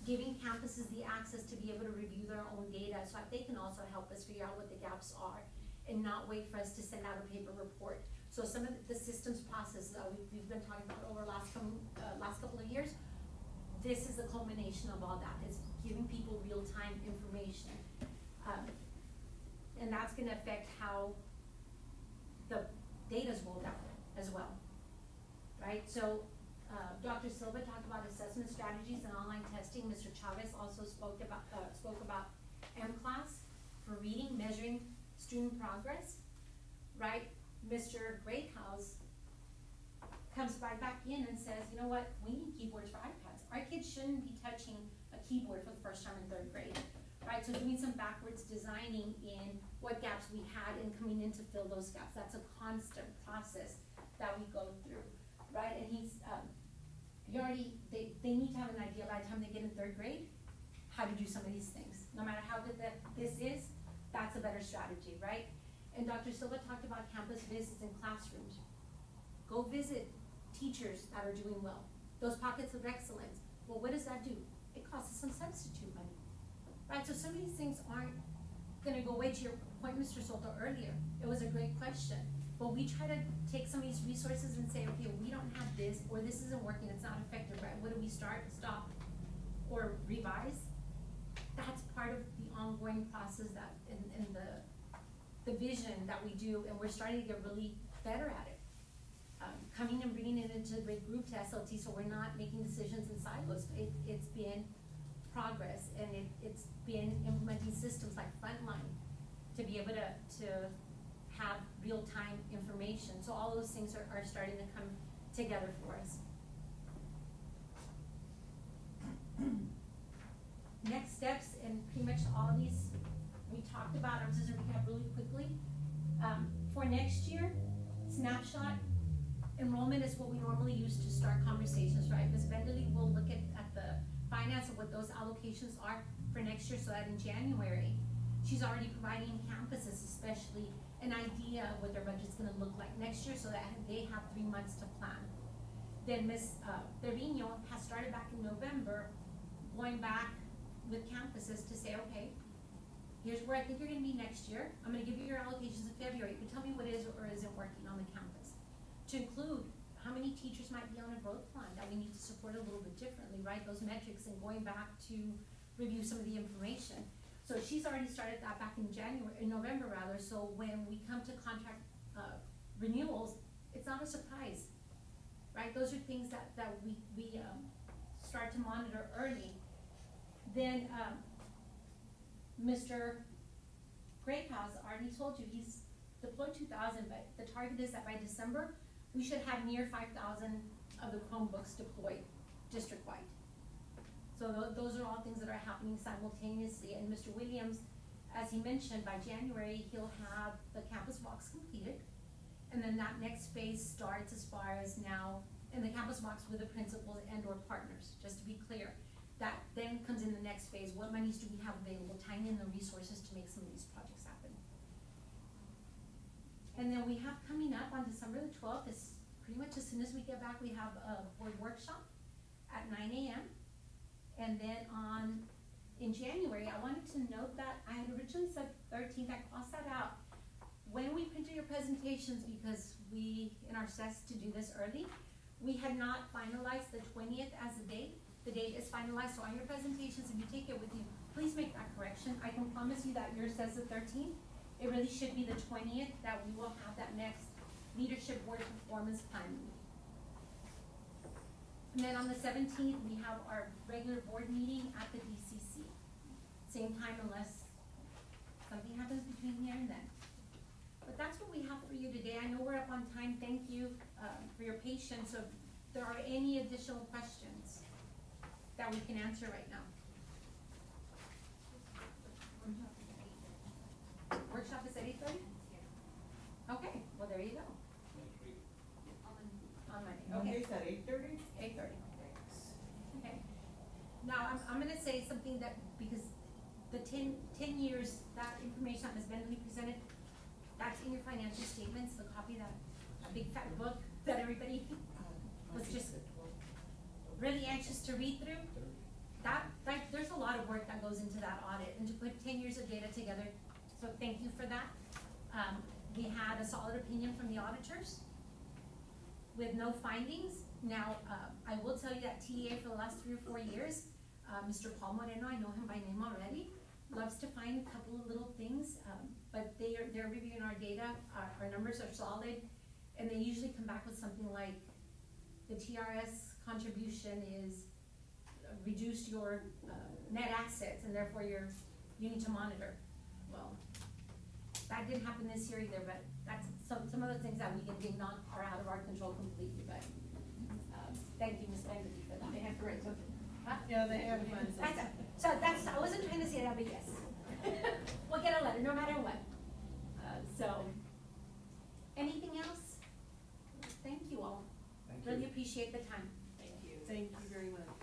giving campuses the access to be able to review their own data so that they can also help us figure out what the gaps are and not wait for us to send out a paper report. So some of the, systems processes that we, we've been talking about over the last com, uh, last couple of years, this is the culmination of all that, is giving people real-time information. Um, and that's gonna affect how the data's rolled out as well, right? So, uh, Dr. Silva talked about assessment strategies and online testing. Mr. Chavez also spoke about, uh, spoke about mCLASS for reading, measuring student progress, right? Mr. Greathouse comes right back in and says, you know what, we need keyboards for iPads. Our kids shouldn't be touching a keyboard for the first time in third grade, right? So doing some backwards designing in what gaps we had and coming in to fill those gaps. That's a constant process that we go through, right? And he's, um, you already, they, they need to have an idea by the time they get in third grade, how to do some of these things. No matter how good that this is, that's a better strategy, right? And Dr. Silva talked about campus visits and classrooms. Go visit teachers that are doing well, those pockets of excellence. Well, what does that do? It costs us some substitute money, right? So some of these things aren't gonna go away to your point, Mr. Soto, earlier. It was a great question. But we try to take some of these resources and say, okay, we don't have this, or this isn't working, it's not effective, right? What do we start, stop, or revise? That's part of the ongoing process that, in, in the, the vision that we do, and we're starting to get really better at it. Um, coming and bringing it into the group to SLT, so we're not making decisions in silos. It, it's been progress, and it, it's been implementing systems like Frontline to be able to, to have real-time information. So all those things are, are starting to come together for us. [CLEARS THROAT] Next steps, and pretty much all of these we talked about, I'm just gonna recap really quickly. Um, for next year, snapshot, enrollment is what we normally use to start conversations, right? Ms. Bentley will look at, at the finance of what those allocations are for next year, so that in January, she's already providing campuses especially an idea of what their budget's gonna look like next year, so that they have three months to plan. then Ms. uh, has started back in November, going back with campuses to say, okay, here's where I think you're gonna be next year, I'm gonna give you your allocations in February, you can tell me what is or isn't working on the campus. To include how many teachers might be on a growth plan that we need to support a little bit differently, right, those metrics and going back to review some of the information. So she's already started that back in January, in November rather, so when we come to contract, uh, renewals, it's not a surprise, right? Those are things that, that we, we, um, start to monitor early. Then, um, Mr. Greathouse already told you, he's deployed two thousand, but the target is that by December, we should have near five thousand of the Chromebooks deployed district-wide. So tho- those are all things that are happening simultaneously, and Mr. Williams, as he mentioned, by January, he'll have the campus walks completed. And then that next phase starts as far as now, in the campus walks with the principals and or partners, just to be clear. That then comes in the next phase, what monies do we have available, tying in the resources to make some of these projects happen. And then we have coming up on December the twelfth, is pretty much as soon as we get back, we have a board workshop at nine AM. And then on, in January, I wanted to note that I had originally said thirteenth, I crossed that out. When we printed your presentations, because we, in our steps to do this early, we had not finalized the twentieth as a date. The date is finalized, so on your presentations, if you take it with you, please make that correction. I can promise you that yours says the thirteenth. It really should be the twentieth, that we will have that next leadership board performance plan. And then on the seventeenth, we have our regular board meeting at the DCC. Same time unless something happens between here and then. But that's what we have for you today. I know we're up on time. Thank you, um, for your patience. So if there are any additional questions that we can answer right now. Workshop is at eight thirty? Okay, well, there you go, Next week. on Monday, okay. Mondays at eight thirty? Eight thirty. Okay. Now, I'm, I'm gonna say something that, because the ten, ten years, that information has been presented, that's in your financial statements, the copy of that, a big fat book that everybody [LAUGHS] was just really anxious to read through. That, that, there's a lot of work that goes into that audit, and to put ten years of data together, so thank you for that. Um, we had a solid opinion from the auditors with no findings. Now, uh, I will tell you that TEA for the last three or four years, uh, Mr. Paul Moreno, I know him by name already, loves to find a couple of little things, um, but they are, they're reviewing our data, our, our numbers are solid, and they usually come back with something like, the TRS contribution is, uh, reduce your, uh, net assets, and therefore you're, you need to monitor. Well, that didn't happen this year either, but that's some, some of the things that we can think not are out of our control completely, but, um, thank you, Ms. Bentley, for that. They have to write something. Yeah, they have fun. So that's, I wasn't trying to say that, but yes. [LAUGHS] we'll get a letter no matter what. Uh, so, anything else? Thank you all. Thank really you. appreciate the time. Thank you. Thank you very much.